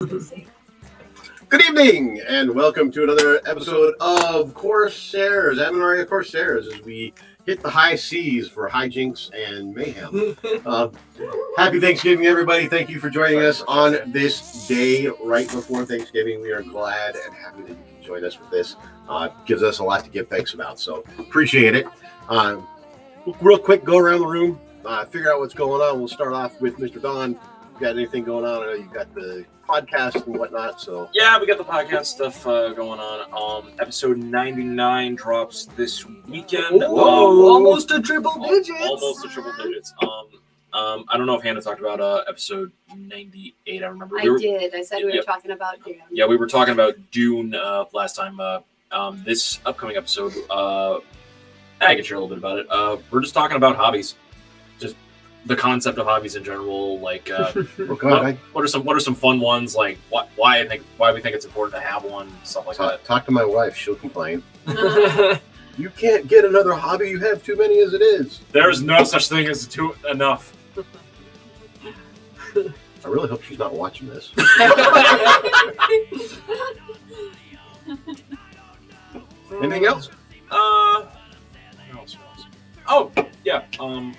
Good evening, and welcome to another episode of Corsairs, Avenaria Corsairs, as we hit the high seas for hijinks and mayhem. uh, happy Thanksgiving, everybody. Thank you for joining us on this day right before Thanksgiving. We are glad and happy that you can join us with this. Uh, gives us a lot to give thanks about, so appreciate it. Uh, real quick, go around the room, uh, figure out what's going on. We'll start off with Mr. Don. You got anything going on? I know you've got the podcast and whatnot, so Yeah, we got the podcast stuff uh, going on. Um, episode 99 drops this weekend. Um, almost a triple digits. almost a triple digits. Um, um, I don't know if Hannah talked about uh, episode 98. I remember. I We were- did. I said we were Yep. talking about Dune. Yeah, we were talking about Dune uh, last time. Uh, um, this upcoming episode, uh, I can share a little bit about it. Uh, we're just talking about hobbies, just the concept of hobbies in general. Like, uh, oh, God, I, what are some what are some fun ones? Like, what why I think why we think it's important to have one, stuff like that. talk, talk to my wife. She'll complain. You can't get another hobby. You have too many as it is. There's no such thing as too enough. I really hope she's not watching this. Anything else? Uh, what else, what else? Oh, yeah. Um,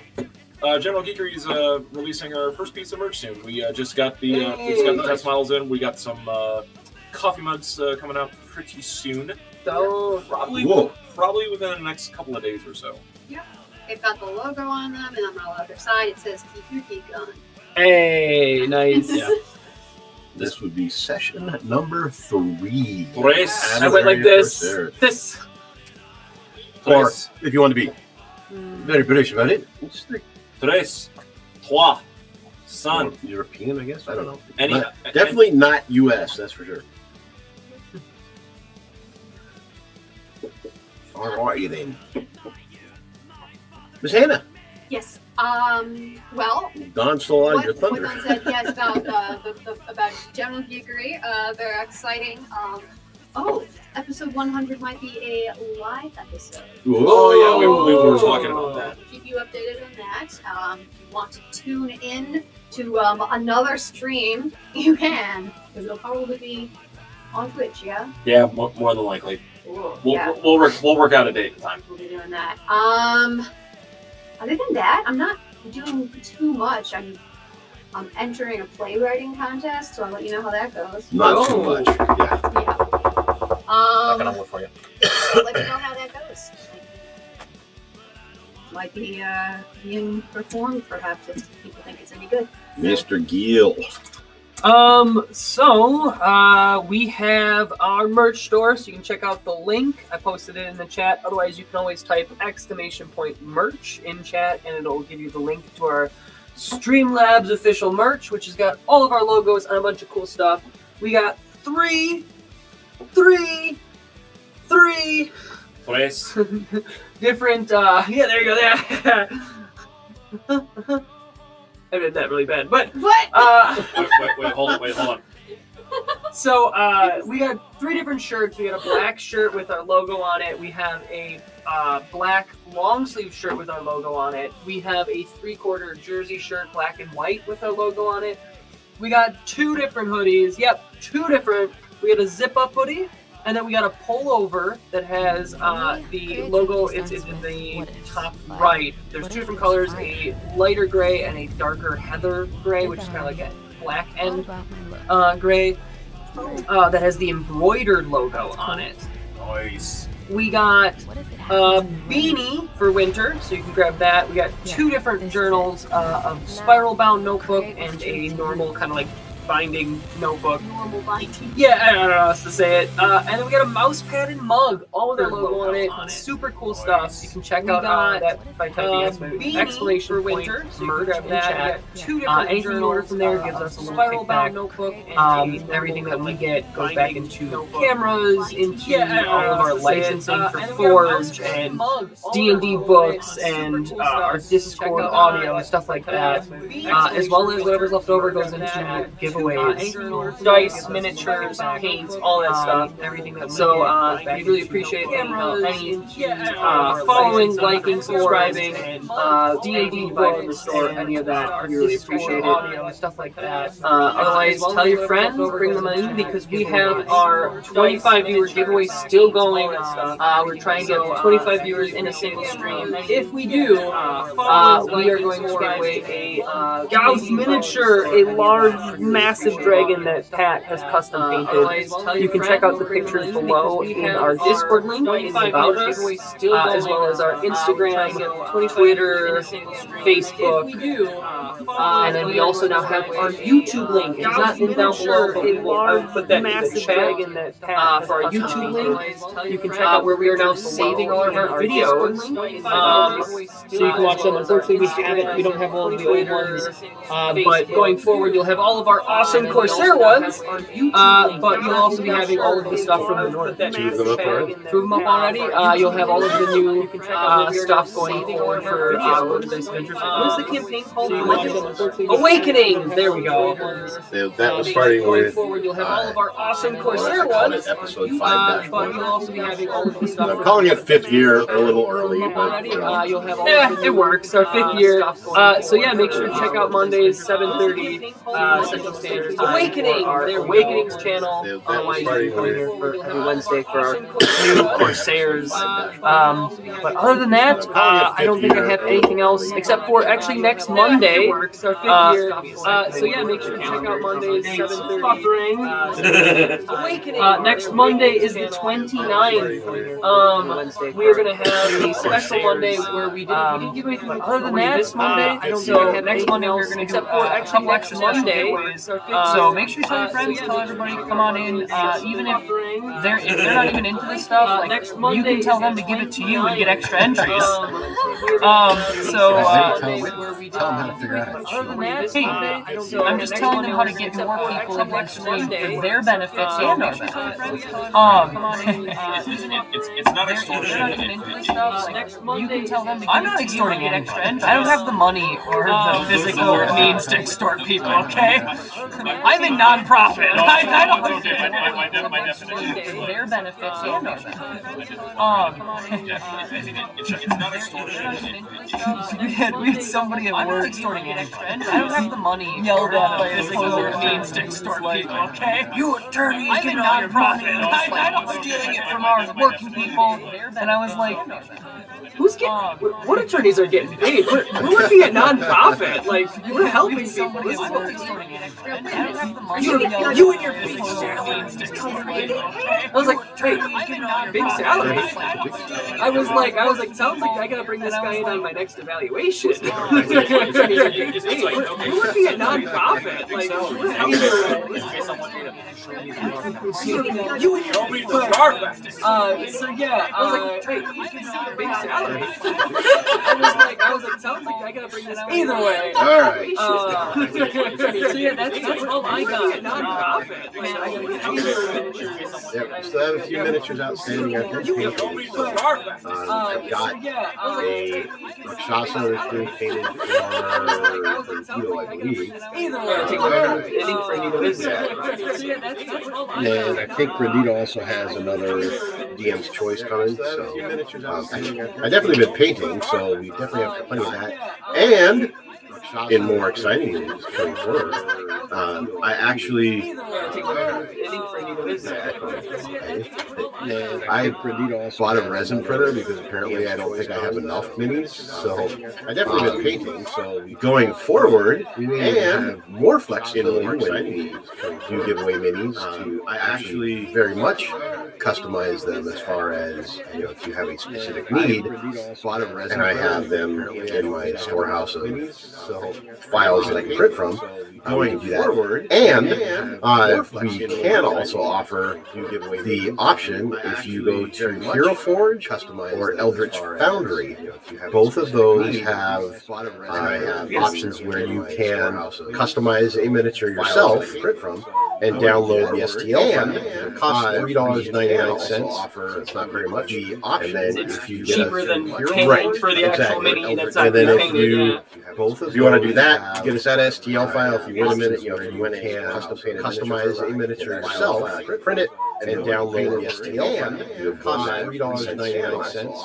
uh, General Geekery is uh, releasing our first piece of merch soon. We uh, just got the uh, we just got the test models in. We got some uh, coffee mugs uh, coming out pretty soon. So, Probably Whoa. probably within the next couple of days or so. Yeah, They've got the logo on them, and on the other side it says "Keep your geek on." hey, nice. Yeah. This would be session number three. Tres. I went like this. Corsairs. This. Or if you want to be very British about it, it's three. Tres. Trois. Son. Or European, I guess. I don't know. Any, Not- definitely not U.S. That's for sure. All right, then. Miss Hannah, Yes. Um. Well, Don stole all what, your what. Don said yes about uh, the, the, about General Geekery. Uh, very exciting. Um. Oh, episode 100 might be a live episode. Oh yeah, we, we were talking about that. Keep you updated on that. Um, if you want to tune in to um, another stream, you can, because it'll probably be on Twitch. Yeah. Yeah, more, more than likely. Cool. We'll, yeah. we'll work we'll work out a date and time. we'll be doing that. Um, other than that, I'm not doing too much. I'm I'm entering a playwriting contest, so I'll let you know how that goes. Not too Oh. much. Yeah. Yeah. Not gonna Um, work for you. I'll let you know how that goes. Might be uh, being performed, perhaps, if people think it's any good. Mr. Gill. Um, so, uh, we have our merch store, so you can check out the link. I posted it in the chat. Otherwise, you can always type exclamation point merch in chat, and it'll give you the link to our Streamlabs official merch, which has got all of our logos and a bunch of cool stuff. We got three, three, three. Tres. different uh yeah there you go there i did that really bad but What? uh wait, wait, wait, hold on, wait, hold on. so uh we got three different shirts. We got a black shirt with our logo on it. We have a uh, black long sleeve shirt with our logo on it. We have a three quarter jersey shirt black and white with our logo on it. We got two different hoodies. Yep two different we got a zip up hoodie and then we got a pullover that has uh, the logo. It's, it's in the top right. There's two different colors: a lighter gray and a darker heather gray, which is kind of like a black and uh, gray. Uh, that has the embroidered logo on it. Nice. We got a beanie for winter, so you can grab that. We got two different journals: uh, a spiral bound notebook and a normal kind of like binding notebook. Normal binding. Yeah, I don't know how else to say it. Uh, and then we got a mouse pad and mug, all with our logo on it. on it. Super cool Nice. stuff. You can check We out uh, that by typing uh, exclamation beanie for winter. So merch grab in that. got two Uh, different anything journals more from there uh, gives us a little spiral bound notebook Um, everything that we get goes back into notebook. cameras, into Yeah, all of our else to say it. licensing Uh, for and then we got a mouse Forge and D and D with our logo on it. books and uh, our. Discord audio and stuff like Uh, that. Uh, as well as whatever's left over goes into Two giveaways dice, miniatures, paints, all that stuff. Everything. So uh, we really appreciate any, any uh, following, liking, subscribing, uh, D&D book the store, any of that. We really appreciate it. Stuff like that. Uh, otherwise, tell your friends, bring them in because we have our 25 viewer giveaway still going. Uh, we're trying to get 25 viewers in a single stream. If we do, uh, we are going to give away a uh, Gauss miniature, a large, massive dragon that Pat has custom painted. You can check out the pictures below in our Discord link in About Us, uh, as well as our Instagram, Twitter, Facebook. Uh, and then we also now have our YouTube link. It's not in down below, but we will uh, put that in the chat uh, for our YouTube link. You can check out where we are now saving all of our videos, um, so you can watch them. Unfortunately, we haven't. We don't have all of the old ones, uh, but going forward, you'll have all of our awesome Corsair ones. Uh, but you'll also be having all of the stuff from the north. Two of them up already? Two of them up already. Uh, you'll have all of the new uh, stuff going forward for uh, Loaded Dice Adventures. What's the campaign called? Awakening. There we go. That, that was Uh, starting going with. forward, you'll have all of our awesome I Corsair called ones. it episode Uh, five but you'll also be having all of the stuff. I'm calling it fifth year a little early, but Already, you uh, know, you'll have all yeah, it works. Our fifth year. Uh, so yeah, make sure to check out Mondays, 7:30 uh, Central Standard Time. Awakening, our Awakenings channel. that was Otherwise, you come here for every Wednesday for our new Corsairs. Um, but other than that, uh, I don't think I have anything else except for actually next Monday. Uh, uh, so yeah, make sure to check out Mondays, 7:30. Awakening. Uh, next Monday is the 29th. Um, we are going to have a special Monday where we didn't, we didn't give anything. But other than that, this Monday, I don't think I have next Monday we're going to except for actually next Monday. Uh, So make sure you tell your friends, tell everybody to come on in. Uh, even if they're if they're not even into this stuff, like next you can tell them to give it to you and get extra entries. Um, so uh, Tell them- how to figure out how to Other than that, Hey, uh, I'm just telling them how to get more people in their stream for their benefits Uh, and our benefits. Um, It's, not they're, if they're not even extortion. stuff, like, you can tell them to I'm not to you extorting and anybody. extra entries. I don't have the money or the Um, physical means to extort people. Okay, I'm a non-profit. I, I don't It's okay, my- my- my def- my definition. for their benefits and our benefits. Um, Yeah, it's, it's, it's, it's not extortion. we had we had somebody at work extorting extra entries. I don't have the money yelled at by his physical means to extort people. Okay, you attorneys, I'm a non-profit. I, I don't stealing it from our working people. And I was like, Who's getting? What attorneys are getting paid? We're, who would be a non-profit? Like we're helping people. somebody This is at what work we do. extorting an extra entry. I don't have the money You- you and your big physical salary. means to extort people. Okay. I was like, hey, I'm a non-profit. big salary. Like, I was like, I was like, sounds like I gotta bring this guy in on my next evaluation. Attorneys are getting paid. Who would be a non-profit? Like we're. You and your Uh, so yeah, I was like, hey, big salary. I was like, I was like, sounds like I gotta bring this. Either way. all right. Uh, so yeah, that's, that's all I got. Non-profit. Like, I gotta get out Yep, we still have a few miniatures outstanding. I think. painted. Uh, Uh, I've got so yeah, I was a Rakshasa that's being painted for Tito, I believe. Either way, take whatever ending for Anita is. So yeah, that's, that's all I And. I think Rendito also has another DM's Choice coming. So um, I, I definitely been painting, so we definitely have plenty of that. And in more exciting news coming forward, um, I actually Either way, take whatever ending for Anita is. I bought a resin printer because apparently I don't think I have enough minis. So I definitely been painting. So going forward, we may have more flexibility when we do give away minis. To I actually very much customize them as far as you know if you have a specific need. And I have them in my storehouse of files that I can print from. Going forward, and uh, we can also offer the option if you go to Hero Forge or Eldritch Foundry. Both of those have, uh, options where you can customize a miniature yourself and download the STL file. It costs three dollars ninety nine cents. So it's not very much. The option, It's if you get a- cheaper than paying right, for the actual exactly. mini that's And then if you both if you want to do that, get us that STL file. If If you wait a minute, you know, if you went ahead and custom painted, customize a miniature yourself, print it, and download the STL. You cost three dollars and ninety nine cents.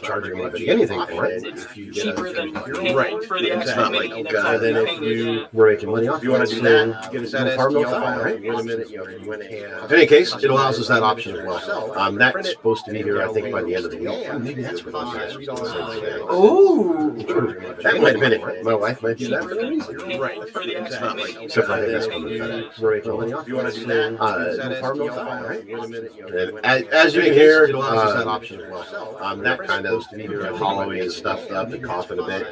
Charging anybody anything for it. If you cheaper than right. for the It's not like, oh god, all then if you were making money off, You wanna do then that? Get us that harm, no STL foul, file, right? Wait a minute, you know, you went ahead. In any case, it allows us that option as well. Um, that's supposed to be here, I think, by the end of the week. Maybe that's what it. Oh, That might have been it. My wife might do that for no reason. Right. It's not like, except for I think that's coming to. We're making money off. You wanna do that? Uh, harm, no foul, right? And as, as you can hear, uh, um, that kind of hollowing and stuffed up and coughing a bit.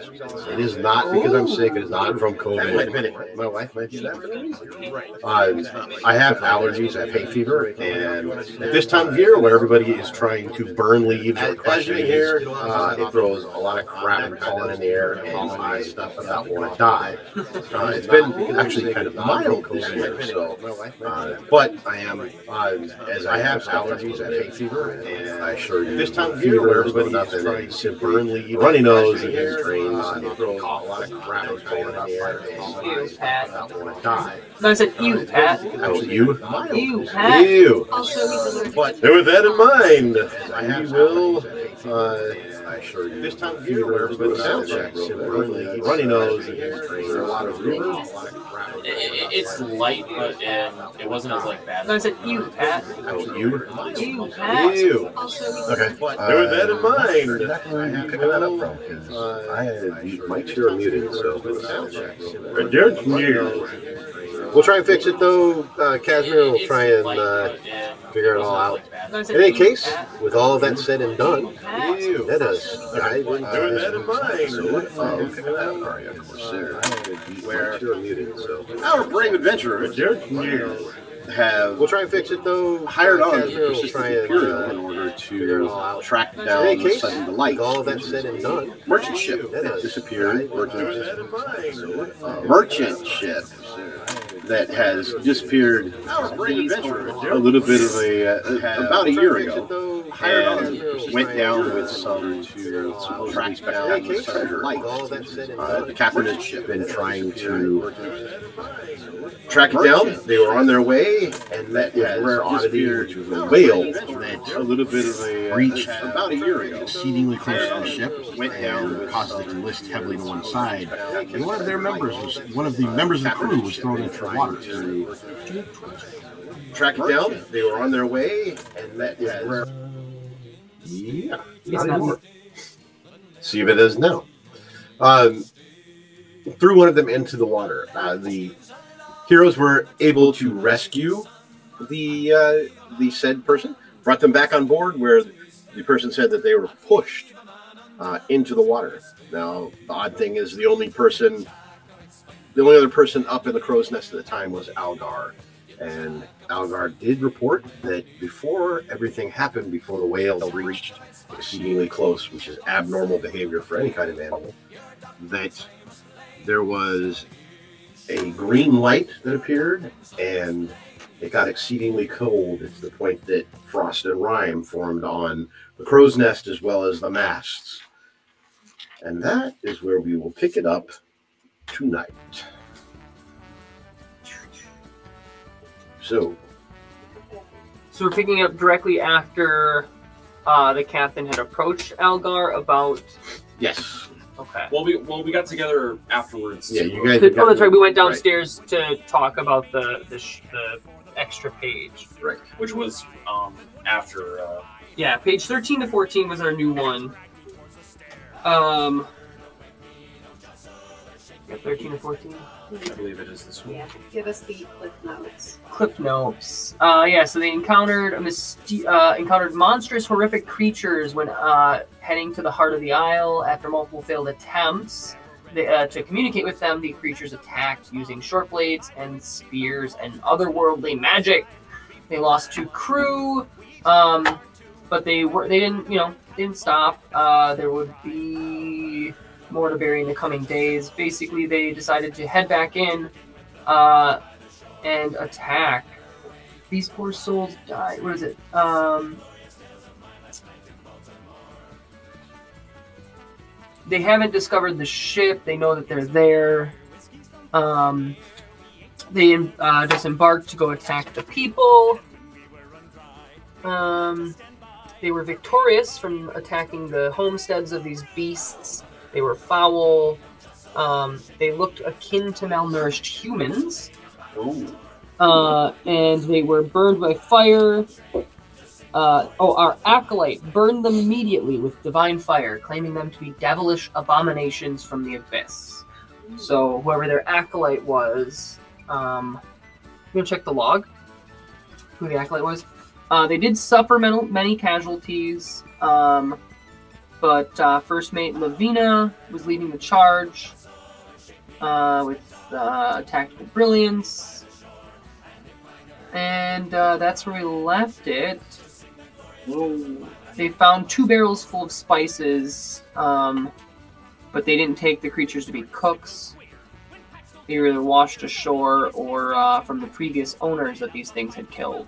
It is not because I'm sick. It is not from COVID. Might have been. My wife might do that for. Uh, I have allergies. I have hay fever, and at this time of year, where everybody is trying to burn leaves or crush leaves, uh, it throws a lot of crap and pollen in the air, and my stuff about want to die. Uh, it's been actually kind of mild this year, so. Uh, but I am, uh, as I have allergies, I have hay fever, and I assure you, this time of year, where everybody is trying to burn leaves, runny nose, and hair trains, and it throws a lot of crap and in the air, and Ew, my Pat. want to die. No, I said ew, Pat. Actually, you? Ew, Pat. Ew. Also, he's But with that in mind, I will. Uh, I assure you, this time of year, where everybody sound checks, and runny, runny nose, and hair trains, a lot of rumors, a lot of crap. I- I- it's light, but it wasn't as like bad. No, I said ew, Pat. You? Ew, Pat. Ew. Also, he's Okay. allergic With that in mind, I Picking that up from, Uh, I had Mike here muted, so sound checks. We'll try and fix it though. Uh, Casimir will try and uh, figure it all out. like, bad. No, I said In any case, with all of that said and done, let us dive into Uh, this that in mind. episode of Aria Corsair. Where you're muted, so our brave adventurers have. We'll try and fix it though. hired on persistent try and Imperial uh, in order figure it all to track In down the sudden delight. all of that said and done, merchant ship let that us disappeared. Merchant, uh, merchant ship that has disappeared. Our brave adventurers. A little bit of a uh, about a year ago. And went down with some to uh, track down the treasure. With all of that said and Uh, the captain has been trying to track it down. They were on their way, and met with a rare oddity, which was a whale that a little bit of a reached about a year ago, exceedingly close to the ship, went down, and caused it to list heavily to one side. And one of their members was one of the members of the crew was thrown into to track it down. They were on their way, and with a rare. Yeah, not- see if it is now. Um, threw one of them into the water. Uh, the heroes were able to rescue the uh, the said person, brought them back on board, where the person said that they were pushed uh, into the water. Now, the odd thing is, the only person, the only other person up in the crow's nest at the time was Algar, and Algar did report that before everything happened, before the whale reached exceedingly close, which is abnormal behavior for any kind of animal, that there was a green light that appeared and it got exceedingly cold to the point that frost and rime formed on the crow's nest as well as the masts. And that is where we will pick it up tonight. So, So we're picking up directly after uh, the captain had approached Algar about. yes. Okay. Well, we well we got together afterwards. Yeah, you guys. Oh, that's right. We went Right. downstairs to talk about the the, sh- the extra page. Right. which was um after uh, Yeah, page thirteen to fourteen was our new one. Um. Yeah, thirteen or fourteen. I believe it is this one. Yeah, give us the cliff notes. Cliff notes. Uh, yeah, so they encountered a myst- uh, encountered monstrous, horrific creatures when uh, heading to the heart of the isle. After multiple failed attempts they, uh, to communicate with them, the creatures attacked using short blades and spears and otherworldly magic. They lost two crew, um, but they were they didn't you know they didn't stop. Uh, there would be more to in the coming days. Basically, they decided to head back in. Uh, and attack. These poor souls died. What is it? Um, they haven't discovered the ship. They know that they're there. Um, they uh, disembarked to go attack the people. Um, they were victorious from attacking the homesteads of these beasts. They were foul. Um, they looked akin to malnourished humans. Uh, and they were burned by fire. Uh, oh, our acolyte burned them immediately with divine fire, claiming them to be devilish abominations from the abyss. So whoever their acolyte was, um, I'm gonna check the log. Who the acolyte was? Uh, they did suffer many, many casualties, um, but uh, first mate Lavina was leading the charge uh, with uh, tactical brilliance, and uh, that's where we left it. They found two barrels full of spices, um, but they didn't take the creatures to be cooks. They were either washed ashore or uh, from the previous owners that these things had killed.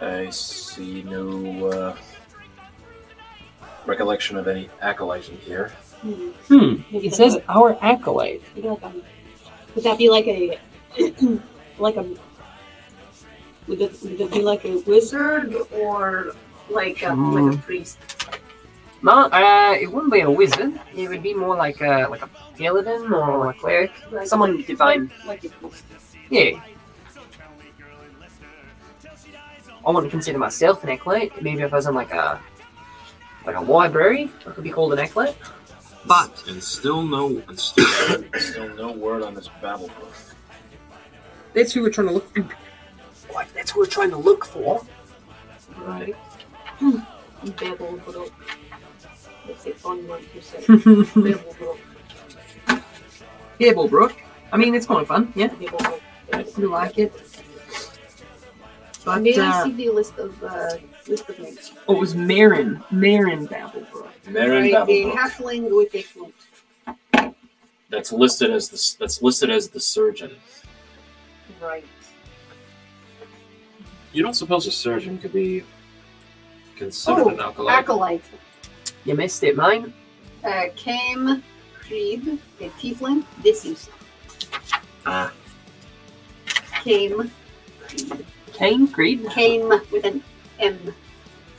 I see no uh, recollection of any acolyte in here. Hmm. Hmm. It says hook. our acolyte. Like a, would that be like a like a would it, would it be like a wizard or like a, like a priest? No, uh, it wouldn't be a wizard. It would be more like a like a paladin or a cleric, Like, someone divine. Like, like. Yeah. I wouldn't consider myself an acolyte. Maybe if I was in like a like a library, I could be called an acolyte. But And still no, and still, still no word on this babble book. that's who we're trying to look. What? That's who we're trying to look for. Right. Hmm. Babblebrook. That's a fun one to say. Babblebrook. I mean, it's kind of fun. Yeah, Babblebrook. we like it. But May I uh, see the list of uh, list of names? oh, it was Marin. Marin Babblebrook. Marin Right, the Babblebrook. halfling with a flute. That's listed as the that's listed as the surgeon. Right. You don't suppose a surgeon could be considered Oh, an acolyte? Acolyte. You missed it, mine. Uh, Caim Creed, a tiefling, deceased. Ah. Caim Creed. Kane Creed. Came with an M.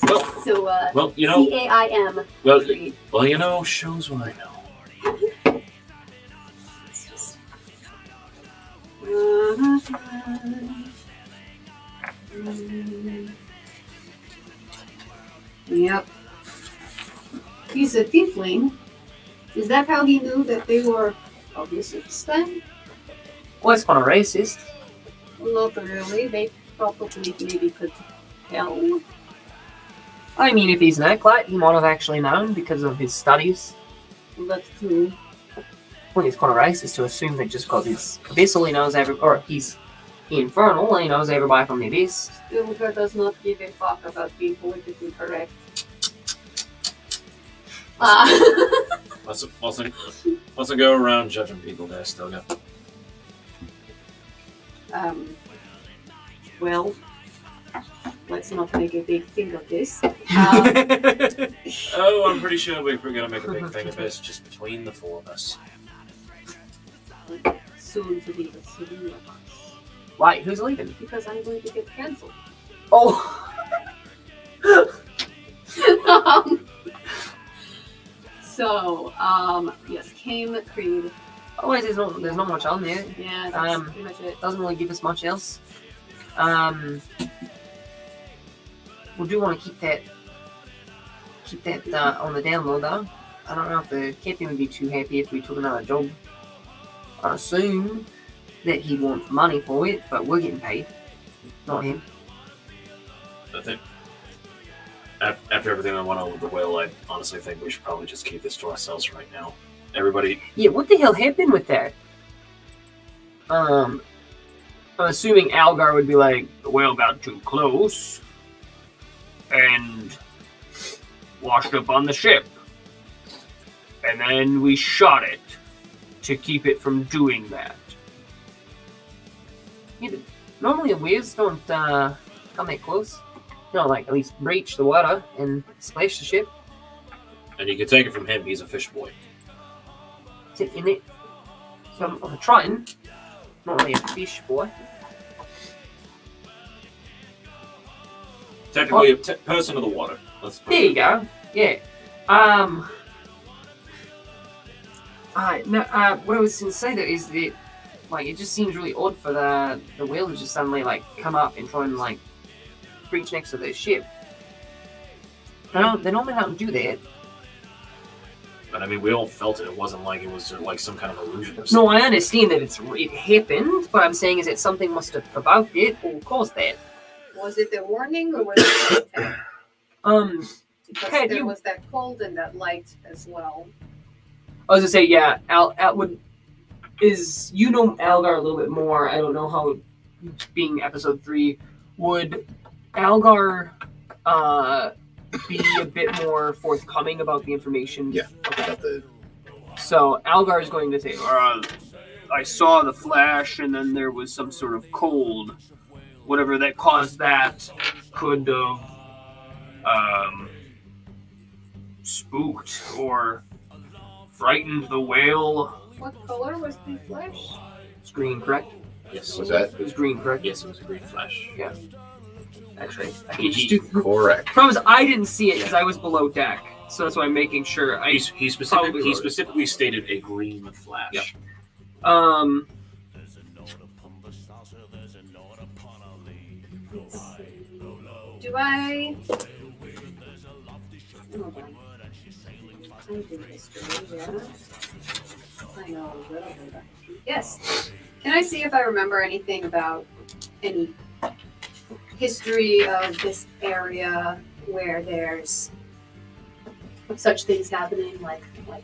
Well, So, uh, well, you know, C A I M. well, Creed. well, you know, shows what I know. Yep. He's a tiefling. Is that how he knew that they were obvious then? Well, it's kind of racist. Not really. They probably maybe could tell. I mean, if he's an acolyte, he might have actually known because of his studies. But too. Well, it's kind of racist to assume that just because he's abyssal, he knows every, or he's infernal, he knows everybody from the abyss. Ilga does not give a fuck about being politically correct. Ah. Mustn't, mustn't, mustn't go around judging people there, still go. um, well, let's not make a big thing of this. Um, Oh, I'm pretty sure we're going to make a big thing of this just between the four of us. soon to be the soon Why? Who's leaving? because I'm going to get cancelled. Oh, um, so, um, yes, Caim Creed. otherwise there's not there's not much on there. Yeah, that's Um, pretty much it. Doesn't really give us much else. Um, we do want to keep that keep that uh, on the down low though. I don't know if the captain would be too happy if we took another job. I assume that he wants money for it, but we're getting paid, not him. I think after everything that went on with the whale, I honestly think we should probably just keep this to ourselves right now. Everybody, Yeah, what the hell happened with that? Um, I'm assuming Algar would be like, the whale got too close and washed up on the ship. And then we shot it to keep it from doing that. Yeah, but normally whales don't uh, come that close. You know, like at least breach the water and splash the ship. and you can take it from him, he's a fish boy. Is it in it? I'm, I'm trying. Not really a fish boy. Technically, a te- person of the water. Let's There you go. Yeah. Um. Uh, no, uh, what I was going to say though is that, like, it just seems really odd for the the whale to just suddenly like come up and try and like breach next to their ship. They don't. They normally don't do that. But I mean, we all felt it. It wasn't like it was like some kind of illusion or something. No, I understand that it's it happened. What I'm saying is that something must have provoked it or caused that. Was it the warning or was it the attack? Um, Because Hey, there you- was that cold and that light as well. I was gonna say, yeah, Al, Al would is you know Algar a little bit more. I don't know how being episode three would Algar uh, be a bit more forthcoming about the information. Yeah. Okay. About the So Algar is going to say, uh, I saw the flash, and then there was some sort of cold. Whatever that caused that could have um, spooked or frightened the whale. What color was the flash? It's green, correct? Yes. was that It was green, correct? Yes, it was a green flash. Yeah. Actually, I can just do. correct? Promise, I didn't see it because I was below deck, so that's why I'm making sure. I He, he, specific, Probably he wrote it. specifically stated a green flash. Yep. um. Do I? Hold on. I do history, yeah. I know a little bit about Yes. Can I see if I remember anything about any history of this area where there's such things happening, like like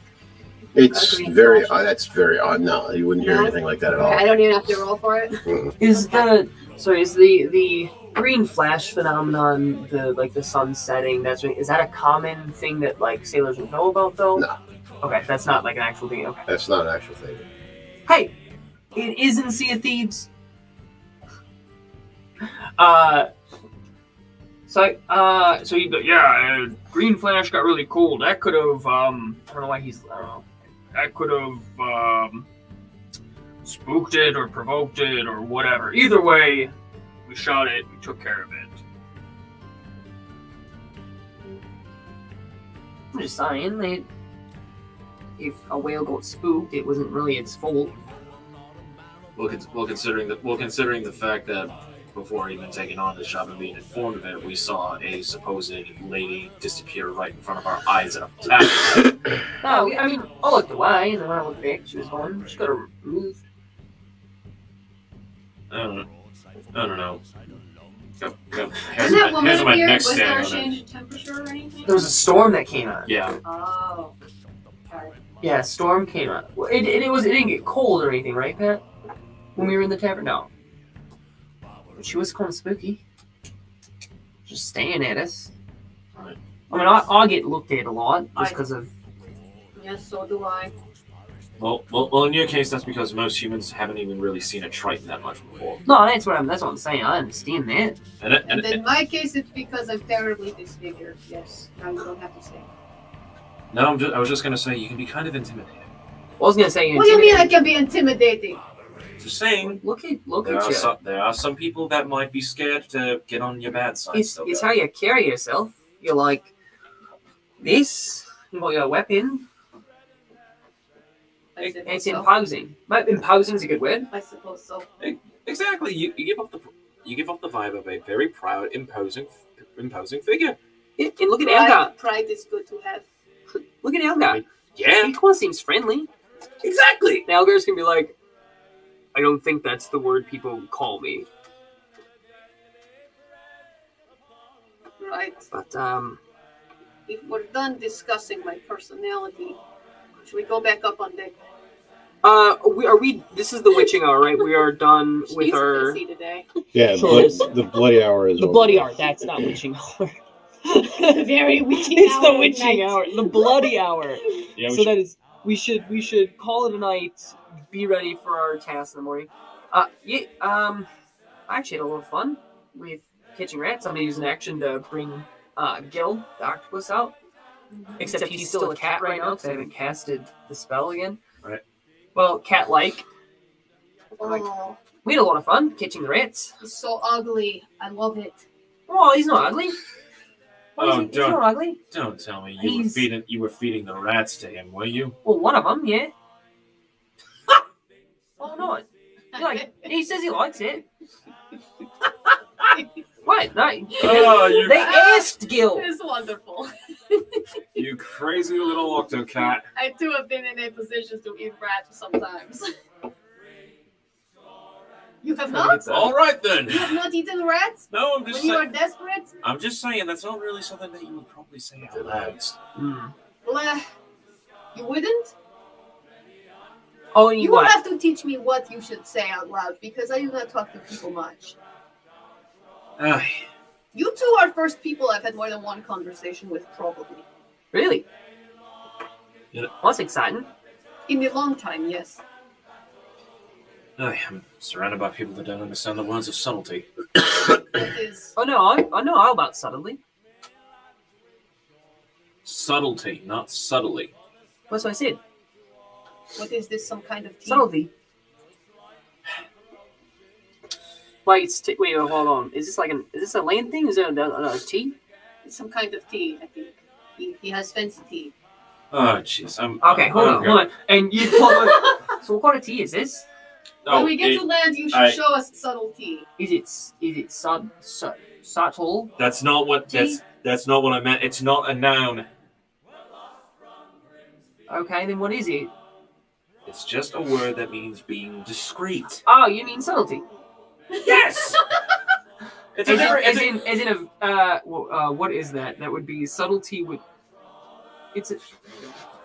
It's very flash. odd. That's very odd. No, you wouldn't hear No? anything like that at okay, I don't even have to roll for it. Is the sorry? Is the the green flash phenomenon the like the sun setting? That's right. Is that a common thing that like sailors would know about though? No. Okay, that's not like an actual thing. Okay. That's not an actual thing. Hey, it is in Sea of Thieves. Uh. So, uh, so you go, yeah, uh, Green Flash got really cold. That could have, um, I don't know why he's, I don't know. That could have, um, spooked it or provoked it or whatever. Either way, we shot it, we took care of it. I'm just saying that if a whale got spooked, it wasn't really its fault. Well, con- well, considering the well, considering the fact that before even taking on the job and being informed of it, we saw a supposed lady disappear right in front of our eyes at a tavern. No, I mean, I looked away, and then when I looked back, she was gone. She got her moved. I don't know. I don't know. Go, go. Here's Isn't that my, woman my here? next Was there a standing change in temperature or anything? There was a storm that came on. Yeah, Oh. Got. Yeah, a storm came on. Well, It, it, it was. It didn't get cold or anything, right, Pat? When we were in the tavern, no. But she was kind of spooky. Just staring at us. Right. I mean, I, I get looked at a lot just I- because of. Yes, so do I. Well, well, well, in your case, that's because most humans haven't even really seen a Triton that much before. No, that's what I'm. That's what I'm saying. I understand that. And, it, And and, in my case, it's because I'm terribly disfigured. Yes, now you don't have to say. no, I'm just, I was just gonna say you can be kind of intimidating. I was gonna say. What do you mean I can be intimidating? Just saying. Look at look There at are, you. some, there are some people that might be scared to get on your bad side. It's, it's how you carry yourself. You're like this. You got your weapon. I It, it's so. imposing. But imposing is a good word. I suppose so. exactly. You, you give off the you give off the vibe of a very proud, imposing, imposing figure. And and look at Elgar. Pride, pride is good to have. Look at Elgar. Yeah, He kind of seems friendly. exactly. And Elgar's gonna be like, I don't think that's the word people call me. Right. But um, If we're done discussing my personality, should we go back up on deck? uh, we are we. This is the witching hour, right? We are done with our busy today. Yeah, Sure but the bloody hour is the over. bloody hour. That's not witching hour. Very witching it's hour the at witching night. hour. The bloody hour. Yeah, we so should- that is we should we should call it a night. Be ready for our task in the morning. Uh, yeah. Um, I actually had a little fun with catching rats. I'm gonna use an action to bring uh Gil the octopus out. Except he's still a cat right now because I haven't casted the spell again. Right. well, cat-like. Oh, We had a lot of fun catching the rats. he's so ugly. I love it. Oh, he's not ugly. Why is Oh, he, he's don't- not ugly. Don't tell me you were feeding you were feeding the rats to him, were you? Well, one of them, yeah. Why not? He, like, he says he likes it. What? No. Oh, They asked Gil. It's wonderful. You crazy little octocat. I too have been in a position to eat rats sometimes. You have not? All right then. You have not eaten rats? No, I'm just When you are desperate? I'm just saying that's not really something that you would probably say out loud. Mm. Well, uh, you wouldn't? Oh, you, You will have to teach me what you should say out loud because I do not talk to people much. Ay, You two are first people I've had more than one conversation with, probably. Really? Yeah. That's exciting. In a long time, yes. I'm surrounded by people that don't understand the words of subtlety. That is. Oh no, I, I know all about subtlety. Subtlety, not subtly. What's what I said. What is this? Some kind of tea? Subtlety. Wait, it's t- wait, hold on. Is this like an? Is this a land thing? Is it a, a, a tea? It's some kind of tea, I think. He, he has fancy tea. Oh, jeez. I'm Okay, hold I'm on, hold on. And you. Hold so what kind of tea is this? Oh, when we get it- to land, you should I- show us subtle tea. Is it is is it sub, sub subtle? that's not what that's that's not what I meant. It's not a noun. Okay, then what is it? It's just a word that means being discreet. Oh, you mean subtlety? Yes. it's a As in, different. as It's a, in, as in a, uh, well, uh, what is that? That would be subtlety with. It's a,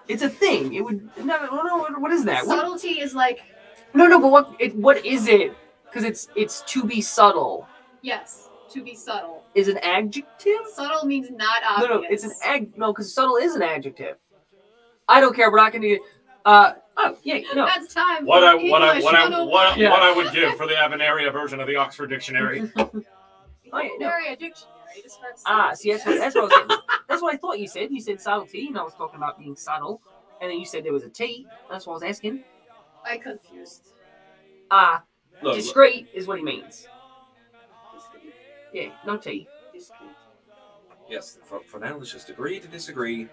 it's a thing. It would no, no, no. What, what is that? Subtlety is like, no, no. But what? It, what is it? Because it's it's to be subtle. yes, to be subtle. Is an adjective? Subtle means not No, obvious. no. It's an ag. No, because subtle is an adjective. I don't care. We're not going to. Uh. Oh yeah. No. That's time. what for I what I what I 101. what, Yeah. what I would give for the Avenaria version of the Oxford Dictionary. Oh, yeah, no. Dictionary describes Ah, see, that's what, that's what I was getting. That's what I thought you said. You said subtlety, and I was talking about being subtle. And then you said there was a T. That's what I was asking. I confused. Ah, Look, discreet is what he means. Yeah, no T. Discreet. yes. For, for now, let's just agree to disagree.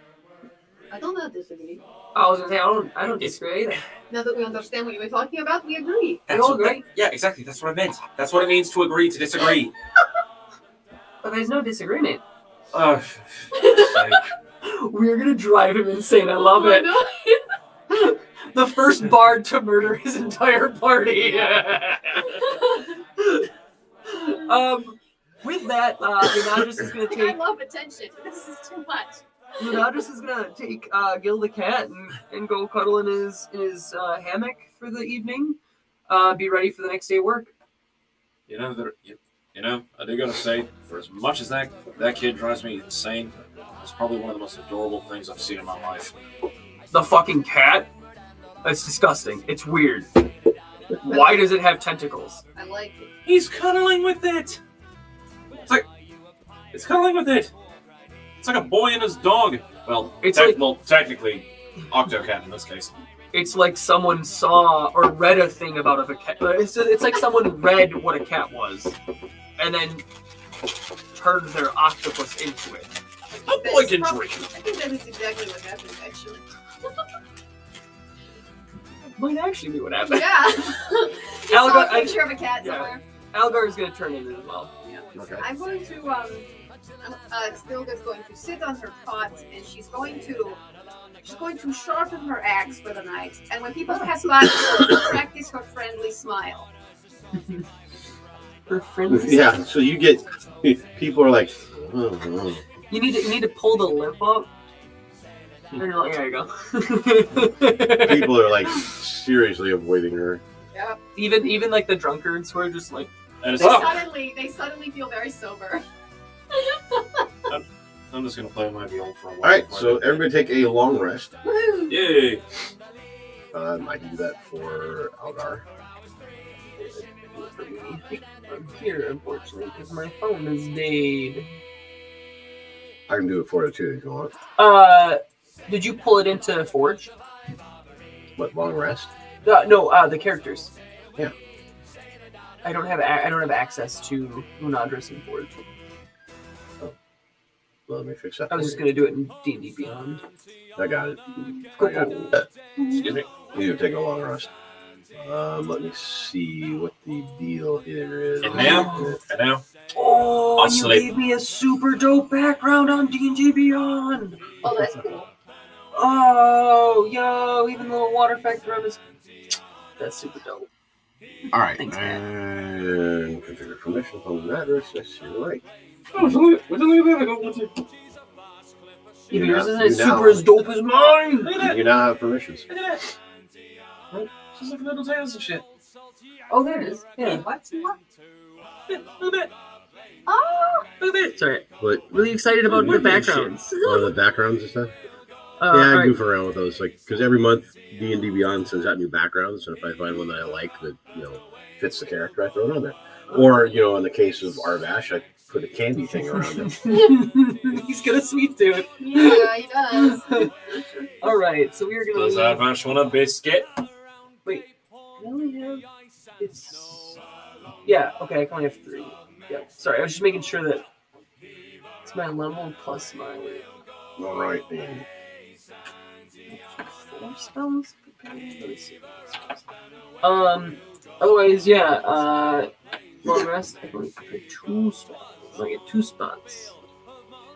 I do not disagree. I was gonna say I don't. I don't disagree either. Now that we understand what you were talking about, we agree. We all what- agree. yeah, exactly. That's what I meant. That's what it means to agree to disagree. But there's no disagreement. Oh, for fuck's sake. We're gonna drive him insane. I love Oh it. The first bard to murder his entire party. um, with that, uh, Leonardus is gonna take. I love attention. This is too much. Leonardus is gonna take uh, Gil the cat and, and go cuddle in his in his uh, hammock for the evening. Uh, be ready for the next day of work. You know, there, you, you know, I do gotta say, for as much as that that kid drives me insane, it's probably one of the most adorable things I've seen in my life. The fucking cat. That's disgusting. It's weird. Why does it have tentacles? I like it. He's cuddling with it. It's like it's cuddling with it. It's like a boy and his dog. Well, It's tec- like- well, technically, Octocat in this case. It's like someone saw or read a thing about a cat. It's, it's like someone read what a cat was, and then turned their octopus into it. A boy That's can drink. I think that is exactly what happened, actually. Might actually be what happened. Yeah. you Alga- saw a I- picture of a cat yeah. somewhere. Algar is gonna turn in as well. Yeah. Okay. I'm going to, um, uh, Stilga's going to sit on her cot and she's going to, she's going to sharpen her axe for the night. And when people pass by, she'll practice her friendly smile. Her friends. Yeah, so you get people are like, oh, oh. You need to you need to pull the lip up. And you're like, there you go. people are like seriously avoiding her. Yeah. even even like the drunkards who are just like, They suddenly, they suddenly feel very sober. I'm just gonna play my viol for a while. All right, so everybody take a long rest. Woo! Yay! Um, I can do that for Algar. I'm here unfortunately because my phone is dead. I can do it for you too if you want. Uh, did you pull it into Forge? What long rest? Uh, no, uh, the characters. Yeah. I don't have a- I don't have access to Lunadris and Forge. Let me fix that. I was just gonna do it in D and D Beyond. I got it. I got it. Excuse me. You take a long rest. Um, let me see what the deal here is. And now, and now, Oh, I'll you sleep. gave me a super dope background on D and D Beyond. Oh, that's cool. Oh, yo, even the little water effect around this. That's super dope. All right. Thanks, and configure permissions on the address. Yes, you're right. Even You yours now- isn't you as now- super as dope as mine. look at that. You now have permissions. Look at that. Right? Just like little tails and shit. Oh, there it is. Yeah. What? What? Yeah, look at that. Oh, Look at that. Sorry. What? Really excited about the backgrounds. Oh, the backgrounds and stuff. Uh, yeah, I all right. goof around with those, like, because every month D and D Beyond sends out new backgrounds, and if I find one that I like that you know fits the character, I throw it on there. Or you know, in the case of Arvash, I put a candy thing around it. He's got a sweet tooth. yeah, he does. All right, so we are gonna. Does leave- Avash want a biscuit? Wait. I only have. It's. Yeah. Okay. I can only have three. Yeah. Sorry, I was just making sure that it's my level plus my All right, then. four spells. Let me see. Um. Otherwise, yeah. Uh. Long rest. I can only pick two spells. I get two spots.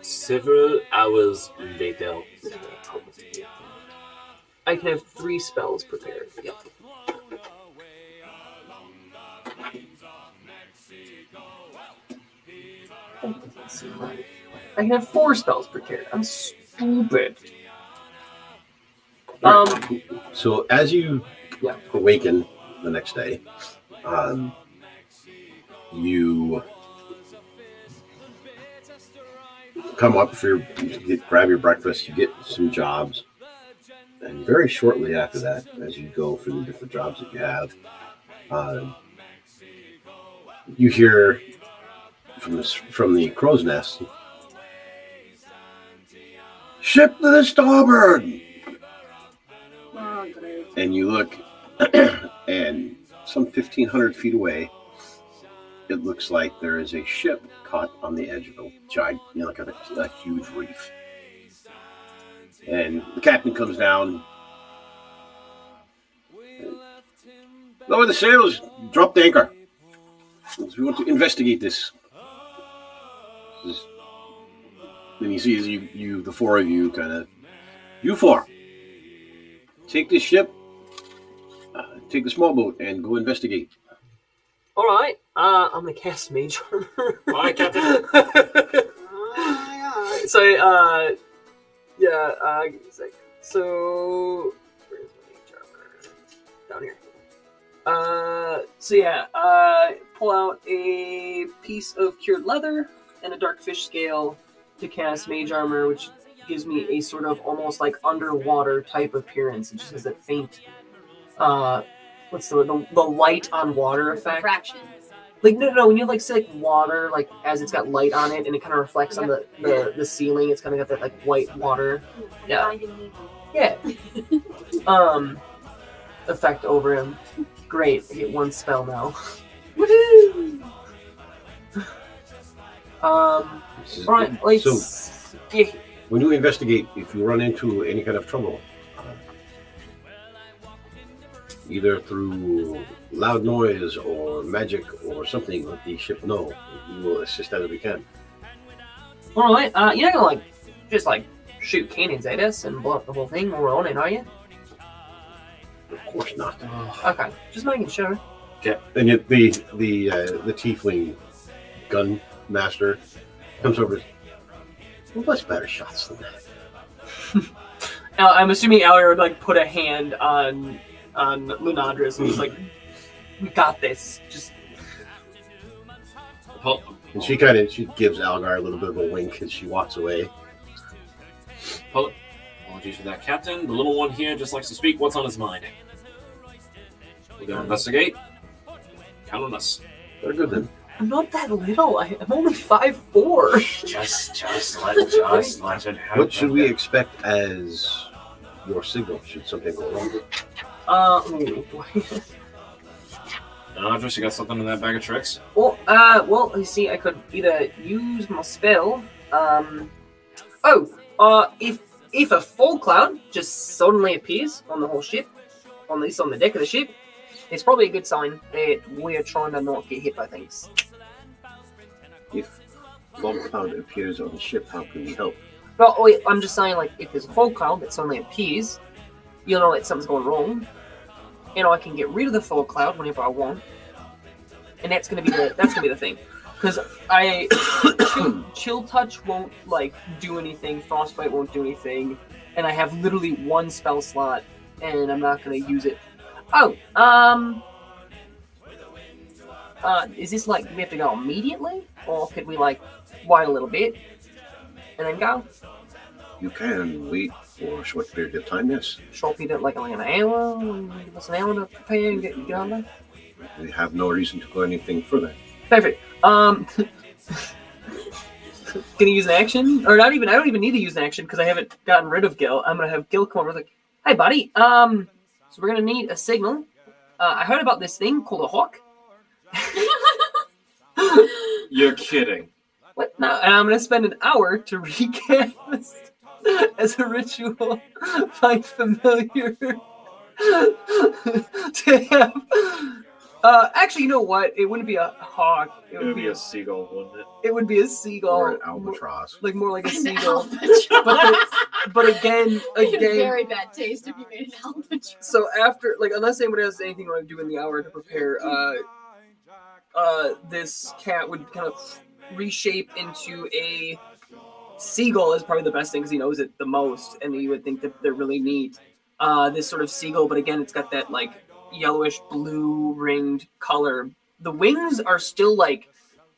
Several hours later. I can have three spells prepared. Yep. I can have four spells prepared. I'm stupid. Um, So as you Yeah. awaken the next day, um, you come up for your, you get, grab your breakfast, you get some jobs, and very shortly after that, as you go through the different jobs that you have, um, you hear from the, from the crow's nest, "Ship to the starboard." Oh, and you look, and some 1,500 feet away, it looks like there is a ship caught on the edge of a giant, you know, like a, a huge reef. And the captain comes down. Lower the sails, drop the anchor. We want to investigate this. This- Then he sees you, you, the four of you, kind of. You four, take this ship, uh, take the small boat, and go investigate. All right. Uh, I'm gonna cast Mage Armor. Captain. so, uh, yeah. Uh, give me a sec. So, where's my Mage Armor? Down here. Uh, so yeah. Uh, pull out a piece of cured leather and a dark fish scale to cast Mage Armor, which gives me a sort of almost like underwater type appearance. It just has that faint, uh, what's the word? The, the light on water effect. Fraction. Like no, no, no. When you like say like water, like as it's got light on it and it kind of reflects on the, the the ceiling, it's kind of got that like white water, Yeah. yeah, um, effect over him. Great, I get one spell now. Woohoo! Um, This is- all right, like so yeah, when you investigate, if you run into any kind of trouble, either through loud noise or magic or something, let the ship know. We will assist as we can. all right. Uh, you're not gonna like just like shoot cannons at us and blow up the whole thing when we're on it, are you? Of course not. Okay, just making sure. Yeah, And yet the the uh, the tiefling gun master comes over. Well, what's better shots than that? Al- I'm assuming Alier would like put a hand on on Lunadris and he's like, "We got this." Just And she kind of she gives Algar a little bit of a wink as she walks away. Apologies for that, Captain. The little one here just likes to speak what's on his mind. We're gonna investigate. Count on us. Very good then. I'm not that little. I, I'm only five four. Just, just let, just let it happen. What should we expect as your signal should something go wrong? Uh, ooh, do I- Uh, Josh, you got something in that bag of tricks? well, uh, well, you see, I could either use my spell. Um, oh, uh, if if a fog cloud just suddenly appears on the whole ship, on this on the deck of the ship, it's probably a good sign that we're trying to not get hit by things. If fog cloud appears on the ship, how can we help? Well, I'm just saying, like, if there's a fog cloud that suddenly appears, you'll know that something's going wrong. And I can get rid of the fog cloud whenever I want, and that's gonna be the that's gonna be the thing. Because I chill, chill touch won't like do anything, frostbite won't do anything, and I have literally one spell slot, and I'm not gonna use it. Oh, um, uh, is this like we have to go immediately, or could we like wait a little bit and then go? You can wait for a short period of time, yes. short period, like, like an hour, give us an hour to prepare and get, get on there. We have no reason to go anything further. Perfect. Um, gonna use an action, or not even. I don't even need to use an action because I haven't gotten rid of Gil. I'm gonna have Gil come over like, "Hey, buddy. Um, so we're gonna need a signal. Uh, I heard about this thing called a hawk. You're kidding. What? No, and I'm gonna spend an hour to recast as a ritual. Find familiar to have. Uh, actually, you know what? It wouldn't be a hawk. It It would, would be be a seagull, wouldn't it? It would be a seagull, Or an albatross. like more like a An seagull. But, but again, again. very bad taste if you made an albatross. So after, like, unless anybody has anything you want to do in the hour to prepare, uh, uh, this cat would kind of reshape into a seagull. Is probably the best thing because he knows it the most, and you would think that they're really neat. Uh, this sort of seagull, but again, it's got that like yellowish blue ringed color. The wings are still like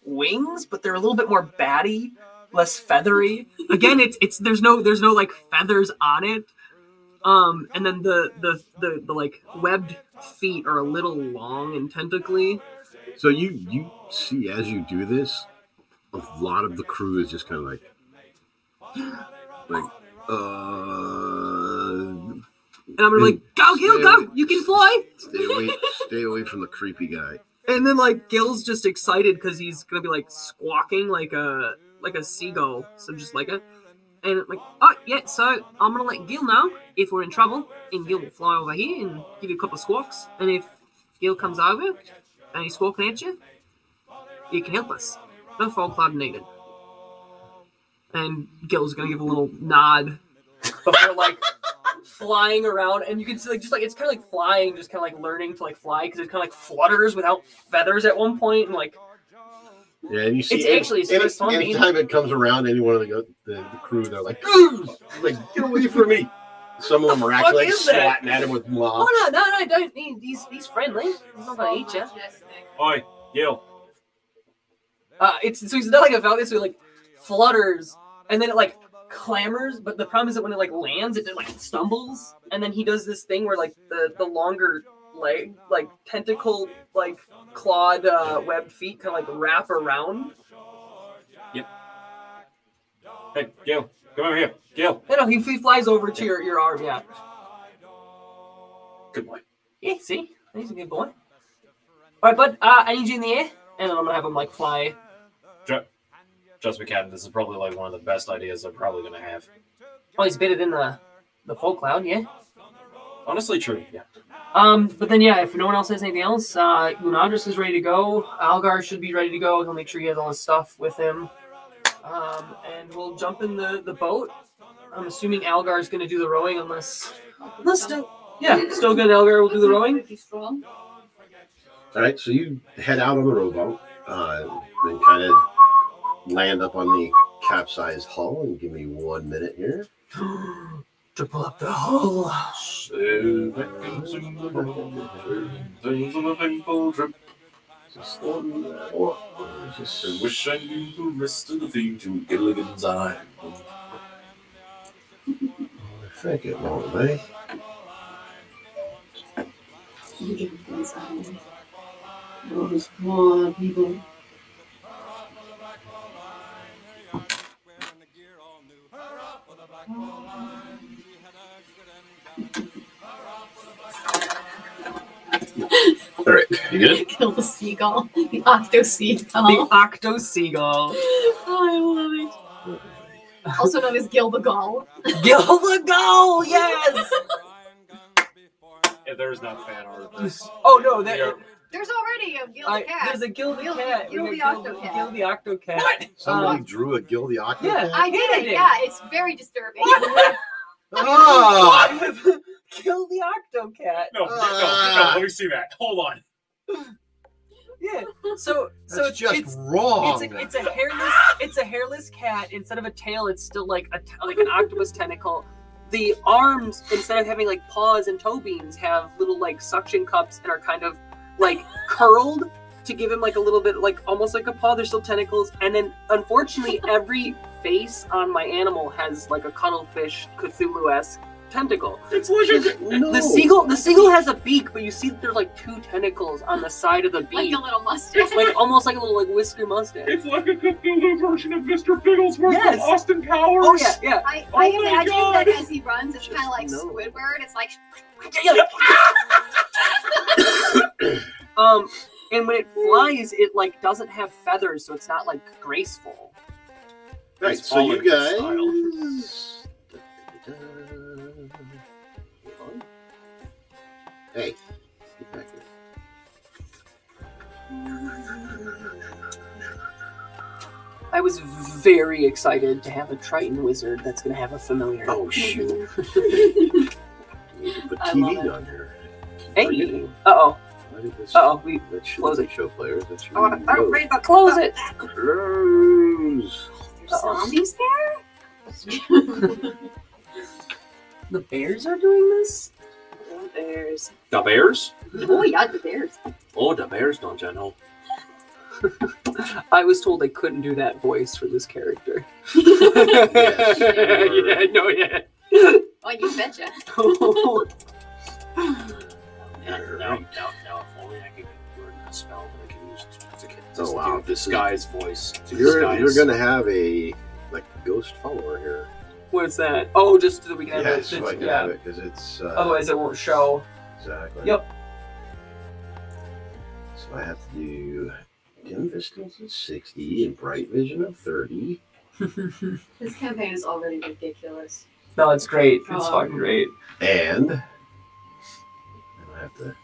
wings, but they're a little bit more batty, less feathery. Again, it's it's there's no there's no like feathers on it. Um, and then the the the, the like webbed feet are a little long and tentacly. So you you see as you do this, a lot of the crew is just kind of like, like, uh, And I'm gonna like, go, Gil, go! You can fly! stay away, stay away from the creepy guy. And then like Gil's just excited because he's gonna be like squawking like a like a seagull, so just like it. And like, oh yeah, so I'm gonna let Gil know if we're in trouble, and Gil will fly over here and give you a couple of squawks. And if Gil comes over and he's squawking at you, you can help us. No fog cloud needed. And Gil's gonna give a little nod before like flying around, and you can see like just like it's kind of like flying, just kind of like learning to like fly because it kind of like flutters without feathers at one point, and like Yeah, and you see, It's any- actually his any, first time anytime it comes around, any one of the the, the crew, they're like, "Ooh!" like get away from me. Some of them are actually like is that? swatting at him with mobs. oh no no no don't he- he's he's friendly he's not gonna eat you. Oi, Gil. Uh, it's so he's not like a falcon, so he like flutters and then it like clamors. But the problem is that when it like lands, it like stumbles, and then he does this thing where like the the longer leg, like tentacle, like clawed, uh, webbed feet, kind of like wrap around. Yep. Hey, Gil, come over here. Gil. You know, he, he flies over to your, your arm. Yeah, Good boy. yeah. See, he's a good boy. All right, bud. Uh, I need you in the air, and then I'm gonna have him like fly. Ju- Just me, Captain. This is probably like one of the best ideas I'm probably gonna have. Oh, he's better than the the full cloud. Yeah. Honestly, true. Yeah. Um, but then yeah, if no one else has anything else, uh, Lunadris is ready to go. Algar should be ready to go. He'll make sure he has all his stuff with him. Um, and we'll jump in the, the boat. I'm assuming Algar is going to do the rowing unless, unless still, yeah, still good. Algar will do the rowing. All right, so you head out on the rowboat, uh, then kind of land up on the capsized hull, and give me one minute here. to pull up the hull. Just one more. Just I wish I knew the rest of the thing to Gilligan's Island. I think it won't be. Those poor people. All right. You good? Kill the seagull. The octo seagull. The octo seagull. Oh, I love it. Also known as Gil the Gull. Gil the Gull, yes! If there's not fan art of this, Oh no, that, we are- There's already a Gil the I, cat. there's a Gil the Gil- cat. Gil We the got Octocat. Gil the octo cat. What? Somebody Uh, drew a Gildy Octo. Yeah, I did Hannah it. Yeah, it's very disturbing. Ah! Kill the octo cat. no, no, no, Ah. Let me see that. Hold on. Yeah. So so That's just it's wrong. it's a, it's a hairless it's a hairless cat. Instead of a tail, it's still like a like an octopus tentacle. The arms, instead of having like paws and toe beans, have little like suction cups and are kind of like curled to give him like a little bit like almost like a paw. They're still tentacles, and then unfortunately every face on my animal has like a cuttlefish Cthulhu esque tentacle. It's like a. no. The seagull the seagull has a beak, but you see that there's like two tentacles on the side of the beak, like a little mustache. like almost like a little like whisker mustache. It's like a Cthulhu version of Mr. Bigglesworth Yes. from Austin Powers. Oh yeah, yeah. I, Oh I imagine God. that as he runs, it's kind of like no. Squidward. It's like Um, and when it flies, it like doesn't have feathers, so it's not like graceful. Right, so you falling guys. Hey, get back here. I was very excited to have a Triton wizard that's gonna have a familiar. Oh shoot! You need to put I TV love it. on here. Hey. Uh oh. Why did this? Uh oh. We That should Close it. show players. That should I want be to closed. read the close it. Close. there's zombies there. The bears are doing this. Oh, bears. The Bears? Oh yeah, the bears. Oh, the Bears, don't you know? I was told I couldn't do that voice for this character. Yes. yeah, no, yeah. Oh, you betcha. Now, now, now, now, if only I could learn a spell that I can use to, to, to Oh, wow. do disguise voice. To You're disguise. you're gonna have a like ghost follower here. What's that? Oh, just so that we can have Yeah, it. so I can yeah. have it because it's. Uh, Otherwise, it won't show. Exactly. Yep. So I have to do dim distance of 60 and bright vision of 30. This campaign is already ridiculous. no, it's great. It's Oh. fucking great. And then I have to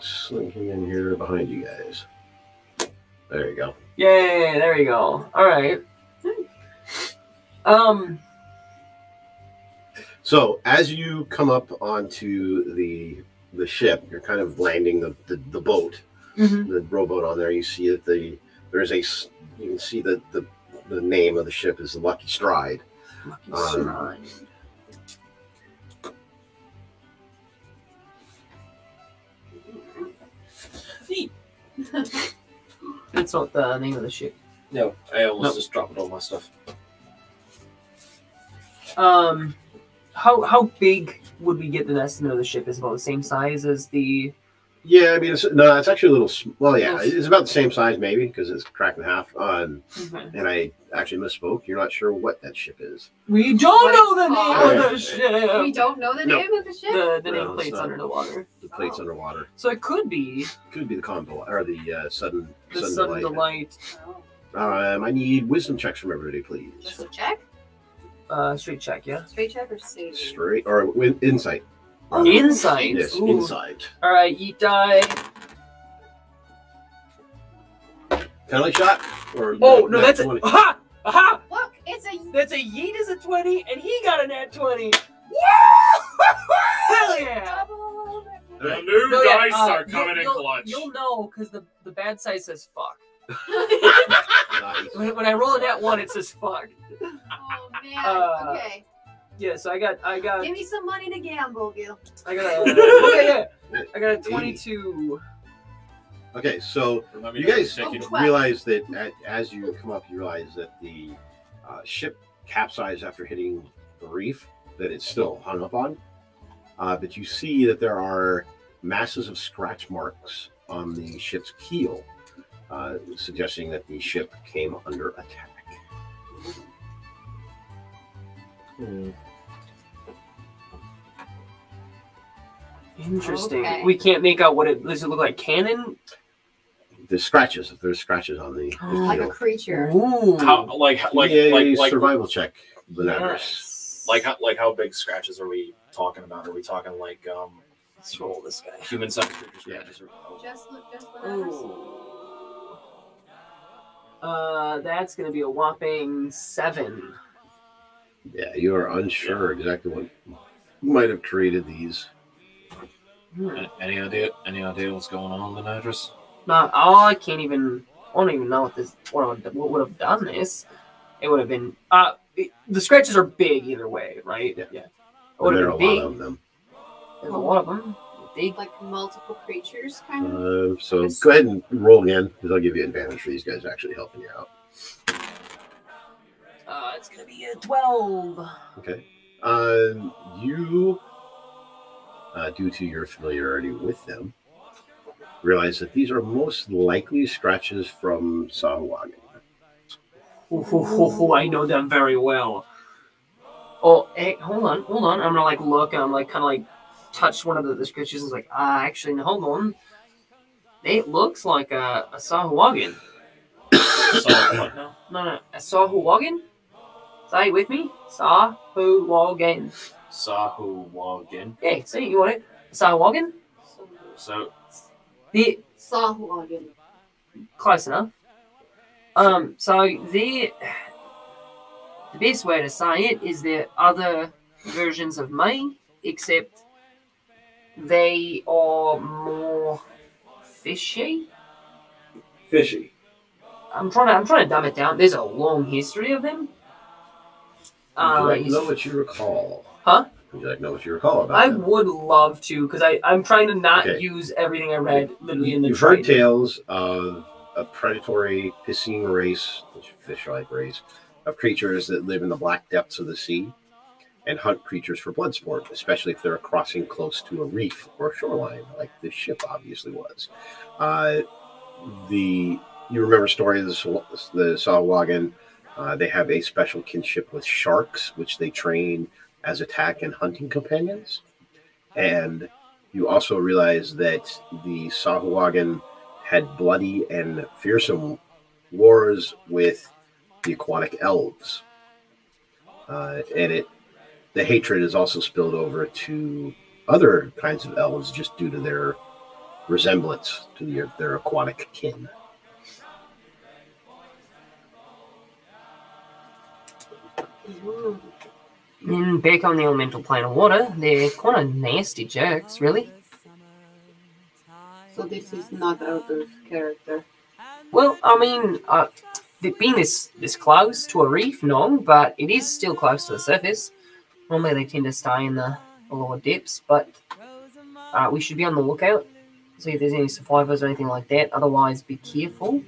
sling him in here behind you guys. There you go. Yay! There you go. All right. Um. So as you come up onto the the ship, you're kind of landing the, the, the boat, mhm. the rowboat on there. You see that the there's a you can see that the the name of the ship is the Lucky Stride. Lucky Um, Stride. That's not the name of the ship. No, I almost Nope. just dropped all my stuff. Um, how how big would we get the estimate of the ship? Is about the same size as the? Yeah, I mean, it's, no, it's actually a little. sm- Well, yeah, Little it's about the same size, maybe, because it's cracked in half. Um, Okay. and I actually misspoke. You're not sure what that ship is. We don't What know the name called. of the ship. we don't know the No. name of the ship. The the No, name plate's not. under the water, The plate's Oh. underwater. so it could be Could be the combo or the uh, sudden the sudden, sudden delight. delight. Um, I need wisdom checks from everybody, please. Just a check, Uh, straight check, yeah. straight check, or save. Straight or wi- insight. Oh, Insight. Yes, Ooh. insight. All right, eat die. Penalty shot or Oh nat- no, nat that's a 20? aha aha. Look, it's a. That's a yeet is a twenty, and he got a nat twenty. Yeah! Hell yeah! double. The new No, yeah, dice uh, are you'll- coming in you'll, clutch. You'll know because the the bad side says fuck. Nice. When, when I roll a nat one, it says fuck. Oh man. Uh, okay, Yeah, so I got I got give me some money to gamble, Gil. I got a yeah, yeah. I got a twenty-two. Okay, so you guys when realize that a- as you come up, you realize that the uh, ship capsized after hitting the reef that it's still hung up on. Uh, but you see that there are masses of scratch marks on the ship's keel, uh, suggesting that the ship came under attack. Hmm. Interesting. Okay. We can't make out what it does. It look like cannon? There's scratches. There's scratches on the, the Like a creature. Ooh. How like like Give me a like like survival check, Lunadris. Yes. like how like how big scratches are we talking about? Are we talking like um Let's roll this guy. human sized creature Yeah. Just look, just whatever. Ooh. Uh, that's gonna be a whopping seven. Yeah, you are unsure exactly what might have created these. Hmm. Any- Any idea? Any idea what's going on, Lunadris? Not, oh, I can't even. I don't even know what this. What would, what would have done this? It would have been. Uh, it, the scratches are big either way, right? Yeah. Yeah. It And would there are have a been lot of them. There's a lot of them. Big. Like multiple creatures, kind of. Uh, so go ahead and roll again, because I'll give you advantage for these guys actually helping you out. Uh, it's gonna be a twelve. Okay. Um, you, uh, due to your familiarity with them, realize that these are most likely scratches from Sahuagin. Ooh, I know them very well. Oh, hey, hold on, hold on. I'm gonna like look I'm like kind of like touch one of the, the scratches and it's like, ah, actually, no, hold on. It looks like a, a Sahuagin. What now? No, no, a Sahuagin? Say it with me. Sahuagin. Sahu Wagin. Hey, say it, you want it? Sahuagin? So The Sahuagin. close enough. Um, so the the best way to say it is there other versions of me, except they are more fishy. fishy. I'm trying to I'm trying to dumb it down. There's a long history of them. You Uh, like know what you recall? Huh? Would you like to know what you recall about I them? would love to because I I'm trying to not Okay. use everything I read literally in the You've heard tales of a predatory piscine race, fish-like race, of creatures that live in the black depths of the sea and hunt creatures for blood sport, especially if they're crossing close to a reef or shoreline, like this ship obviously was. Uh, the you remember story of the, the. Uh, they have a special kinship with sharks, which they train as attack and hunting companions. And you also realize that the Sahuagin had bloody and fearsome wars with the aquatic elves. Uh, and it the hatred is also spilled over to other kinds of elves just due to their resemblance to their, their aquatic kin. And back on the elemental plane of water, they're kind of nasty jerks, really. So this is not out of character. Well, I mean, uh, th- being this this close to a reef, no, but it is still close to the surface. Normally, they tend to stay in the, the lower depths, but uh, we should be on the lookout, see if there's any survivors or anything like that. Otherwise, be careful.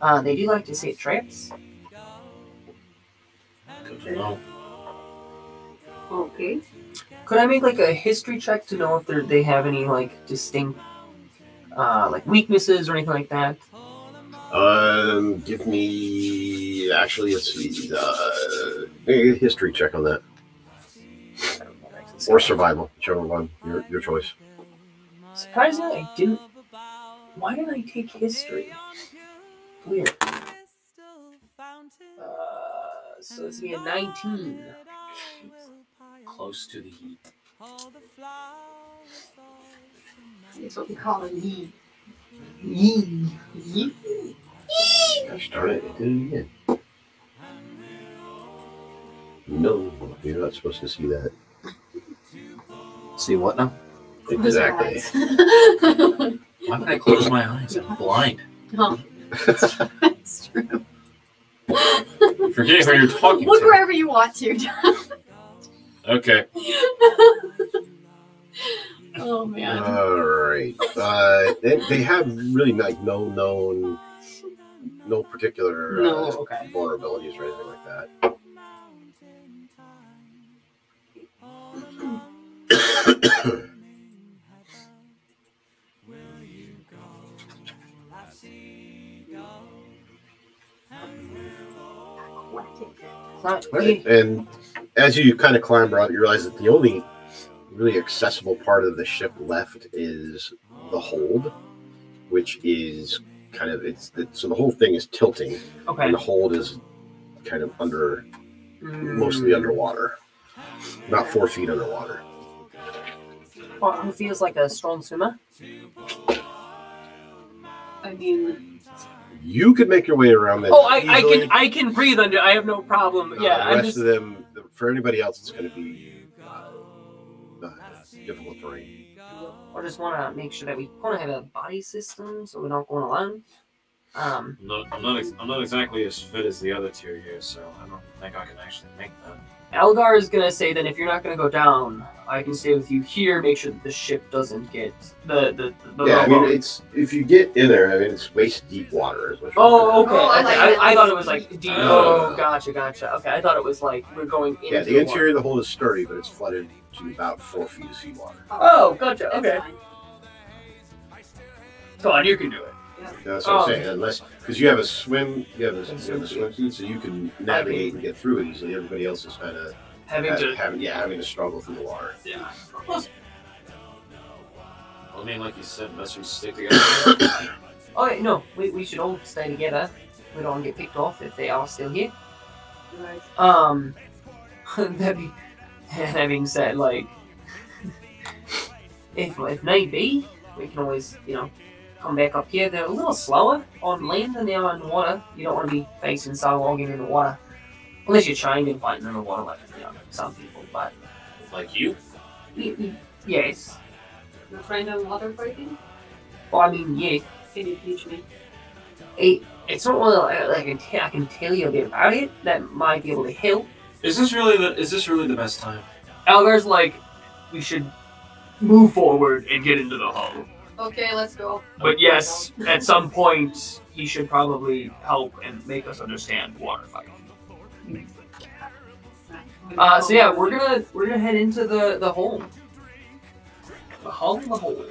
Uh, they do like to set traps. Good to know. Okay. Could I make like a history check to know if they they have any like distinct uh, like weaknesses or anything like that? Um, give me actually, let's uh, a history check on that, or survival, whichever one, your your choice. Surprisingly, I didn't. Why didn't I take history? Weird. Uh, so it's gonna a 19. Close to the heat. It's what we call a yee. Yee. Yee. Gosh darn it, it did it again. No, you're not supposed to see that. See what now? Exactly. Why would I close my eyes? I'm blind. no, that's true. Forgetting who you're talking Look to. wherever you want to. Okay. oh man. All right. Uh, they, they have really like no known, no particular No, uh, okay. vulnerabilities or anything like that. Right. And as you kind of climb out, you realize that the only really accessible part of the ship left is the hold, which is kind of it's the, so the whole thing is tilting, Okay. and the hold is kind of under Mm. mostly underwater, about four feet underwater. Well, who feels like a strong swimmer? I mean, You could make your way around this. Oh, I, I easily. can I can breathe under. I have no problem. Uh, Yeah, the I'm rest just. of them, for anybody else, it's going to be uh, uh, difficult terrain. I just want to make sure that we kind of have a body system, so we're not going alone. Um, I'm not, I'm not, ex- I'm not exactly as fit as the other two here, so I don't think I can actually make that. Algar is gonna say that if you're not gonna go down, I can stay with you here. Make sure that the ship doesn't get the the. the yeah, I mean, it's if you get in there, I mean, it's waist deep water. Is what you're Oh, okay. Oh, I like I. I thought it was like deep. Oh. Oh, gotcha, gotcha. Okay, I thought it was like we're going at. into Yeah, the water. interior of the hold is sturdy, but it's flooded to about four feet of seawater. Oh, gotcha. Okay. fine. Come on, you can do it. That's what Oh. I'm saying. Unless because you have a swim, you have a, you have a swimsuit, so you can navigate and get through it easily. Everybody else is kind of Having to. having yeah having to struggle through the water. Yeah. I mean, like you said, best we stick together. Oh wait, no, we, we should all stay together. We don't get picked off if they are still here. Right. Um, that be, that being said, like, if if need be, we can always, you know, come back up here. They're a little slower on land than they are in water. You don't want to be facing Sahuagin in the water, unless you're trained in fighting in the water, like you know some people. But like you? y- y- yes, You're trained on water fighting? well, I mean, yeah, Can you teach me? it, it's not really uh, like I can, t- I can tell you a bit about it that might be able to help. Is this really the? Is this really the best time? Algar's like, we should move forward and get into the hull. Okay, let's go. But yes, at some point, he should probably help and make us understand water fighting. Uh, so yeah, we're gonna we're gonna head into the the hole. The hull, the hole.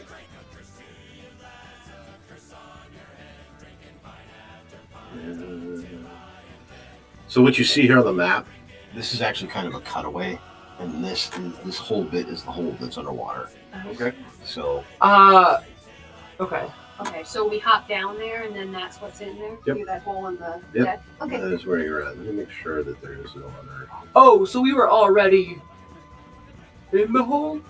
So what you see here on the map, this is actually kind of a cutaway, and this this whole bit is the hole that's underwater. Okay. So Uh, okay. Okay, so we hop down there and then that's what's in there? Yep. Through that hole in the Yep. deck? Okay. that is where you're at. Let me make sure that there is no other. Oh, so we were already in the hole.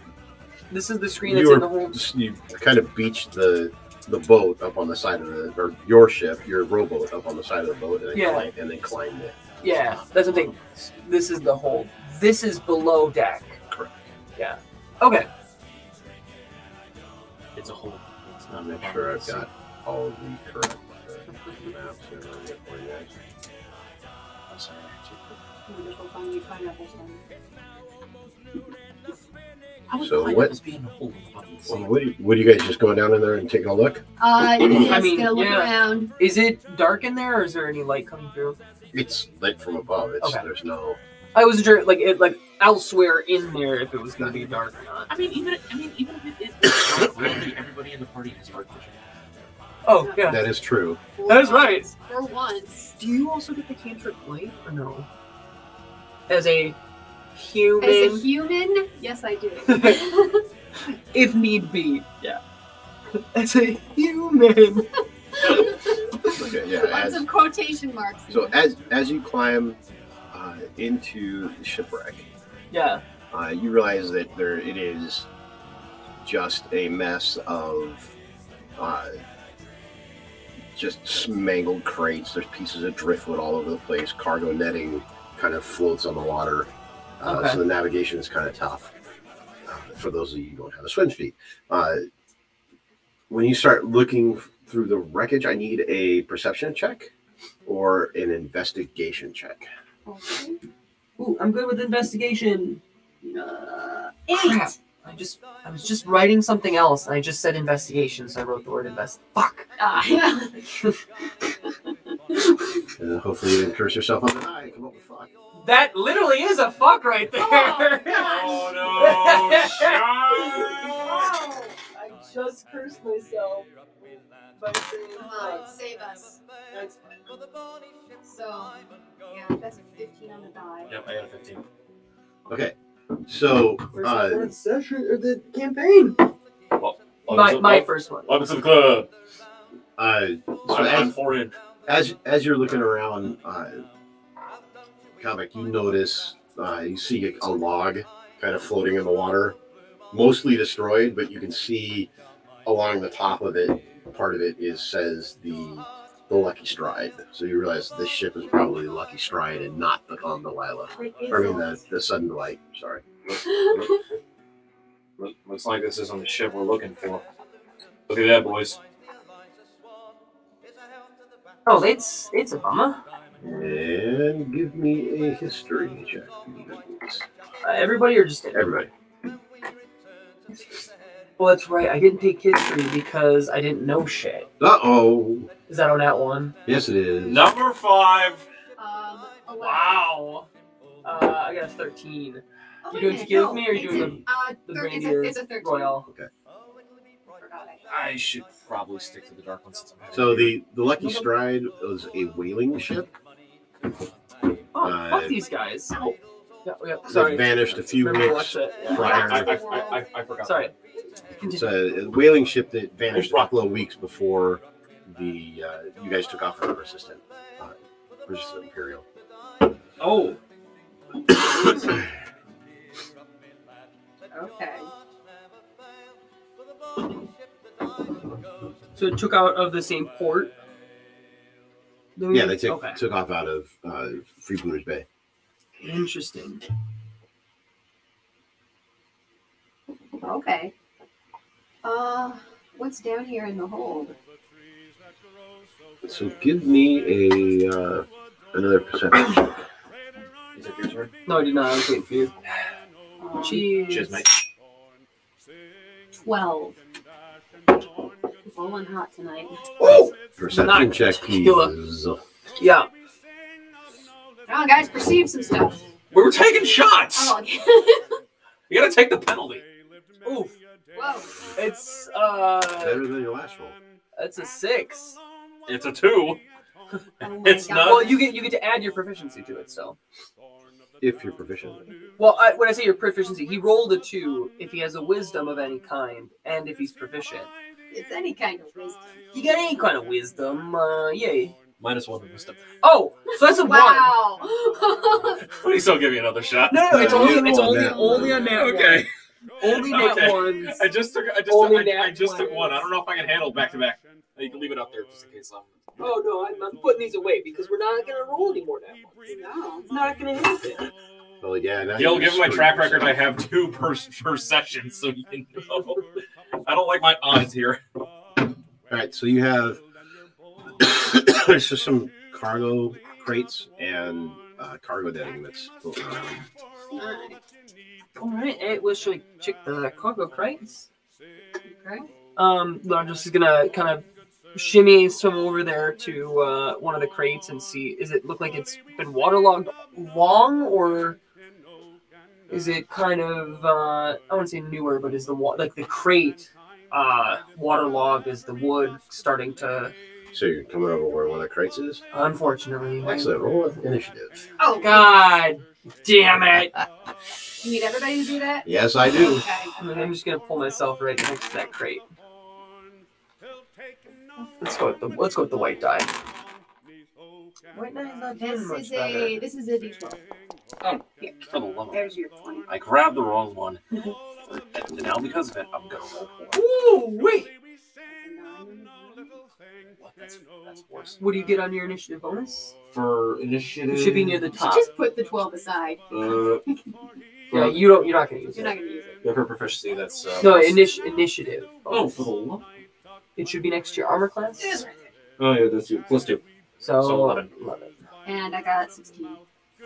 This is the screen that's You in were the hole. you kind of beached the the boat up on the side of the or your ship, your rowboat up on the side of the boat, and then, Yeah. climb, and then climbed it. Yeah, that's the thing. This is the hole. This is below deck. Correct. Yeah. Okay. It's a hole. It's I'll not make sure I've got all of the correct uh, maps here on for you guys. I'm sorry. Wonderful, find me pineapples on How would So pineapples what- be in a hole? Fucking Well, sea? what, do you, what do you guys just going down in there and taking a look? Uh, yes, I mean, gonna look yeah. around. Is it dark in there, or is there any light coming through? It's lit from above. It's Okay. there's no. I wasn't sure, like it, like elsewhere in there, if it was gonna be dark or not. I mean, even I mean, even if it is dark, really, everybody in the party has dark vision. Oh yeah. That is true. For That is right. once- For once. Do you also get the cantrip light or no? As a human, As a human, yes, I do. if need be. Yeah. As a human. Okay, yeah. Lots As, of quotation marks. so as as you climb uh, into the shipwreck, Yeah. uh, you realize that there it is just a mess of uh, just mangled crates. There's pieces of driftwood all over the place. Cargo netting kind of floats on the water, uh, Okay. so the navigation is kind of tough. Uh, for those of you who don't have a swim speed, uh, when you start looking through the wreckage, I need a perception check or an investigation check. Okay. Ooh, I'm good with investigation. Uh, Crap. I just I was just writing something else and I just said investigation, so I wrote the word invest. Fuck. Ah, yeah. Uh, hopefully, you didn't curse yourself on the eye. Come up with fuck. That literally is a fuck right there. Oh no, I just cursed myself by saying Come on, save us. That's fine. So, yeah, that's a 15 on the die. Yep, I got a 15. Okay, So, Where's uh, the session or the campaign? My, my to- first one. welcome to the club. uh, so I'm, I'm as, four in. as as you're looking around, uh, comic, you notice uh, you see a, a log kind of floating in the water, mostly destroyed, but you can see along the top of it, part of it is says the the Lucky Stride. So you realize this ship is probably Lucky Stride and not the on Delilah. Or, I mean the the Sudden Delight. Sorry. Look- Looks like this isn't the ship we're looking for. Look at that, boys. Oh, it's it's a bummer. And give me a history check. Uh, everybody or just Everybody. Well, that's right. I didn't take history because I didn't know shit. Uh oh. Is that on that one? Yes, it is. Number five. Um. Wow. Uh, I got a thirteen. Oh, You wait doing a minute, no, with me or you doing a, uh, The thir- it's, a, it's a royal. Forgot it. I should probably stick to the dark one since I'm So the the Lucky Stride was a whaling ship Oh, Uh, fuck these guys. Yeah, yeah. that Sorry. vanished a few weeks watch that. Yeah. prior. I, I, I, I forgot. Sorry. It's a, a whaling ship that vanished a couple of weeks before the uh, you guys took off for Resistant, uh, Resistant Imperial. Oh, Okay. So it took out of the same port. Then we- Yeah, they took Okay. took off out of uh, Freebooters Bay. Interesting. Okay. Uh, what's down here in the hold? So give me a uh, another perception check. is it your turn? No, I did not. I was waiting for you. Um, Cheers. Cheers, mate. Twelve. Rolling hot tonight. Perception Not check, tequila. please. Yeah. Come on, guys, perceive some stuff. We were taking shots. Oh, okay. You gotta take the penalty. Oof. Whoa. It's uh, Better than your last roll. it's a six. It's a two. Oh my It's God. not- Well, you get you get to add your proficiency to it. So, If you're proficient. well, I, when I say your proficiency, he rolled a two if he has a wisdom of any kind, and if he's proficient. It's any kind of wisdom. You got any kind of wisdom, uh, yay. Minus one in wisdom. Oh, so that's a one. Wow. Please don't give me another shot. No, no, no, it's only it's only that only one. on that Okay. One. Only net Okay. ones. I just took. I just. Only I, I that just took one. one. I don't know if I can handle back to back. You can leave it up there just in case. Um, Oh no, I'm, I'm putting these away because we're not gonna roll anymore now. no. It's not gonna happen. Well, yeah. Now You'll you're give my screwed track record. I have two per per session, so you know. I don't like my odds here. All right, so you have there's just some cargo crates and uh, cargo netting that's floating around. Alright. All right, hey, let's should we check the cargo crates? Okay. Um, I'm just gonna kind of shimmy some over there to uh, one of the crates and see. Is it look like it's been waterlogged long, or is it kind of uh, I wouldn't say newer, but is the wa- like the crate uh, waterlogged? Is the wood starting to? So you're coming over where one of the crates is. Unfortunately, Excellent. Roll with initiative. Oh, God damn it! You need everybody to do that? Yes, I do. Okay. I'm just gonna pull myself right next to that crate. Let's go with the let's go with the white die. White die is not This much is better. a this is a D12. Oh, Here, for the love of there's your 20. I grabbed the wrong one. and now because of it, I'm gonna roll four. Ooh, wait. What? That's, that's worse. What do you get on your initiative bonus? For initiative. It should be near the top. just put the 12 aside. Uh, Yeah, you don't. You're not gonna use You're it. not gonna use it. yeah, for proficiency, that's. Uh, No, initi- initiative. Oh, for the love. It should be next to your armor class. Oh yeah, that's two. Plus two. So, So 11. 11. And I got 16.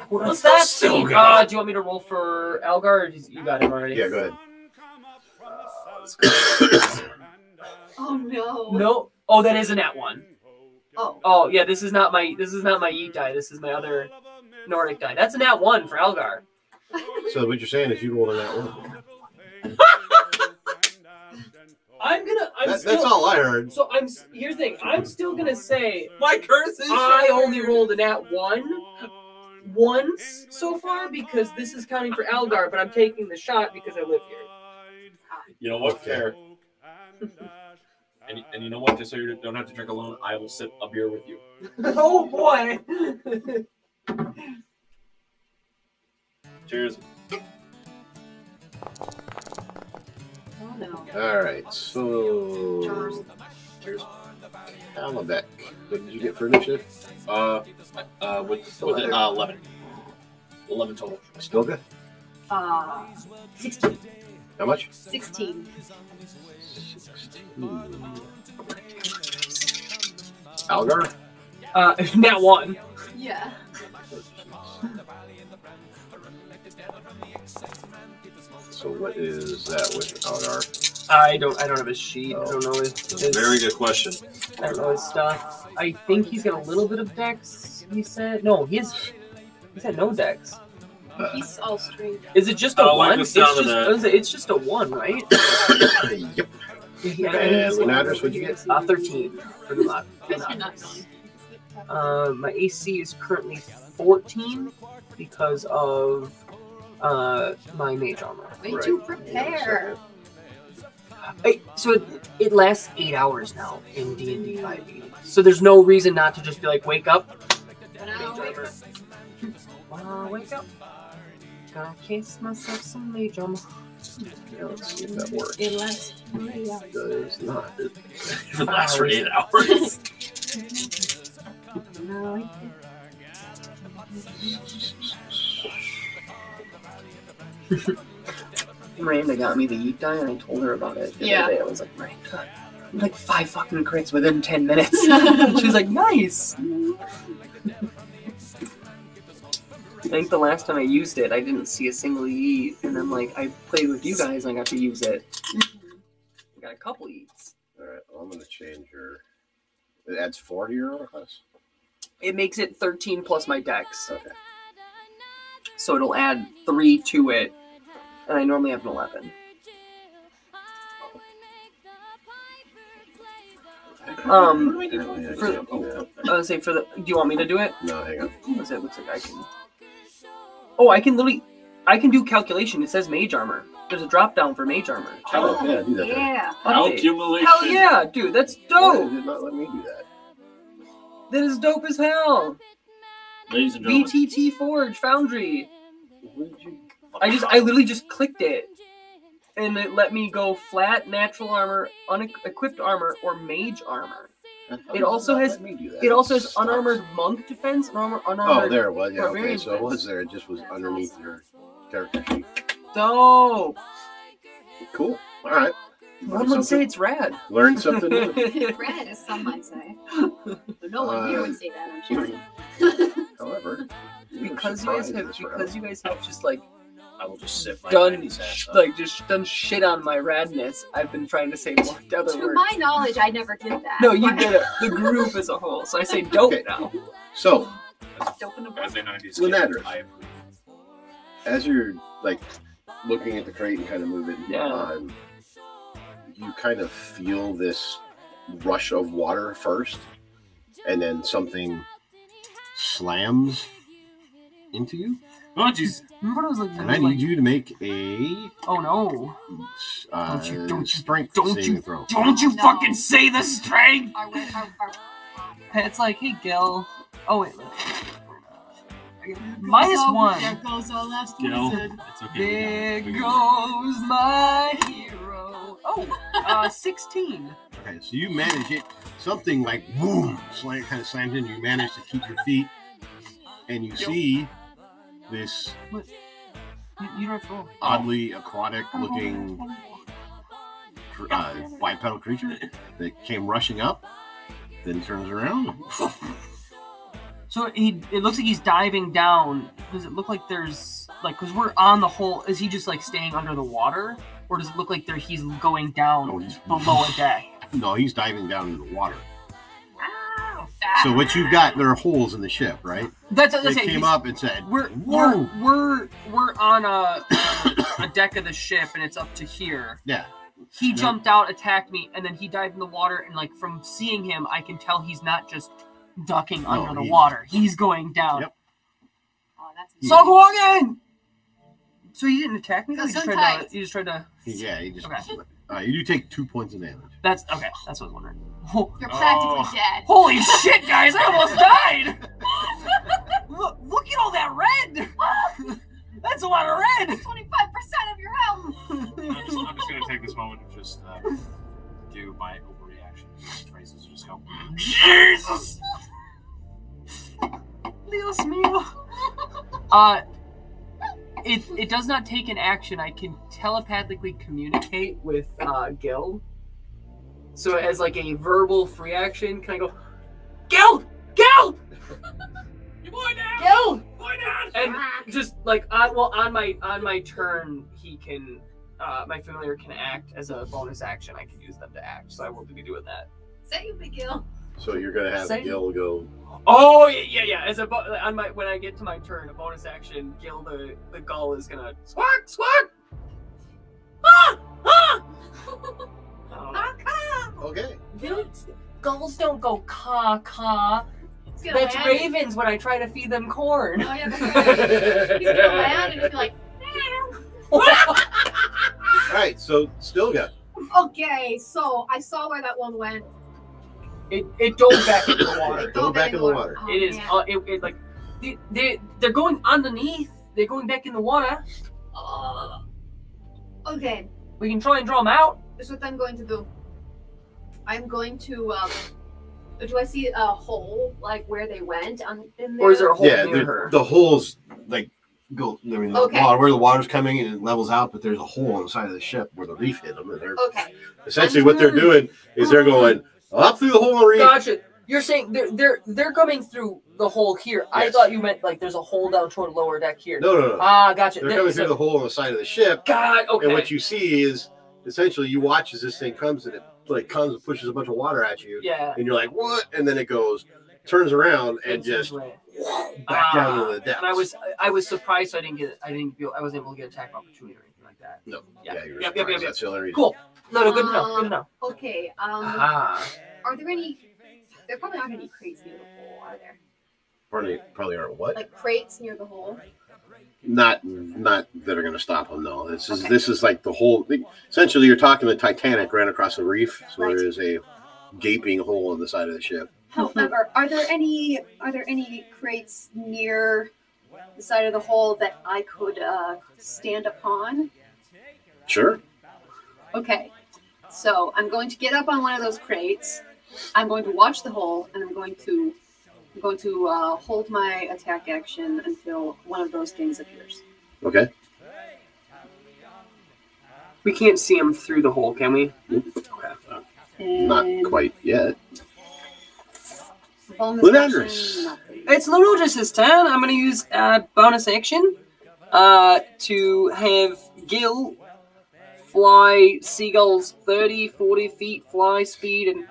What's That's that? still good. Uh, do you want me to roll for Elgar? Or just- you got him already. Yeah, go ahead. Uh, let's go. Oh no. no. Oh, that is a nat one. Oh. Oh yeah, this is not my this is not my Yeet die. This is my other Nordic die. That's a nat one for Algar. So what you're saying is you rolled on that one. I'm gonna. I'm That, still. that's all I heard. So I'm. s- Here's the thing. I'm still gonna say My curse is. I only rolled a nat one, once so far because this is counting for Algar, but I'm taking the shot because I live here. You know what? Okay. Fair. And, and you know what? Just so you don't have to drink alone, I will sip a beer with you. oh boy! Cheers. Oh no. All right, so Cheers. cheers. What did you get for initiative? Uh, uh, with, with it, uh, 11. 11 total. Still good. Uh, 16. How much? 16. Algar. Uh, nat one. Yeah. So what is that with Algar? I don't. I don't have his sheet. I don't know his. his Very good question. I don't know his stuff. I think he's got a little bit of dex. He said no. He's he said no dex. He's all strength. Is it just a don't like one? it's, just, of that. is it- it's just a one, right? yep. Yeah, And Lunadris, what'd you get? Uh, thirteen for the lot. You're not going. Uh, my AC is currently 14 because of uh, my mage armor. Way to prepare. Hey, so it, it lasts eight hours now in D and D 5e. So there's no reason not to just be like, wake up, But now, wake up. uh, wake up. Gotta kiss myself some mage armor. Yeah, let's see if that works. It lasts three hours. Does not. If it lasts for 8 hours. No, Miranda got me the Yeet die, and I told her about it. The Yeah. other day. I was like, Miranda, like five fucking crits within ten minutes. She's like, nice. I think the last time I used it, I didn't see a single Yeet, and then like I played with you guys and I got to use it. I got a couple Yeets. All right, well, I'm going to change your. It adds four to your armor class. It makes it thirteen plus my dex, Okay. so it'll add three to it, and I normally have an eleven. Um, Apparently I for- can't do that. I would say for the. Do you want me to do it? No, hang on. What's it? Looks like I can. Oh, I can literally. I can do calculation. It says mage armor. There's a drop down for mage armor. Oh, yeah, do that. then. Yeah. Update. Calculation. Hell yeah, dude, that's Why dope. did it not let me do that? That is dope as hell. Ladies and gentlemen. VTT Forge Foundry. What did you? I just, I literally just clicked it, and it let me go flat, natural armor, unequipped armor, or mage armor. It also has- Let do that. It also has unarmored monk defense and armor Oh, there it was. Yeah, okay. So it was there. It just was underneath your character sheet. Dope. Cool. All right. One would say it's rad. Learn something new. Red, as some might say. But no one here would say that, I'm sure. Uh, however, because you guys have, this round. because you guys have just like I will just sip my done, Randy's ass up. like just done shit on my radness. I've been trying to say more other to words. my knowledge, I never did that. No, you did it. The group as a whole. So I say dope Okay. now. So, Dope in the As book. 90s Lunadris. kid, I approve. as you're like looking at the crate and kind of moving, Yeah. um, you kind of feel this rush of water first, and then something slams into you. Oh, jeez. Remember what I was like? And I need you to make a Oh no! uh, Don't you- don't you- strength don't you- throw. Don't you No. fucking say the strength! Our, way- our, our, It's like, hey Gil. Oh wait. Minus one. There goes our last Gil, wizard. it's okay. There we got it. goes my hero. Oh, uh, 16. Okay, so you manage it. Something like boom, slam, kind of slams in. You manage to keep your feet, and you see this You, you don't have oddly aquatic-looking uh, bipedal creature that came rushing up, then turns around. So he, it looks like he's diving down. Does it look like there's like, cause we're on the whole? Is he just like staying under the water, or does it look like there he's going down Oh, he's below a deck? no, he's diving down into the water. Ow. So what you've got, there are holes in the ship, right? That's, what They that's it. came up and said, We're Whoa. we're we're we're on a a deck of the ship, and it's up to here. "Yeah, He Yep. jumped out, attacked me, and then he dived in the water. And like from seeing him, I can tell he's not just ducking oh, under the he's- water. He's going down. Yep. Oh, that's So go again. So you didn't attack me? He just tried to. You just tried to. Yeah, he just. Okay. Uh, you do take two points of damage. That's okay. That's what I was wondering. Oh, You're practically Oh. dead. Holy shit, guys! I almost died. look, look at all that red. That's a lot of red. Twenty-five percent of your health. I'm just, I'm just gonna take this moment to just uh, do my overreaction. Traces just go. Jesus. Dios mío. Uh, it it does not take an action. I can telepathically communicate with uh, Gil. So as like a verbal free action, can I go, Gil, Gil, You boy down! Gil, Boy down! and just like on well on my on my turn, he can. Uh, my familiar can act as a bonus action. I can use them to act, so I will be doing that. Save me, Gil. So you're gonna have Say- Gil go. Oh yeah, yeah, yeah. As a bo- on my when I get to my turn, a bonus action, Gil the the gull is gonna squawk, squawk. Ah, ah. I don't. Okay. Gills- Gulls don't go caw caw. That's land. ravens when I try to feed them corn. Oh yeah, right. He's gonna land and just be like. All right. So still got. Okay, so I saw where that one went. It it dove back into the water. Go back in the water. Oh, It is man. uh, it, it like they, they they're going underneath. They're going back in the water. Uh, okay, We can try and draw them out. this is what I'm going to do. I'm going to. Um, do I see a hole like where they went on in there? Or is there a hole Yeah, near the, her? the holes like go. I mean, the Okay. water, where the water's coming and it levels out, but there's a hole on the side of the ship where the reef hit them, and they're Okay. Essentially, what they're doing is they're going up through the hole in the reef. Gotcha. You're saying they're they're they're coming through the hole here. I thought you meant like there's a hole down toward lower deck here. No, no, no. Ah, gotcha. They're There- coming so- through the hole on the side of the ship, God, okay. and what you see is essentially you watch as this thing comes and it like comes and pushes a bunch of water at you, yeah. and you're like, "What?" And then it goes, turns around, and It's just back down Ah, to the depths. And I was I was surprised I didn't get I didn't feel I wasn't able to get attack opportunity or anything like that. no, Yeah. yeah, yep, surprised. yep, yep. That's the only reason. Cool. No, no, good to know. Good to know. Okay. Um, Ah. are there any? There probably aren't any crates near the hole, are there? Probably, probably aren't what? Like crates near the hole? Not, not that are going to stop them. No, this is Okay. this is like the whole. Essentially, you're talking the Titanic ran across the reef, so Right. there is a gaping hole on the side of the ship. However, are there any are there any crates near the side of the hole that I could uh, stand upon? Sure. Okay, so I'm going to get up on one of those crates. I'm going to watch the hole, and I'm going to I'm going to uh, hold my attack action until one of those things appears. Okay. We can't see him through the hole, can we? And Not quite yet. bonus Lunadris. It's Lunadris' turn. I'm going to use uh, bonus action uh, to have Gil fly seagulls 30, 40 feet fly speed and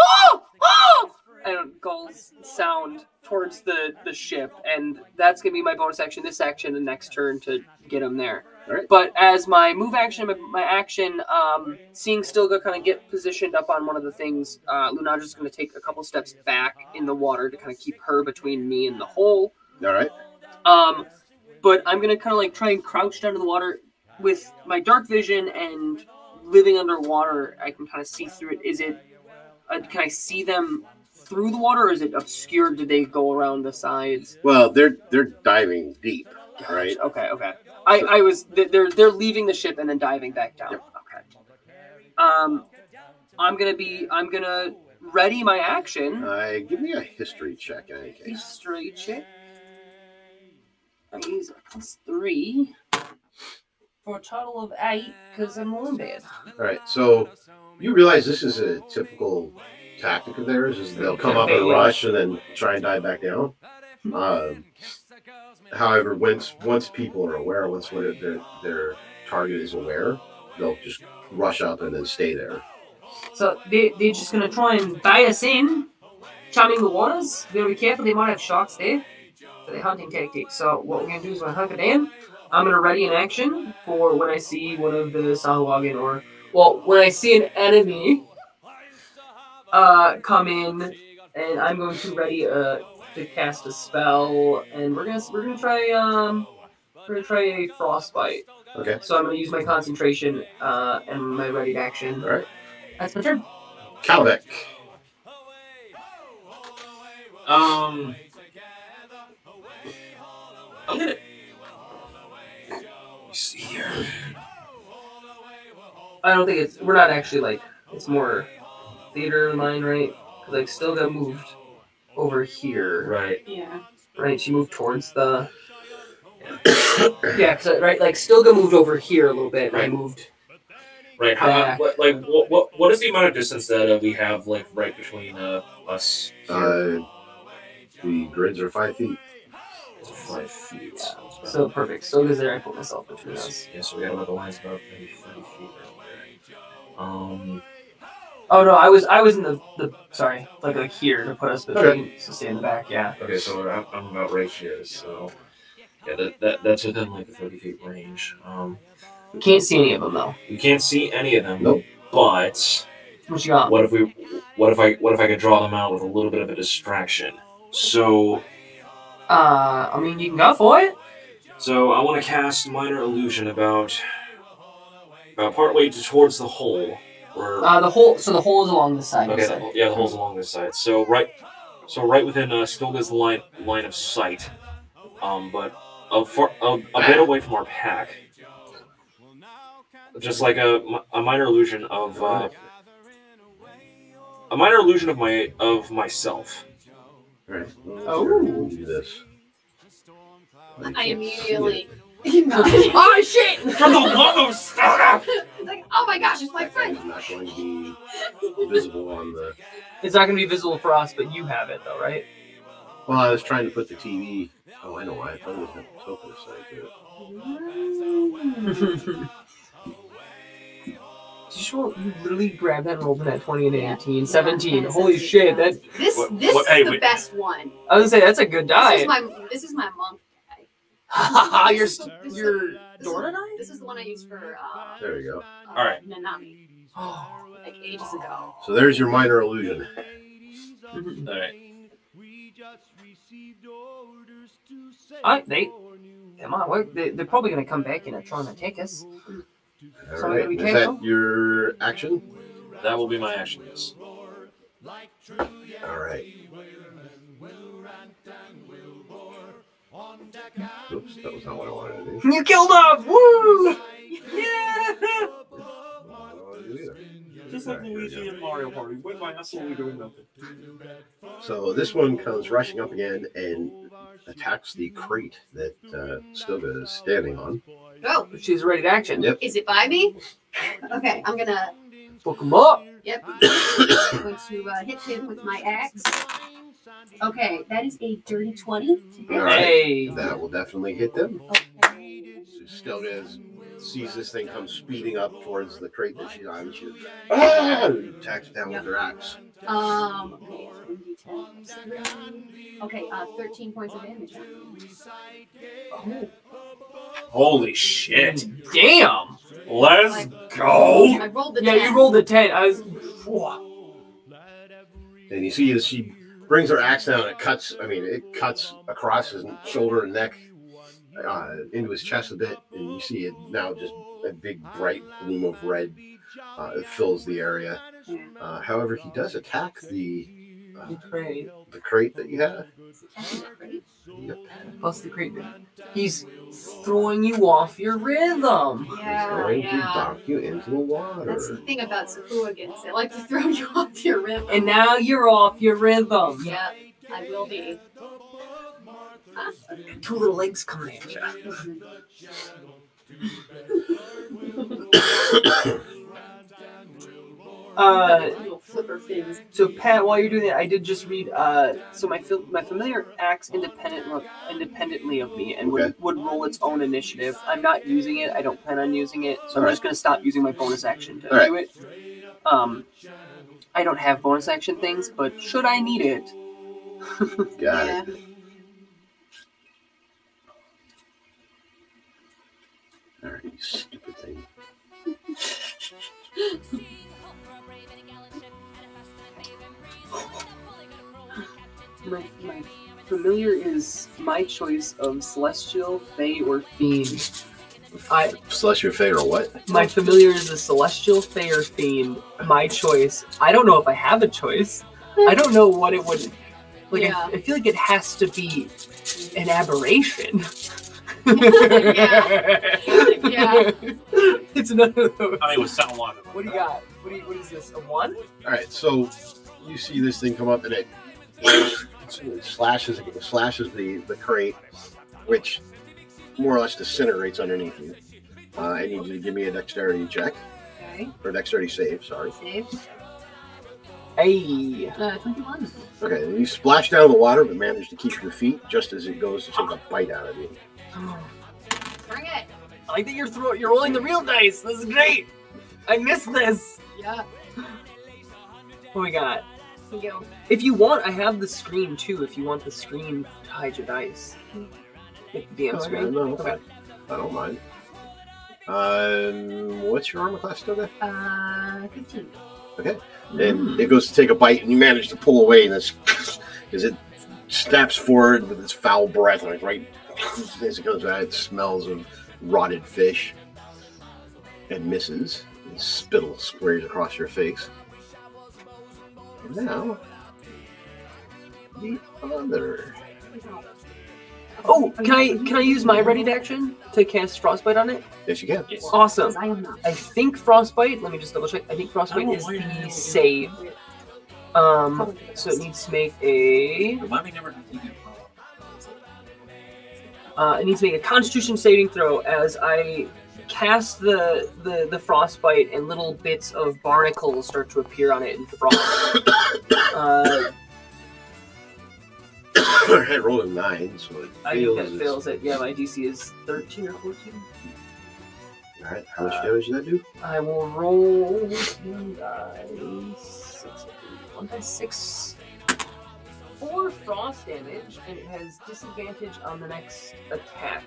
oh, oh! and gulls sound towards the, the ship. And that's going to be my bonus action this action and next turn to get him there. Alright. But as my move action, my, my action, um, seeing Stilga kind of get positioned up on one of the things, uh, Lunadra is going to take a couple steps back in the water to kind of keep her between me and the hole. All right. Um, but I'm going to kind of like try and crouch down in the water with my dark vision and living underwater. I can kind of see through it. Is it? Uh, can I see them through the water, or is it obscured? Do they go around the sides? Well, they're they're diving deep. Right. Okay. Okay. I, I was they- they're they're leaving the ship and then diving back down. Yep. Okay. Um, I'm gonna be I'm gonna ready my action. Uh, give me a history check in any case. History check. I use a plus three for a total of eight because I'm wounded. All right. So you realize this is a typical tactic of theirs: is they'll come up in a rush and then try and dive back down. Um, however, once once people are aware, once their their, their target is aware, they'll just rush up and then stay there. So they they're just gonna try and bay us in, chumming the waters. We'll be careful. They might have sharks there for their hunting tactics. So what we're gonna do is we're gonna hunker down. I'm gonna ready an action for when I see one of the Sahuagin or well when I see an enemy uh come in and I'm going to ready a to cast a spell, and we're gonna we're gonna try um we're gonna try a frostbite. Okay. So I'm gonna use my concentration uh, and my ready action. All right. That's my turn. Calbeck. Um, I'm gonna. Let me see here. I don't think it's we're not actually like it's more theater of mine, right? 'Cause, like Stilga moved over here, Right. Yeah. right? She moved towards the. yeah, 'cause, right, like Stilga moved over here a little bit. and I Right. moved. Right. How, Back. what, like, what, what, what is the amount of distance that uh, we have, like, right between uh, us? Here? Uh, the grids are five feet. It's five feet. So perfect. So is there. I put myself between us. Yeah, so we got about the lines about maybe 30 feet right there. Um, Oh no, I was I was in the the sorry like like here to put us between to stay in the back. Yeah. okay, so I'm, I'm about right here, so yeah, that, that that's within like the 30 feet range. Um, We can't see any of them though. you can't see any of them, Nope. but What you got? what if we, what if I, what if I could draw them out with a little bit of a distraction? So, Uh, I mean you can go for it. So I want to cast minor illusion about about partway towards the hole, or Uh, the hole. So the hole is along the side. you Okay, the, said. hole- yeah, the hole's along this side. So right, so right within uh, Stilga's line line of sight, um, but a, far, a, a bit away from our pack. Just like a, a minor illusion of uh, a minor illusion of my of myself. All right. Oh. Do this. I immediately. Oh shit! For the love of Stilga! like, oh my gosh, it's my That friend. is not going to be visible on the. It's not gonna be visible for us, but you have it though, right? Well, I was trying to put the TV. Oh, I know why. I thought it was the sofa side to it. Did you, just you literally grabbed that and rolled in at 20 and Yeah. 18, 17. Yeah. Holy shit! That This What- this what- is hey, the wait. best one. I was gonna say that's a good die. This die. is my this is my monk. your This is- your This is, Dora die? this is the one I used for uh, There you go. uh All right. Nanami Oh, like ages ago. So there's your minor illusion. All right. I, they come on. What, they, they're probably gonna come back and try and attack us. All So I right. gotta Is that your action? That will be my action. Yes. All right. Oops, that was not what I wanted to do. You killed him! Woo! Yeah! Not what I wanted to do either. Just like Luigi and Mario Party, went by absolutely doing nothing. So this one comes rushing up again and attacks the crate that uh, Stilga is standing on. Oh, She's ready to action. Yep. is it by me? Okay, I'm gonna Fuck him up. Yep. I'm going to uh, hit him with my axe. Okay, that is a dirty 20. All right. Hey. That will definitely hit them. Okay. So Stilga is, sees this thing come speeding up towards the crate that she's on. She ah! attacks down with her axe. Um, okay, so Okay, uh, 13 points of damage. Holy shit! Damn. Let's go! I rolled the Yeah, 10. you rolled a 10. I was. And you see as she brings her axe down, it cuts. I mean, it cuts across his shoulder and neck, uh, into his chest a bit, and you see it now just a big bright bloom of red. Uh, it fills the area. Uh, however, he does attack the uh, Great. the crate that you have. Yep. Plus the creep. He's throwing you off your rhythm. He's Yeah, to yeah. dock you into the water. That's the thing about Sahuagins. They like to throw you off your rhythm. And now you're off your rhythm. yeah, I will be. Two little legs coming at you. Uh, Little flipper fins. so Pat, while you're doing that, I did just read. Uh, so my fil- my familiar acts independent independently of me and would, Okay. would roll its own initiative. I'm not using it. I don't plan on using it. So I'm Alright. just gonna stop using my bonus action to Alright. do it. Um, I don't have bonus action things, but should I need it, Got yeah. it. All right, you stupid thing. my, my familiar is my choice of celestial, fey, or fiend. I Celestial Fey or what? my familiar is a celestial, fey, or fiend. My choice. I don't know if I have a choice. I don't know what it would. Like Yeah. I, I feel like it has to be an aberration. Yeah. It's another. of those. I mean, with sound one. What do you got? What, do you, what is this? A one? All right, so you see this thing come up and it slashes slashes the the crate, which more or less disintegrates underneath you. Uh, I need you to give me a dexterity check Okay. or dexterity save. Sorry. Save. Hey. Uh, 21. Okay, you splash down in the water, but manage to keep your feet just as it goes to take a bite out of you. Bring it. I like that you're throw- you're rolling the real dice. This is great. I missed this. Yeah. What we got? Thank you. If you want, I have the screen too. If you want the screen to hide your dice, like the DM Oh, screen. no, Okay. I don't mind. Um, what's your armor class still, guy? Uh, 15. Okay, and it goes to take a bite, and you manage to pull away, and this as it snaps forward with its foul breath, like right as it goes out, it smells of rotted fish, and misses. And spittle sprays across your face. And now, the other. Oh, can I can I use my ready to action to cast frostbite on it? Yes, you can. Yes. Awesome. I am not. I think frostbite. Let me just double check. I think frostbite is why did I the save. Um, so it needs to make a. Remind me never to think Uh, it needs to make a Constitution saving throw as I cast the the the frostbite, and little bits of barnacles start to appear on it and frost. uh, I rolled a nine, so it I think that fails it. Yeah, my DC is thirteen or fourteen. All right, how much damage did that do? I will roll one dice. Six, one dice six. Four frost damage, and it has disadvantage on the next attack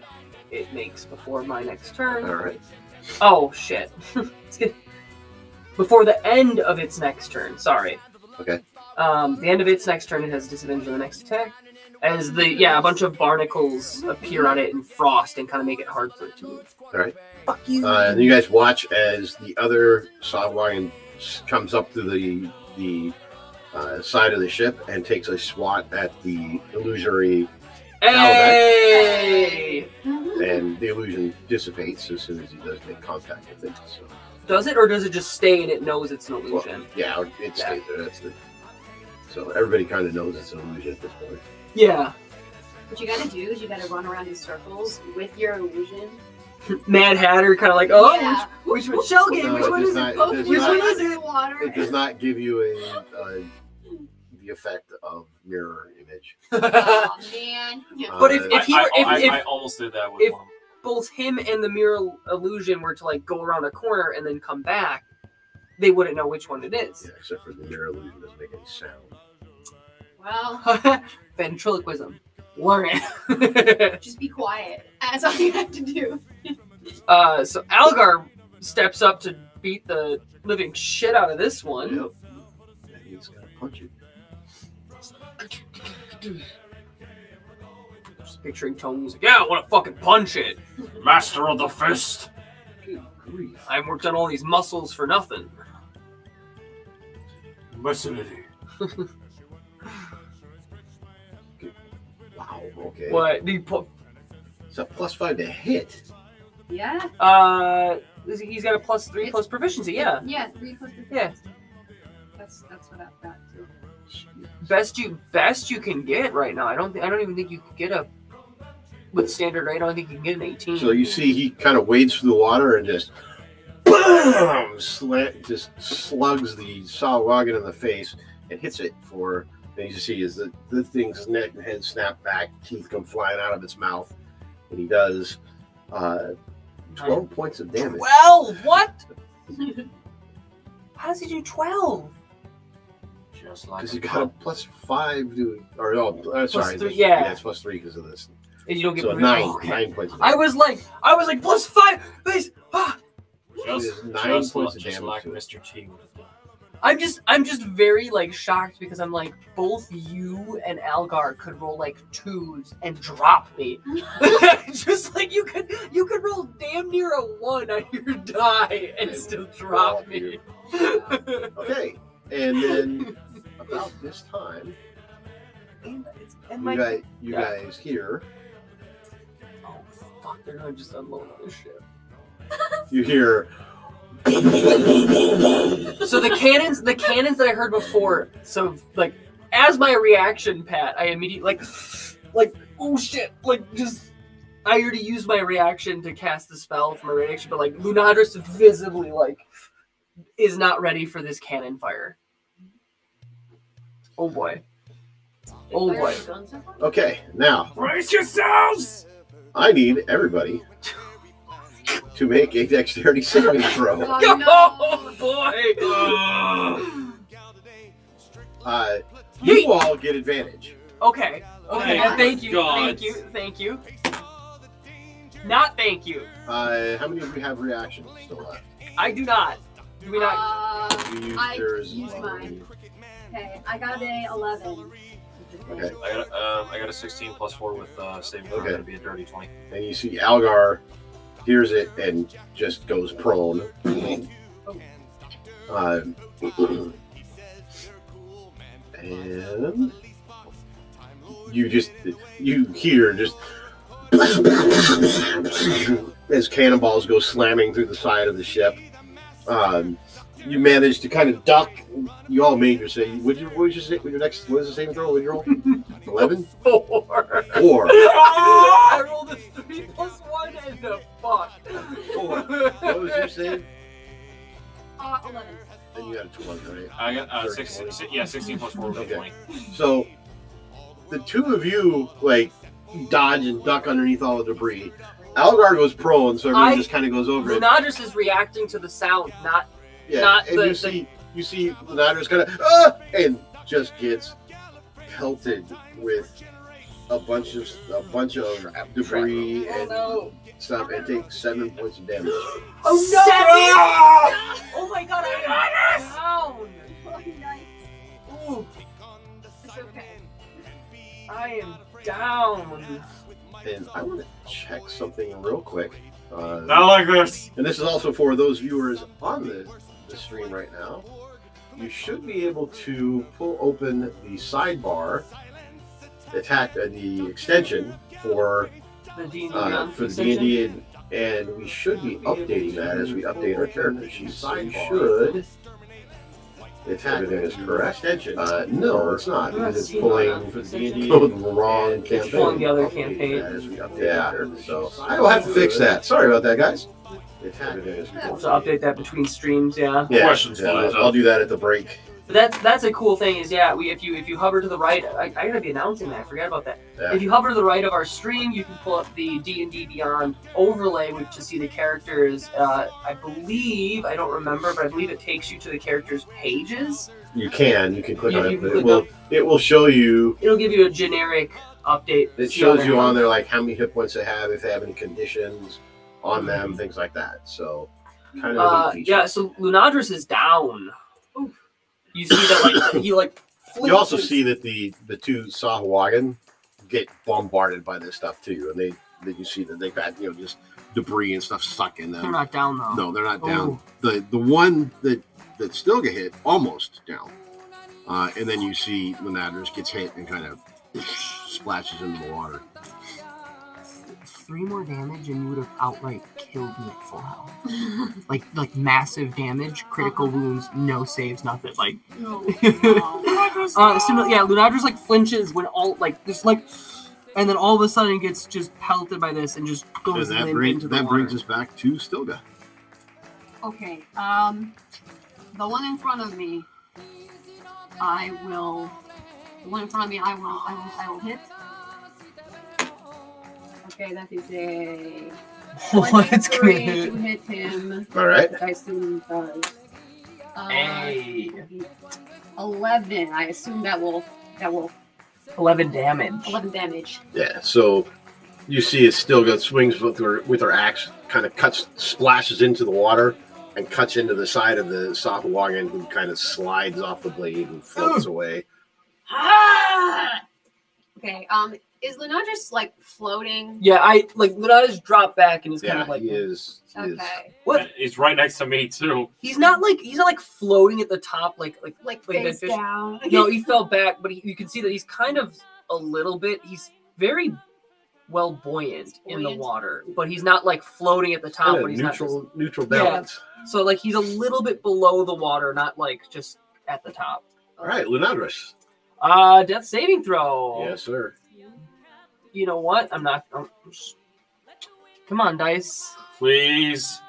it makes before my next turn. All right. Oh shit! It's good. Before the end of its next turn. Sorry. Okay. Um, the end of its next turn, it has disadvantage on the next attack. As the yeah, a bunch of barnacles appear on it and frost and kind of make it hard for it to move. All right. Fuck you. Uh, and you guys watch as the other Sahuagin comes up to the the uh, side of the ship and takes a swat at the illusory, hey! and the illusion dissipates as soon as he does make contact with it. So, Does it, or does it just stay and it knows it's an well, illusion? yeah, it stays there. That's the. So everybody kind of knows it's an illusion at this point. Yeah. What you gotta do is you gotta run around in circles with your illusion. Mad Hatter, kind of like, oh, Yeah. which, which, which shell game? No, which one is not- it? it Both does Which not- one is under it? the water. It does not give you a, uh the effect of mirror image. Oh man. Yeah. But if- Uh, if he I, were- I, if- I, I if- almost did that with if- one. Both him and the mirror illusion were to like go around a corner and then come back, they wouldn't know which one it is. Yeah, except for the mirror illusion doesn't make any sound. Well, Ventriloquism. Learn it. just be quiet. That's all you have to do. uh, so Algar steps up to beat the living shit out of this one. Yep. And he's gonna punch it. Just picturing Tony. He's like, yeah, I want to fucking punch it. Master of the Fist. Good grief. I worked on all these muscles for nothing. Mercenary. Wow. Okay. What? Do you pu- It's a plus five to hit. Yeah. uh, he's got a plus three It's- plus proficiency. Yeah, Yeah. Three plus. three. yeah. That's that's what I've got too. Best you best you can get right now. I don't. Th- I don't even think you can get a with standard. Right? I don't think you can get an eighteen. So you see, he kind of wades through the water and just, boom, slant, just slugs the Sahuagin in the face and hits it for. And you see is the the thing's neck and head snap back, teeth come flying out of its mouth, and he does uh, twelve points of damage. Twelve. What? How does he do twelve? Just like Because you got a plus five dude, or no, uh, sorry, three, that's- yeah. it's plus three because of this. And you don't get So profi- nine, oh, okay. nine points. I was like, I was like plus five. Please. Ah. Just, It is nine just, points like, just like to. Mr. T would have done. I'm just I'm just very like shocked because I'm like both you and Algar could roll like twos and drop me. just like you could you could roll damn near a one on your die and still drop me. Okay, and then about this time, and and you my guys, you yeah. guys hear oh fuck, they're gonna just unload this shit. you hear So the cannons, the cannons that I heard before. So like, as my reaction, Pat, I immediately like, like oh shit, like just. I already used my reaction to cast the spell from a reaction, but like Lunadris visibly like is not ready for this cannon fire. Oh boy. Oh boy. Okay, now Brace yourselves! I need everybody to make a dexterity saving throw. Oh boy. Uh, you all get advantage. Okay. Okay. Oh thank you. God. Thank you. Thank you. Not thank you. Uh, how many of you have reactions still left? I do not. Do we not? Uh, You used I yours. used mine. Okay, I got a 11. Okay. I got, a- um, I got a 16 plus 4 with uh, saving throw. Okay. That'd be a dirty 20. And you see Algar hears it and just goes prone. Uh, and you just you hear just as cannonballs go slamming through the side of the ship. Um, you managed to kind of duck. You all made your say. Would you? What was your say? What your next? What was the same throw? What did you roll? Eleven. Four. Four. I rolled a three plus one and a fuck. Four. What was your save? Uh, 11. Then you got a twenty, right? I got uh, Dirty six, 20. si- yeah, 16 plus 4 would Okay. 20. So the two of you like dodge and duck underneath all the debris. Algar goes prone, so everyone I- just kind of goes over it. Lunadris is reacting to the sound, not Yeah, not and the- you the- see you see Leonardo's kind of ah, and just gets pelted with a bunch of a bunch of debris and stuff, and takes seven points of damage. Oh no! Oh my god, I am down. Oh. Ooh, It's okay. I am down. And I want to check something real quick. Uh, Not like this. And this is also for those viewers on the, the stream right now. You should be able to pull open the sidebar, attack uh, the extension for The D&D uh, for the extension. D and D, and we should be updating that as we update our character sheet. So you should. The attack is correct. Extension. Uh, no, it's not because it's pulling for the D and D the wrong It's campaign. pulling the other campaign. as we update yeah. Character. So I will have to fix that. Sorry about that, guys. The attack is We'll to update that between streams, yeah. yeah, Questions yeah, flies I'll, I'll up. do that at the break. But that's that's a cool thing is yeah, we if you if you hover to the right, I, I gotta be announcing that. I forgot about that. Yeah. If you hover to the right of our stream, you can pull up the D and D Beyond overlay, which to see the characters. Uh, I believe I don't remember, but I believe it takes you to the characters' pages. You can, you can click Yeah, on it, can but it will up. it will show you. It'll give you a generic update. It shows you on there like how many hit points they have, if they have any conditions on them, things like that. So kind of Uh, yeah, so Lunadris is down. You see that like he like. You also flinches. see that the the two Sahuagin get bombarded by this stuff too, and they that you see that they've got you know just debris and stuff stuck in them. They're not down though. No, they're not down. Oh. The the one that that still get hit almost down, uh, and then you see Lunadris gets hit and kind of splashes into the water. Three more damage and you would have outright killed me at full health. like like massive damage, critical wounds, no saves, nothing. Like No. uh so yeah, Lunadris like flinches when all like just like and then all of a sudden gets just pelted by this and just And goes that limp brings into the that water. brings us back to Stilga. Okay. Um, the one in front of me, I will. The one in front of me, I will. I will. I will hit. Okay, that is a What's gonna 23 hit? to hit him. All right. I assume does. Uh, Hey. Eleven. I assume that will. That will. Eleven damage. Eleven damage. Yeah. So you see, it Stilga swings with her with her axe, kind of cuts, splashes into the water, and cuts into the side of the Sahuagin, who kind of slides off the blade and floats away. Ah! Okay. Um, is Luna just like floating? Yeah, I like Lunata's dropped back and he's kind of like he is. He is. Okay. what? He's right next to me too. He's not like he's not like floating at the top like like Like Like that face fish- down. no, he fell back, but he, you can see that he's kind of a little bit. He's very well buoyant in the water, but he's not like floating at the top. Kind but he's neutral, neutral balance. not. So like he's a little bit below the water, not like just at the top. All right, Lunadris. Uh, death saving throw. Yes, sir. You know what? I'm not. I'm just- Come on, dice. Please.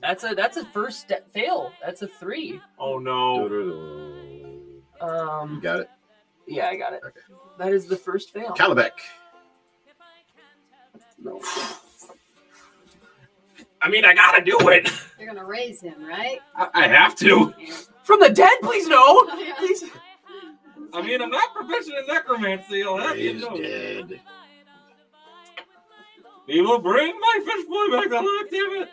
That's a that's a first de- fail. That's a three. Oh no. Um. You got it. yeah, I got it. Okay. That is the first fail. Calabec. No. I mean, I gotta do it. You're gonna raise him, right? I, I have to. From the dead, please no. Yeah. Please. I mean, I'm not proficient in necromancy. I'll have you He's know. dead. He will bring my fish boy back alive. Damn it.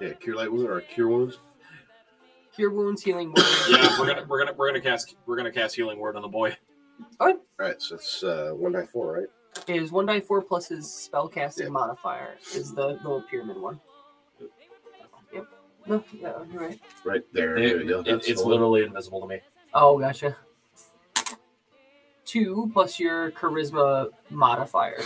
Yeah, cure light wounds or cure wounds. Cure wounds, healing word. Yeah, we're gonna we're gonna we're gonna cast we're gonna cast healing word on the boy. All right. All right. so it's uh, one by four, right? is one die four plus his spellcasting Yeah. modifier is the little pyramid one. Yep. No, yeah, you're right. Right there. It- there you go. it- it's the one. literally invisible to me. Oh, gotcha. Two plus your charisma modifier.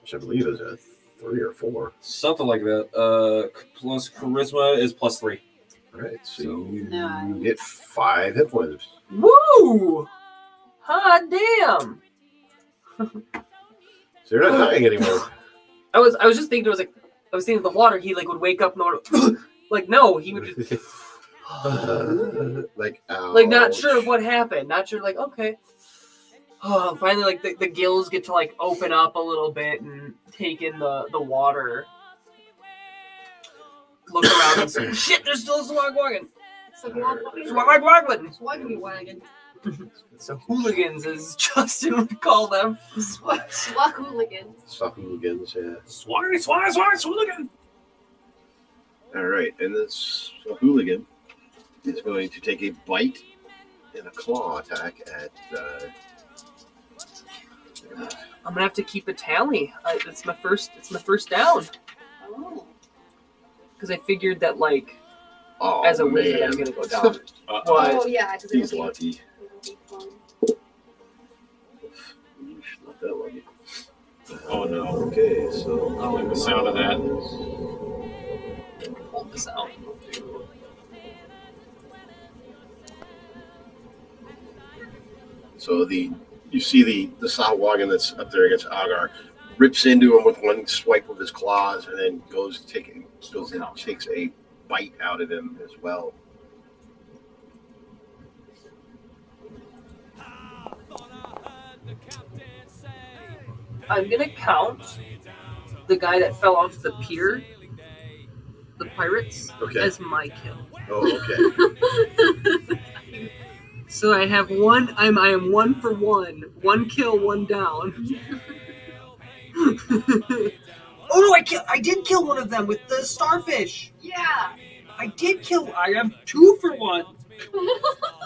which I believe is a three or four. Something like that. Uh, plus charisma is plus three. All right, so you Nice. get five hit points. Woo! Hot damn! So you're not dying anymore. I was I was just thinking it was like I was thinking the water. He like would wake up and would- like no, he would just like, like not sure of what happened. Not sure like okay. Oh, finally, like the, the gills get to like open up a little bit and take in the the water. Look around and say, "Shit, there's still a swagwagon. Swag Swagwagon." Swaggy wagon. So hooligans, as Justin would call them. Swag swag hooligans. Stop hooligans, yeah. Swine, swine, swine, hooligan. All right, and this hooligan is going to take a bite and a claw attack at. Uh, I'm gonna have to keep a tally. I, it's my first. It's my first down Oh. because I figured that like oh, as a wizard, man. I'm gonna go down. Uh, What? Oh yeah, because He's it'll be, lucky. it'll be fun. Not that lucky. Oh, no. Okay, so. I like the sound of that. Hold this out. So the you see the the Sahuagin that's up there against Algar rips into him with one swipe of his claws and then goes to take goes takes a bite out of him as well. I'm gonna count the guy that fell off the pier, the pirates, Okay. as my kill. Oh, okay. So I have one. I'm I am one for one. One kill, one down. oh no! I kill. I did kill one of them with the starfish. Yeah. I did kill. I am two for one.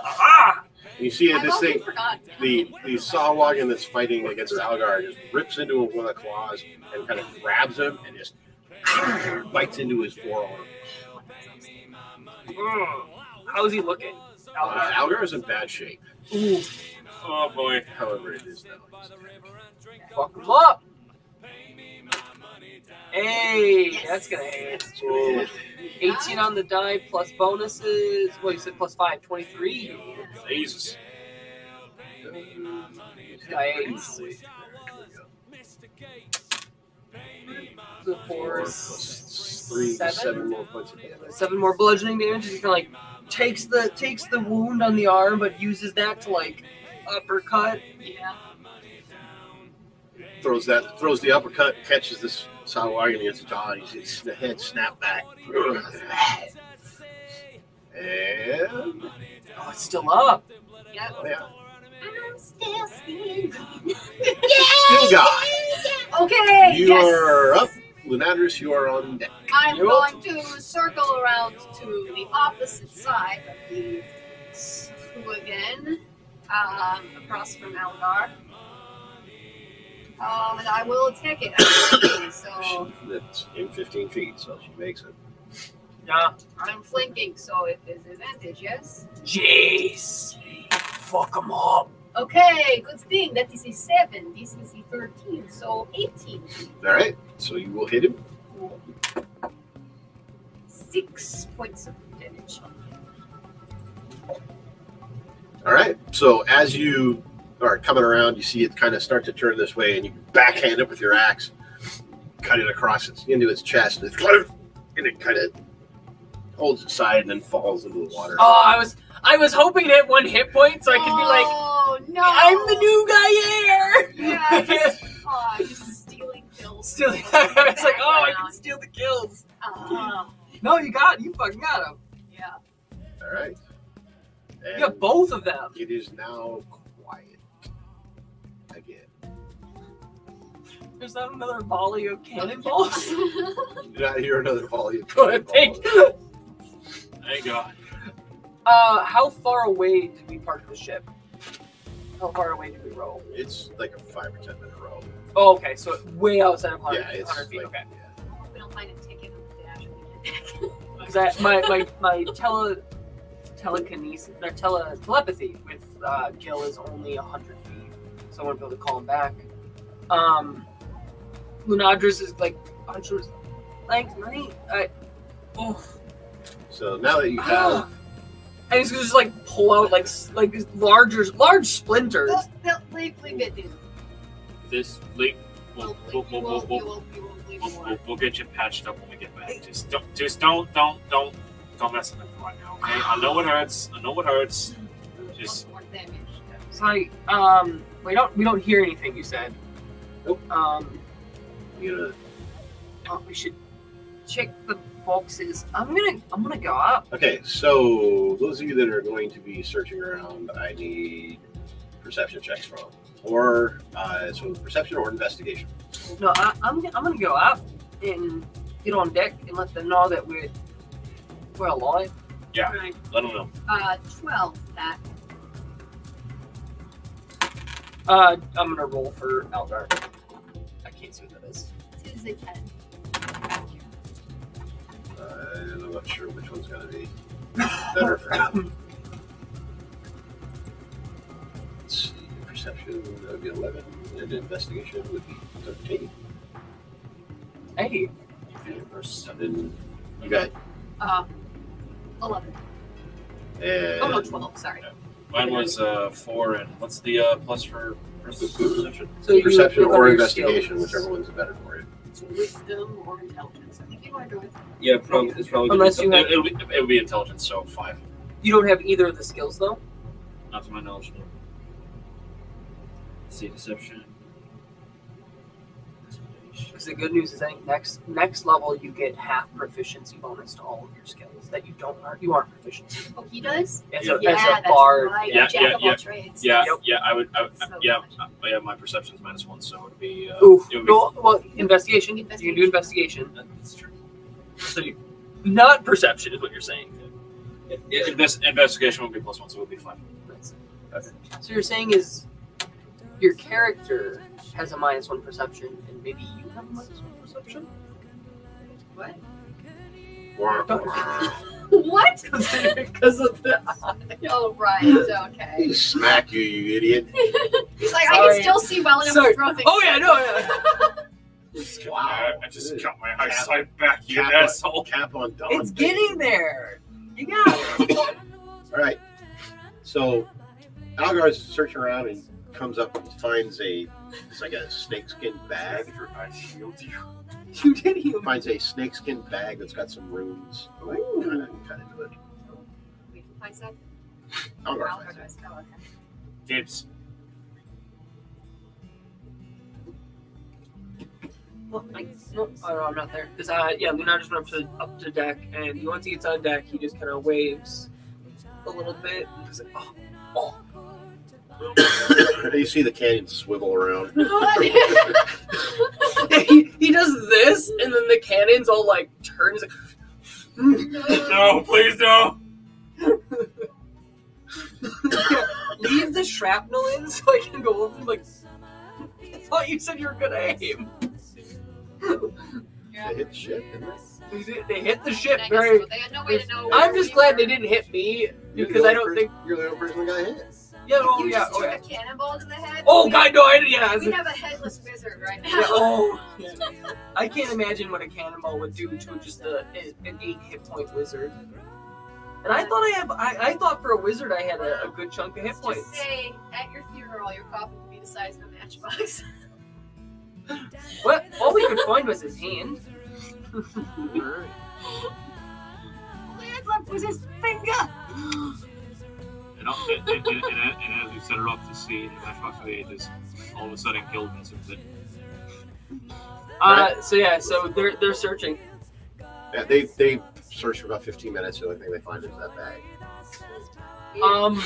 Ah! You see I this thing, forgot. the the Sahuagin that's fighting against Algar just rips into him with one of the claws and kind of grabs him and just bites into his forearm. Mm. How's he looking? Uh, Algar is in bad shape. Ooh, Oh boy. However, it is now. fuck him up. Hey, that's gonna hit. Ooh. 18 on the die plus bonuses. Well, you said plus 5, 23. Jesus. Die eights. So four, Three, seven? seven more points of damage. seven more bludgeoning damage. He kind of like takes the takes the wound on the arm, but uses that to like uppercut. Yeah. Throws that, throws the uppercut, catches this Sahuagin against the jaw, and you the head snap back. And Oh, it's still up. Yep. yeah, I'm still standing. still got. Okay. You yes. are up Lunadris, you are on deck. I'm Yup. going to circle around to the opposite side of the slough again, um, across from Algar. Um, and I will attack it. I'm so That's in 15 feet, so she makes it. Yeah. I'm flanking, so if there's advantage, yes. Jeez. Fuck them up. Okay, good thing. That is a 7. This is a 13, so 18. All right, so you will hit him. Six points of damage. All right, so as you are coming around, you see it kind of start to turn this way, and you backhand it with your axe, cut it across its into its chest, and, it's, and it kind of holds its side and then falls into the water. Oh, I was I was hoping to hit one hit point so I could be like, oh, no. I'm the new guy here. Yeah, just, oh, just stealing kills. Still, I was like, oh, I can steal the kills. Uh, No, you got, you fucking got him. yeah. All right. You got both of them. It is now quiet again. There's not another volley of cannonballs. You do not hear another volley. of Go ahead, take. cannonballs. Thank God. Uh, how far away did we park the ship? How far away did we roll? It's like a five or ten minute row. Oh, okay, so way outside of 100, Yeah, it's 100 feet. like, okay. yeah. We don't find a ticket on the dash when we get back. Because my my my tele telekinesis or tele telepathy with uh, Gil is only hundred feet, so I won't be able to call him back. Um, Lunadris is like hundred. Thanks, money. I, oh, So now that you have and he's gonna just like pull out like like larger large splinters. Don't- don't leave, leave it in. This late. We'll, We'll, we'll, you we'll, will, we'll, you will, you will leave we'll, more. we'll, we'll get you patched up when we get back. Just don't, just don't, don't, don't, don't mess with it right now. Okay? I know it hurts. I know it hurts. Just More damage. It's like um we don't we don't hear anything. You said. Nope. Um, you know, oh, we should check the boxes. I'm gonna I'm gonna go up. okay, so those of you that are going to be searching around, I need perception checks from, or uh, so perception or investigation. No, I, I'm I'm gonna go up and get on deck and let them know that we're we're alive. Yeah. Right. let them know. Uh, 12, that. Uh, I'm gonna roll for Eldar. I can't see what that is. It is a 10. Uh, I'm not sure which one's going to be better for him. Let's see, perception would be 11, and investigation would be 13. Hey, And then you got Uh, 11. and Oh, no, 12, sorry. Mine was uh, four, and what's the uh, plus for perception? so you- perception you or have your investigation, skills. whichever one's a better for wisdom or intelligence. I think you want to go with Yeah, probably. It's probably Unless you have- it, will be, it would be intelligence, so five. You don't have either of the skills though. Not to my knowledge. No. Let's see, deception. Because the good news is, I think next next level you get half proficiency bonus to all of your skills that you don't are you aren't proficient. Oh, he does? As Yeah. a, yeah, as a that's bard. right. Yeah, Jack yeah, yeah. trades. Yeah, Yep. yeah, I would. I, would- So yeah, much. yeah, my perception's minus one, so it would be. Uh, Oof. it would be Well, well, investigation. You can do investigation. That's true. So you, not perception is what you're saying. Yeah, invest, investigation would be plus one, so it would be five. So you're saying is your character has a minus one perception, and maybe you have a minus perception. What? Wah, Don't- wah. What? Because of the eye. Oh, right. Okay. He smack you, you idiot. He's like, I Sorry. can still see well enough Sorry. to throw things. Oh yeah, no, yeah. Wow. I just got my eyesight back, you Cap, asshole. on, cap on Don. It's getting there. You got it. All right. So Algar's searching around and comes up and finds a it's like a snakeskin bag. I shield you. You did even. Finds a snakeskin bag that's got some runes. Like kind of cut into it. Wait, five seconds. Algar Algar finds it. does. Oh, okay. Dibs. Well, I, no, oh, no, I'm not there. Because uh, yeah, Luna just went up to up to deck, and once he gets on deck, he just kind of waves a little bit. And he's like, oh, oh. You see the canyon swivel around. he, he does this, and then the cannons all like turn. He's like, No, please don't. leave the shrapnel in so I can go over. and, Like, I thought you said you were gonna aim. They hit shit. didn't they? They They hit the ship I guess very. so. They had no way to know. I'm just glad they didn't hit me because I don't think. you're the only person that got hit. Yeah, oh you yeah, just oh took yeah. a cannonball to the head. Oh we, god, no, I yeah. We have a headless wizard right oh. now. Yeah, oh, I can't imagine what a cannonball would do to just a, an eight hit point wizard. And I thought I have, I, I thought for a wizard I had a, a good chunk of hit Let's points. just say at your funeral, your coffin would be the size of a matchbox. What? All we could find was his hand. All he left was his finger. And, all- and, and, and, and, and as we set it off to see in the Matchbox of the Ages, all of a sudden Gildan zooms in. Uh, so yeah, so they're they're searching. Yeah, they they search for about 15 minutes. The only thing they find is that bag. Um,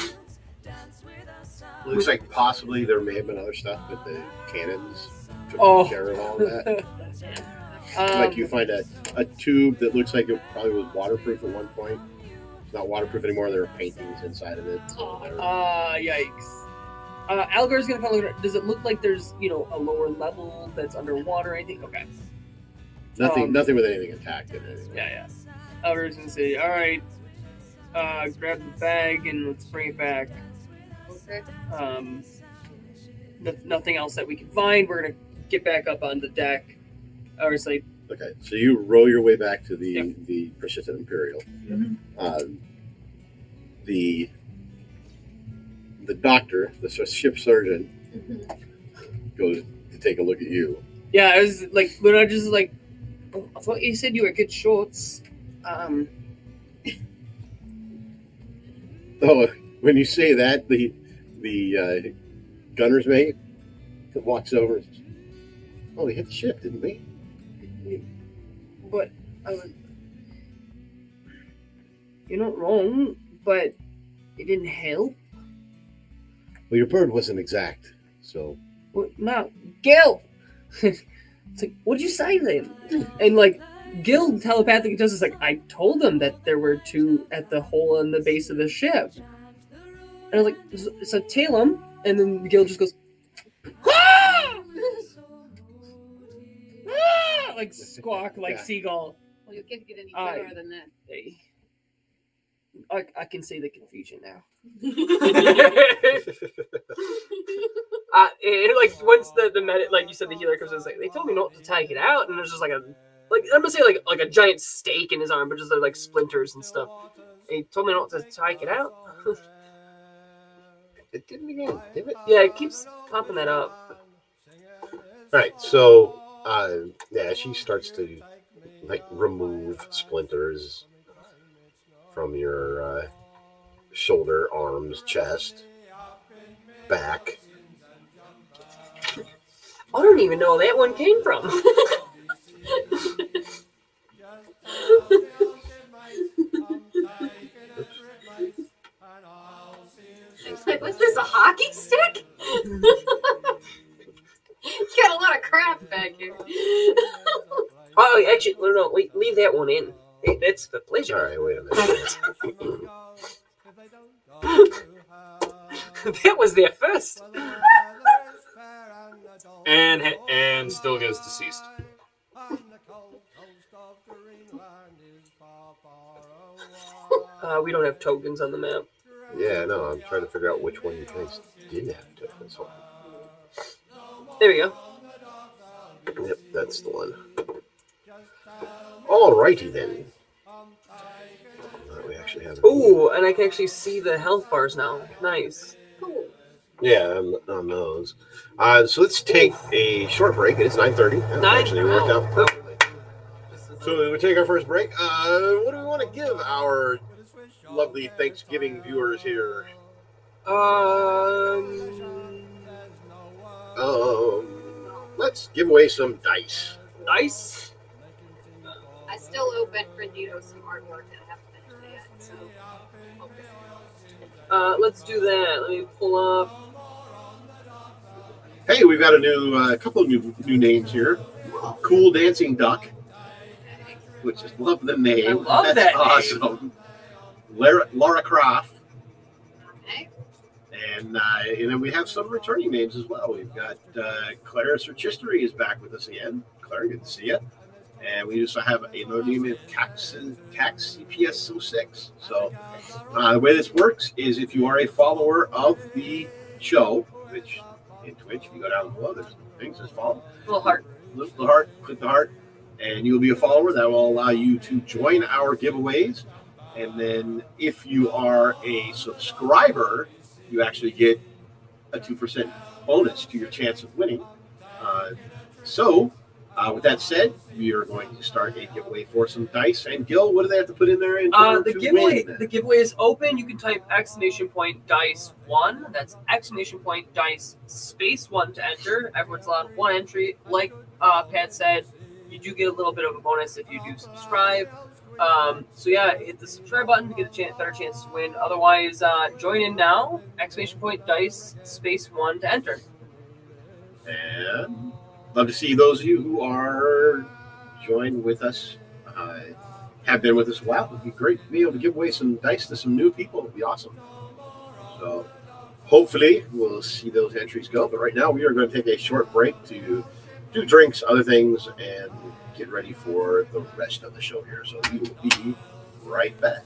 Looks like possibly there may have been other stuff, but the cannons took Oh. care of all that. um, like you find a, a tube that looks like it probably was waterproof at one point. Not waterproof anymore. There are paintings inside of it. So Uh, yikes. Uh, Algar's gonna come look. Does it look like there's, you know, a lower level that's underwater or anything? Okay. nothing, um, nothing with anything intact in it. Yeah, yeah. Algar's gonna say, alright, uh, grab the bag and let's bring it back. Okay. Um, no, nothing else that we can find. We're gonna get back up on the deck. Or it's like, Okay, so you row your way back to the Yep. the persistent imperial. Mhm. Um, the the doctor, the s- ship surgeon, goes to take a look at you. yeah, I was like, when I just like, oh, I thought you said you were good shots. Um, Oh, when you say that, the the uh, gunner's mate walks over. And says, oh, we hit the ship, didn't we? But I was, you're not wrong, but it didn't help. Well, your bird wasn't exact, so Well, no, Gil. it's like, what'd you say then? And like, Gil telepathically does this. Like, I told them that there were two at the hole in the base of the ship. And I was like, so, him. And then Gil just goes, "Ah!" Ah! like squawk, like Yeah. seagull. Well, you can't get any Aye. clearer than that. Hey. I, I can see the confusion now. uh, and, like once the the med- like you said the healer comes in, it's like they told me not to take it out, and there's just like a like I'm gonna say like like a giant stake in his arm, but just like splinters and stuff. And he told me not to take it out. it didn't again, did it? yeah, it keeps popping that up. All right, so uh, yeah, she starts to like remove splinters from your uh, shoulder, arms, chest, back. I don't even know where that one came from. Like, what's this, a hockey stick? you got a lot of crap back here. oh, actually, no, no, wait, leave that one in. Hey, that's for pleasure. All right, wait a minute. that was their first. And and still goes deceased. Uh, we don't have tokens on the map. yeah, no, I'm trying to figure out which one you guys did have to. This one. There we go. Yep, that's the one. Alrighty then. We actually have. it. Ooh, and I can actually see the health bars now. Nice. Cool. Yeah, on, on those. Uh, so let's take a short break. It is 9.30. That Nine. actually worked out out. So we take our first break. Uh, what do we want to give our lovely Thanksgiving viewers here? Um, Um, let's give away some dice. Dice. I still owe Ben Frendito some artwork that I haven't finished yet, so. focus. Uh, let's do that. Let me pull up. Hey, we've got a new, uh, couple of new new names here. Cool Dancing Duck, which is love the name. I love That's that name. awesome. Lara, Laura Croft, Okay. And uh, and then we have some returning names as well. We've got uh, Clara Serchistery is back with us again. Clara, good to see you. And we also have another name of Cax Cax CPS 06. So uh, the way this works is if you are a follower of the show, which in Twitch, if you go down below, there's things that follow. Little heart. Little the heart, click the heart, and you'll be a follower. That will allow you to join our giveaways. And then if you are a subscriber, you actually get a 2% bonus to your chance of winning. Uh, so, uh, with that said, we are going to start a giveaway for some dice. And Gil, what do they have to put in there? In Uh, the giveaway win? the giveaway is open. You can type exclamation point dice one. That's exclamation point dice space one to enter. Everyone's allowed one entry. Like uh, Pat said, you do get a little bit of a bonus if you do subscribe. Um, so yeah, hit the subscribe button to get a chance, better chance to win. Otherwise, uh, join in now. Exclamation point dice space one to enter. And love to see those of you who are joined with us, uh, have been with us a while. It'd be great to be able to give away some dice to some new people. It'd be awesome. So hopefully we'll see those entries go. But right now we are going to take a short break to do drinks, other things, and get ready for the rest of the show here. So we will be right back.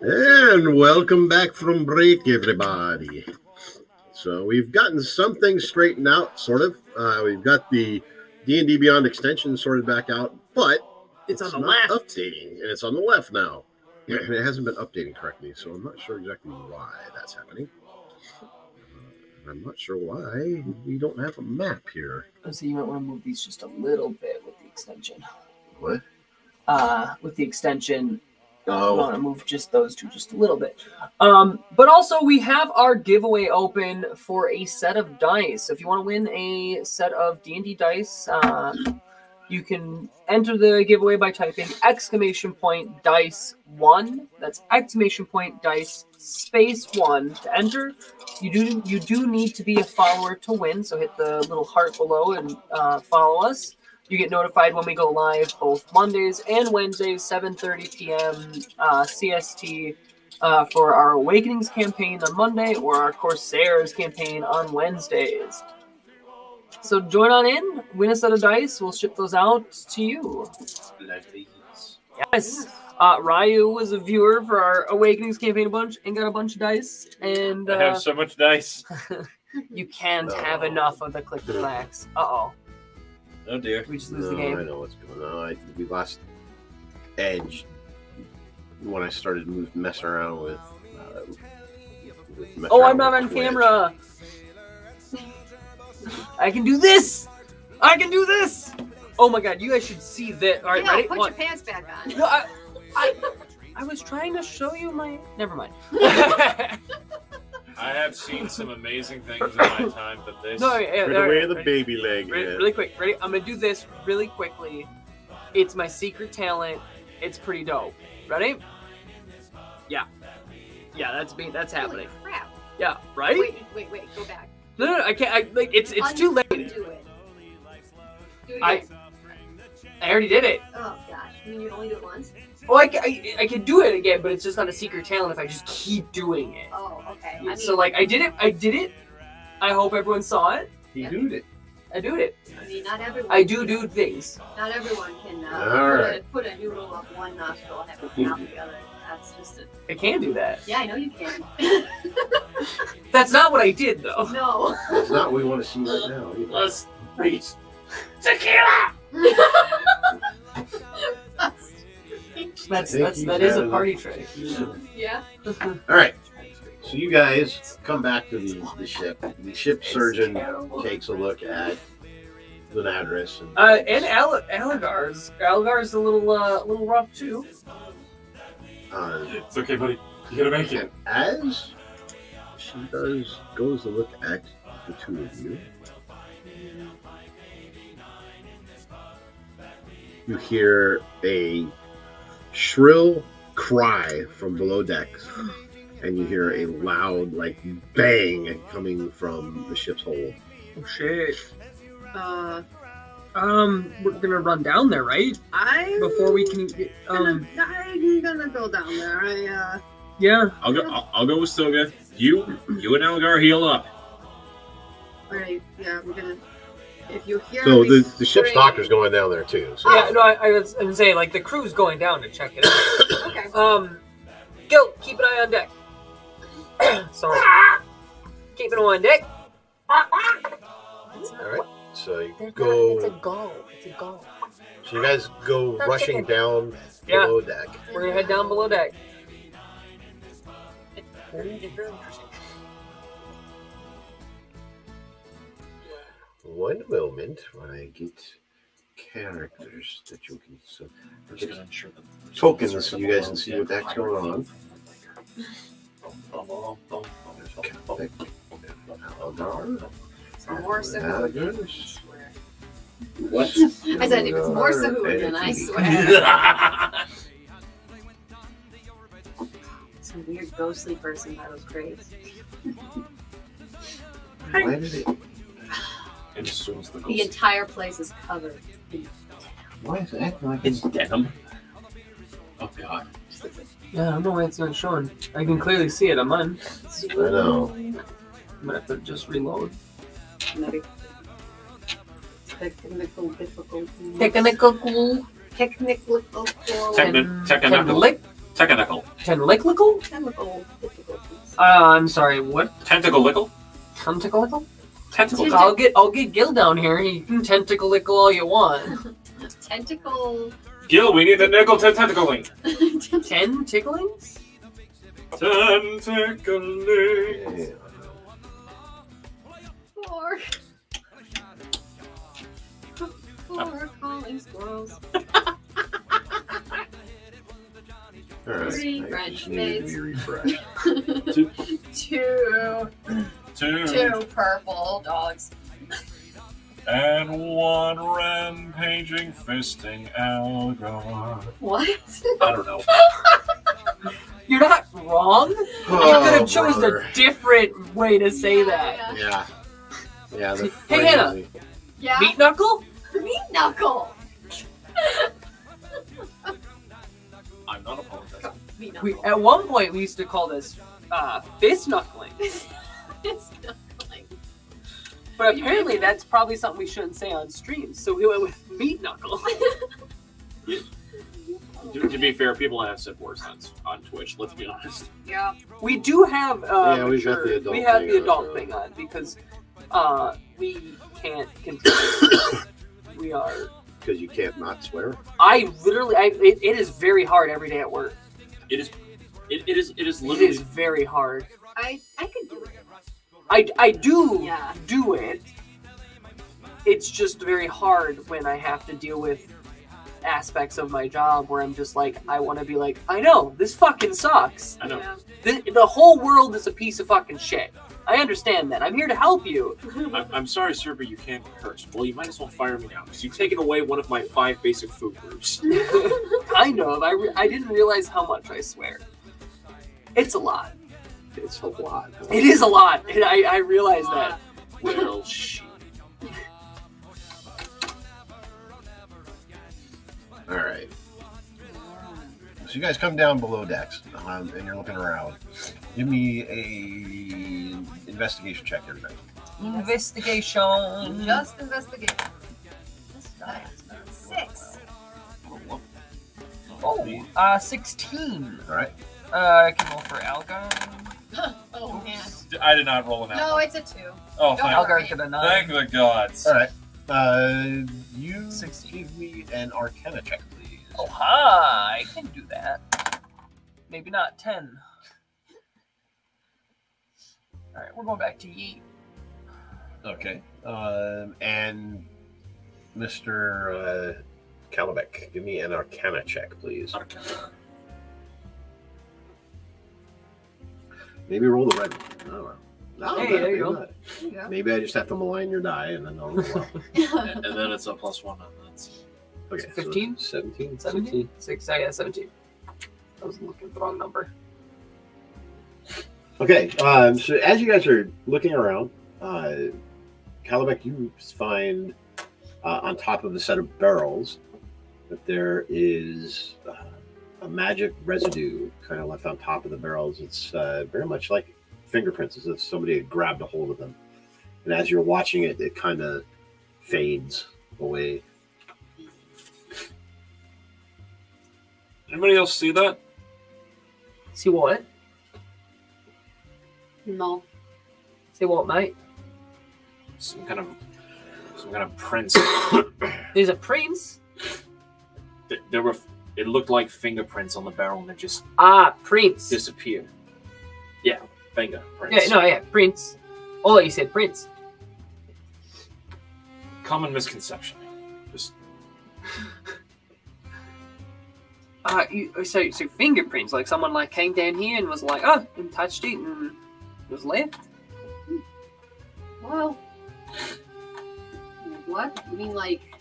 And welcome back from break, everybody. So we've gotten some things straightened out, sort of. Uh, we've got the D and D Beyond extension sorted back out, but It's on the left. updating, and it's on the left now. And it hasn't been updating correctly, so I'm not sure exactly why that's happening. I'm not sure why we don't have a map here. So you might want to move these just a little bit with the extension. What? Uh, with the extension, Oh, want to move just those two just a little bit. Um, but also we have our giveaway open for a set of dice. So if you want to win a set of D and D dice, uh, you can enter the giveaway by typing exclamation point dice one. That's exclamation point dice space one to enter. You do you do need to be a follower to win. So hit the little heart below and uh, follow us. You get notified when we go live both Mondays and Wednesdays, 7:30 p.m. Uh, CST uh, for our Awakenings campaign on Monday or our Corsairs campaign on Wednesdays. So join on in, win a set of dice. We'll ship those out to you. Yes. Uh, Ryu was a viewer for our Awakenings campaign a bunch and got a bunch of dice. And I uh, have so much dice. you can't have enough of the click the. Uh oh. Oh dear. We just lose no, the game. I know what's going on. I, we lost edge when I started move, messing around with. Uh, with messing Oh, around I'm not on Twitch. camera. I can do this. I can do this. Oh my god, you guys should see this. All right, Yeah, ready? put One. your pants back on. No, I, I, I was trying to show you my. Never mind. I have seen some amazing things in my time, but this. no, yeah, Rid all away right, the ready, baby leg. ready- really quick. Ready? I'm gonna do this really quickly. It's my secret talent. It's pretty dope. Ready? Yeah. Yeah, that's me. That's happening. Holy crap. Yeah. Right? Wait, wait, wait. Go back. No, no, no, I can't. I, like, it's it's too late. Undo it. Do it I- I already did it. Oh gosh. I mean, you only do it once. Well, I, ca- I, I can do it again, but it's just not a secret talent if I just keep doing it. Oh, okay. I mean, so like I did it. I did it. I hope everyone saw it. He Yeah. did it. I do it. I mean, not everyone. I do do things. Not everyone can uh, All put, right. a, put a noodle up one nostril and have it come out the other. That's just a. I can do that. Yeah, I know you can. That's not what I did though. no. That's not what we want to see right now. either. Let's reach tequila. That's that's that is a party trick. yeah. All right. So you guys come back to the, the ship. The ship surgeon takes a look at the address. And, Uh, and Al- Algar's Algar's a little uh, a little rough too. uh, It's okay, buddy. You gotta make it. as she does goes to look at the two of you, you hear a shrill cry from below decks, and you hear a loud like bang coming from the ship's hold. Oh shit. Uh, Um, we're gonna run down there, right? I Before we can. get- Um, I'm gonna go down there. I uh yeah. I'll go. I'll, I'll go with Soga. You, you and Algar heal up. alright, yeah, we're gonna if you hear So the, the ship's scream- doctor's going down there too. So Yeah, no, I, I was gonna say like the crew's going down to check it out. okay. Um, Gil, keep an eye on deck. so, keep an eye on deck. all right. So you go. gull. It's a gull. So you guys go Not rushing chicken. down Yeah. below deck. We're gonna head down below deck. One moment when I get characters that you can so Just gonna ensure the tokens so you guys can see what that's going on. Epic, Eldar, More Sahud. Alagars, What? I said if it's more Sahud, then I swear. Some weird ghostly person by those crates. Why did it? And as soon as the The entire place is covered. in- Why is it acting like it's it's? denim. Oh god. Yeah, I don't know why it's not showing. I can clearly see it on mine. I know. I'm gonna have to just reload. Maybe. Technical difficulty. Technical cool. technical, Techni- technical. Tenlic- Technical. Tenliclical? chemical difficulties. Uh, I'm sorry, what? Tentacle lickle? Tentaclical? Tentacle. I'll get I'll get Gil down here. You can tentaclical all you want. Tentacle. Gil, we need the nickel tentacling. Ten ticklings? Tentacling. Four. Four calling squirrels. All right. Three I French just needed to be refreshed. Two. Two. Two purple dogs. And one rampaging fisting Algar. What? I don't know. You're not wrong. you Oh, could have chose brother. a different way to say that. Yeah. Yeah. The Hey, Hannah. crazy- Yeah. Meat knuckle? Meat knuckle. I'm not apologizing. We, at one point, we used to call this uh, fist knuckling. it's knuckling. But apparently, that's probably something we shouldn't say on stream. So we went with meat knuckle. To, to be fair, people have said worse things on Twitch. Let's be honest. Yeah. We do have uh, Yeah, we've got the adult we have thing the on, adult so- thing on because uh, we can't control. we are. Because you can't not swear. I literally, I, it, it is very hard every day at work. It is. It, it is. It is literally. is very hard. I I could do it. I, I do Yeah. do it. It's just very hard when I have to deal with aspects of my job where I'm just like, I want to be like, I know this fucking sucks. I know. Yeah. The, the whole world is a piece of fucking shit. I understand that. I'm here to help you. I'm, I'm sorry, sir, but you can't curse. Well, you might as well fire me now because you've taken away one of my five basic food groups. kind of. I, re- I didn't realize how much I swear. It's a lot. It's a lot. It is a lot. And I, I realize that. Well, shit. All right. So you guys come down below decks, um, and you're looking around. Give me a investigation check, everybody. Investigation. Just investigate. Six. Oh, uh, 16. All right. Uh, I can roll for Algar. Oh man. I did not roll an No, it's a two. Oh, Don't thank, Algar worry. get a 9. thank the gods. All right. Uh, you 16. give me an Arcana check, please. Oh, hi. I can do that. Maybe not 10. Alright, we're going back to Yeet. Okay. Um, and Mr. Uh, Calabec, give me an Arcana check, please. Maybe roll the red one. I don't know. No, Hey, maybe there you go. There you Maybe I just have to malign your die, and then I'll roll well. and, and then it's a plus one. And that's Okay, so 15? 17? 17? 6, I got 17. I was looking at the wrong number. Okay, um, so as you guys are looking around, uh, Calabec, you find uh, on top of the set of barrels that there is uh, a magic residue kind of left on top of the barrels. It's uh, very much like fingerprints, as if somebody had grabbed a hold of them. And as you're watching it, it kind of fades away. anybody else see that? See what? no. See what, mate? Some kind of some kind of prints. There's a prince. Th- there were. It looked like fingerprints on the barrel and it just Ah, prince. disappeared. Yeah, fingerprints. Yeah, no, yeah, prince. Oh, you said prince. Common misconception. Just Uh, you, so, so fingerprints, like someone like came down here and was like, oh, and touched it and was left. Well. What? You mean like?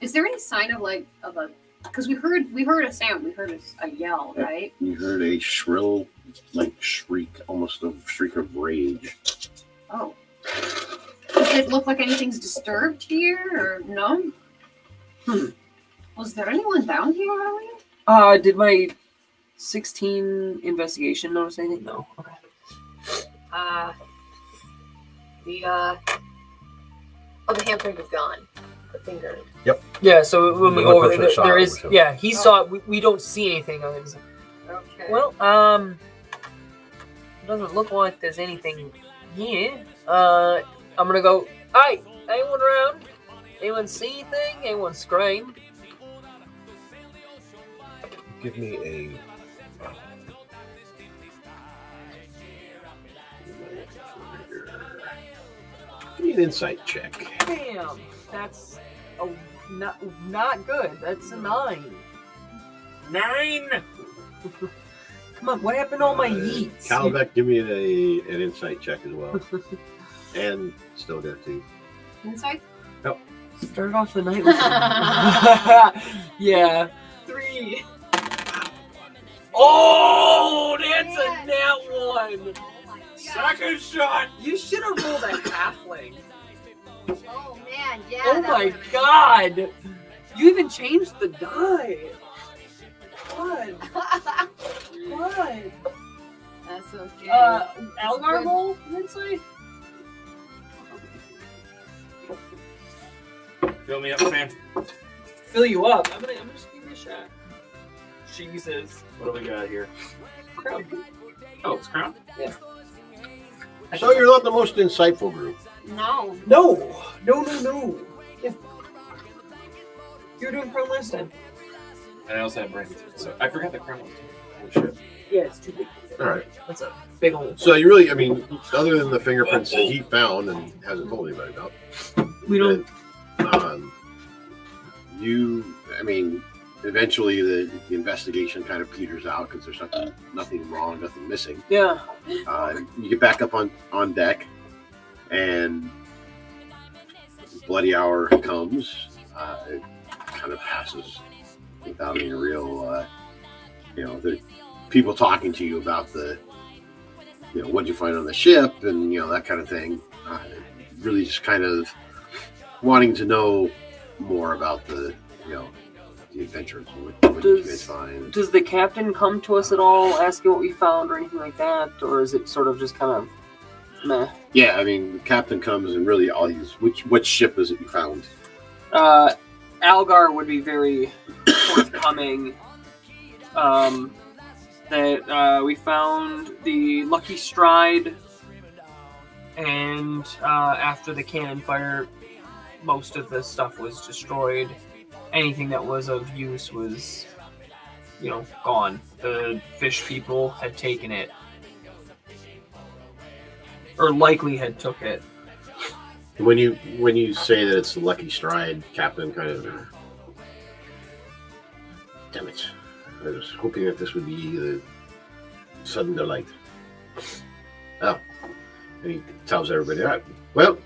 Is there any sign of like of a? Because we heard we heard a sound. We heard a, a yell, Yeah. right? You heard a shrill, like shriek, almost a shriek of rage. Oh. Does it look like anything's disturbed here, or no? Hmm. Was there anyone down here earlier? Uh, did my 16 investigation notice anything? No. Okay. Uh, the uh, oh, the handprint is gone. The finger. Yeah, so when we We go over for there, the there, shot there or is. something. Yeah, he saw. We, we don't see anything. on it. Okay. Well, um, doesn't look like there's anything here. Uh, I'm gonna go. Hey, anyone around? Anyone see anything? Anyone scream? Give me a. Give me an insight check. Damn, that's a, not not good. That's a nine. Nine. Come on, what happened to all my Uh, yeets? Calbeck, give me a, an insight check as well. and still got two. Insight? Inside? Start off the night with Yeah. Three. Oh, that's Yeah. a nat one. Oh my. Second shot. You should have rolled a halfling. Oh man, yeah. Oh my would've- god! You even changed the die. What? What? That's okay. Uh, Algar good. roll, Lindsay? Fill me up, man. Fill you up. I'm gonna, I'm gonna just give you a shot. Jesus. What do we got here? Crap. Oh, it's crown. Yeah. So you're not the most insightful group. No. No! No, no, no. Yeah. You were doing crown last time. And I also have brandy too. So I forgot the crown was. Oh shit. Yeah, it's too big. All right. That's a big old. So you really, I mean, other than the fingerprints that he found and hasn't told anybody about, We don't. um, you, I mean, eventually the, the investigation kind of peters out because there's nothing, nothing wrong, nothing missing. Yeah. Uh, you get back up on on deck, and bloody hour comes. Uh, it kind of passes without any real, uh, you know, the people talking to you about the, you know, what'd you find on the ship, and you know that kind of thing. Uh, really, just kind of wanting to know more about the, you know, the adventures. What, what did you guys Does- find? Does the captain come to us at all, asking what we found or anything like that, or is it sort of just kind of meh? Yeah, I mean, the captain comes and really all these. Which which ship is it you found? Uh, Algar would be very forthcoming. Um, that uh, we found the Lucky Stride, and uh, after the cannon fire, most of the stuff was destroyed. Anything that was of use was, you know, gone. The fish people had taken it, or likely had took it. When you when you say that it's the Lucky Stride, Captain kind of. Damn it! I was hoping that this would be the sudden delight. Oh, and he tells everybody that. Well,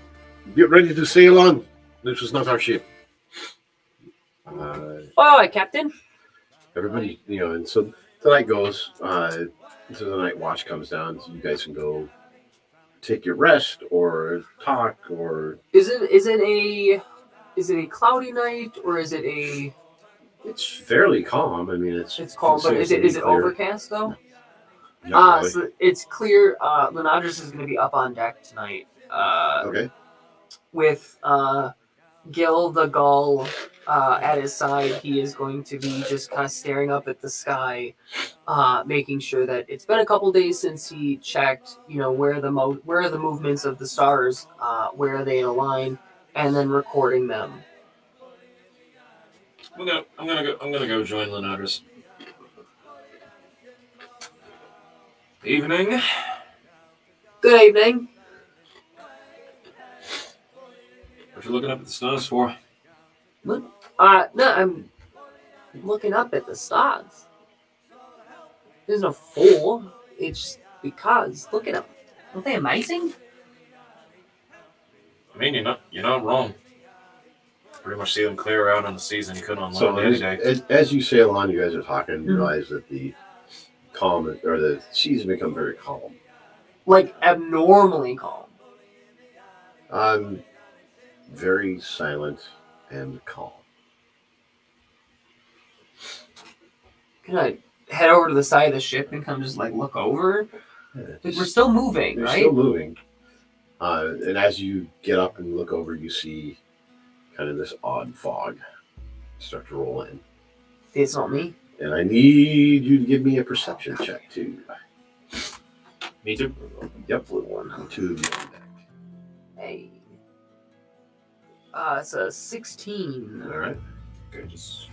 get ready to sail on. This was not our ship. Uh, Oh, Captain. everybody, you know, and so the night goes. Uh, so the night watch comes down, so you guys can go take your rest or talk or Is it is it a is it a cloudy night or is it a it's fairly calm. I mean, it's it's called but is it is it clear. overcast though? Not Ah, really. so it's clear. Uh, Lunadris is going to be up on deck tonight. Uh, okay. with uh, Gil the gull uh, at his side. He is going to be just kind of staring up at the sky, uh, making sure that it's been a couple days since he checked. You know where the mo- where are the movements of the stars, uh, where are they in a line, and then recording them. I'm gonna, I'm gonna go. I'm gonna go join Lunadris. Evening. Good evening. What you looking up at the stars for? Uh, no, I'm looking up at the stars. There's no four. It's because look at them. Aren't they amazing? I mean, you're not, you're not wrong. Pretty much see them clear out on the season. You couldn't on So as, as, as you sail on, you guys are talking. You Mhm. realize that the calm or the seas become very calm. Like abnormally calm. Um, very silent and calm. Can I head over to the side of the ship and come just like look over? Like, we're still moving, They're right? still moving. Uh, and as you get up and look over, you see kind of this odd fog start to roll in. It's not me. And I need you to give me a perception check too. Me too. Yep, blue one. Two of you. Hey. Uh, it's a 16. All right. Okay, just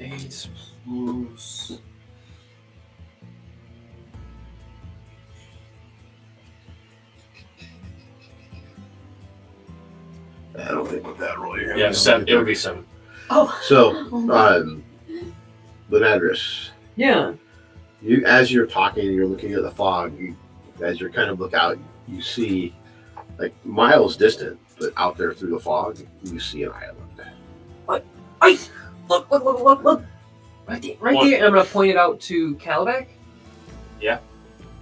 eight plus. I don't think with that roll you're Yeah, seven. It would be seven. Oh. So, um, Lunadris, Yeah. you as you're talking you're looking at the fog, you, as you're kind of look out, you see like miles distant, but out there through the fog, you see an island. What? I Look, look, look, look, look. Right there, right What? there. I'm going to point it out to Calabac. Yeah.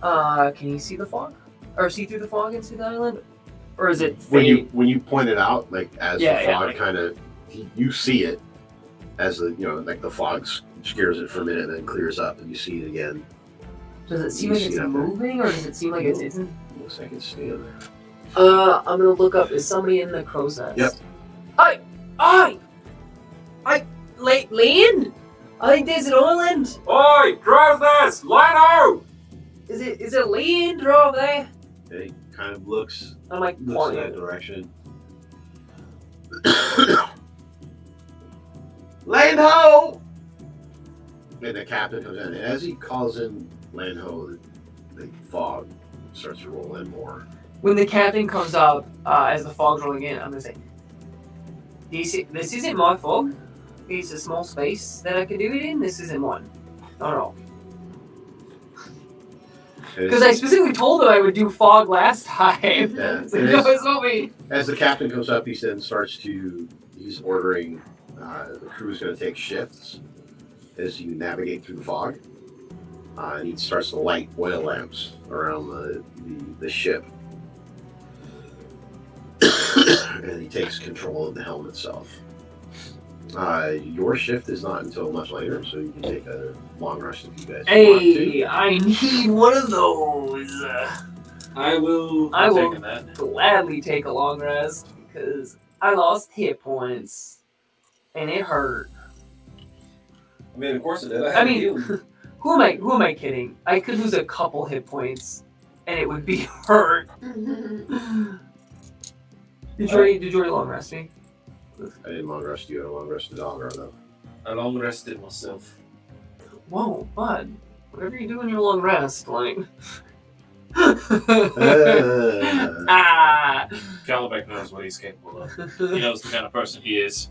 Uh, can you see the fog? Or see through the fog and see the island? Or is it When you when you point it out, like as Yeah, the yeah, fog like- kind of you see it as the you know like the fog scares it for a minute and then clears up and you see it again. Does it seem you like it's that there. moving or does it seem like it isn't? Looks like it's staying there. Uh, I'm gonna look up. Is somebody in the crow's nest? Yep. I, I, I, la- land. I think there's an island. Oi, crow's nest, line out! Is it is it land or over there? And he kind of looks I'm like looks in that direction. Land ho! And the captain comes in. And as he calls in land ho, the, the fog starts to roll in more. When the captain comes up, uh, as the fog's rolling in, I'm gonna say, "This this isn't my fog. It's a small space that I can do it in. This isn't one. Not at all. Because I specifically told him I would do fog last time. Yeah, so no, is. it's not me. As the captain comes up, he then starts to. He's ordering. Uh, the crew's going to take shifts as you navigate through the fog. Uh, and he starts to light oil lamps around the, the, the ship. and he takes control of the helm itself. Uh, your shift is not until much later, so you can take a long rest if you guys want to. Hey, I need one of those. Uh, I will. I I'm will. taking that. gladly take a long rest because I lost hit points and it hurt. I mean, of course it did. I, I mean, who am I? Who am I kidding? I could lose a couple hit points and it would be hurt. Did you already? Did you already long rest me? I didn't long rest you, I long rested Algar though. I long rested myself. Whoa, bud. Whatever you do in your long rest, like. Uh, ah. Calabac knows what he's capable of. He knows the kind of person he is.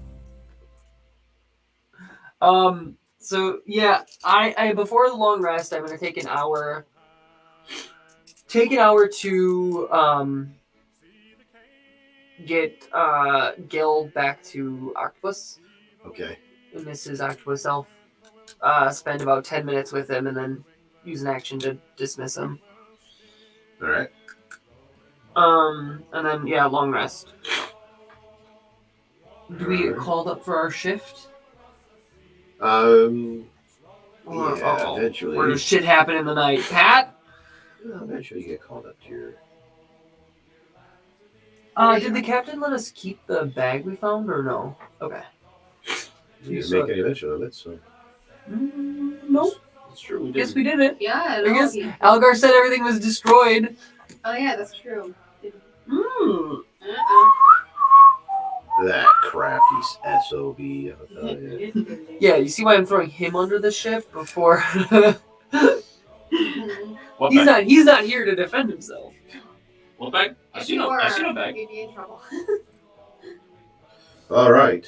Um. So yeah, I, I before the long rest, I'm gonna take an hour. Take an hour to um. Get uh Gil back to Octopus okay. and Mrs. Octopus Elf. Uh, spend about ten minutes with him and then use an action to dismiss him. All right. Um, and then yeah, long rest. Do we get called up for our shift? Um. Or, yeah, uh-oh. eventually. Or does shit happen in the night? Pat, Well, eventually, you get called up to your. uh, did the captain let us keep the bag we found or no? Okay. You So- make any mention of it, so. Mm, nope. That's true. We Guess we did it. Yeah, I no, guess he- Algar said everything was destroyed. Oh yeah, that's true. Hmm. Uh-uh. That crafty SOB. I'll tell you. Yeah, you see why I'm throwing him under the ship before. What he's bag? not. He's not here to defend himself. What bag? I If see you no. I see no bag. You'd be in trouble. All right.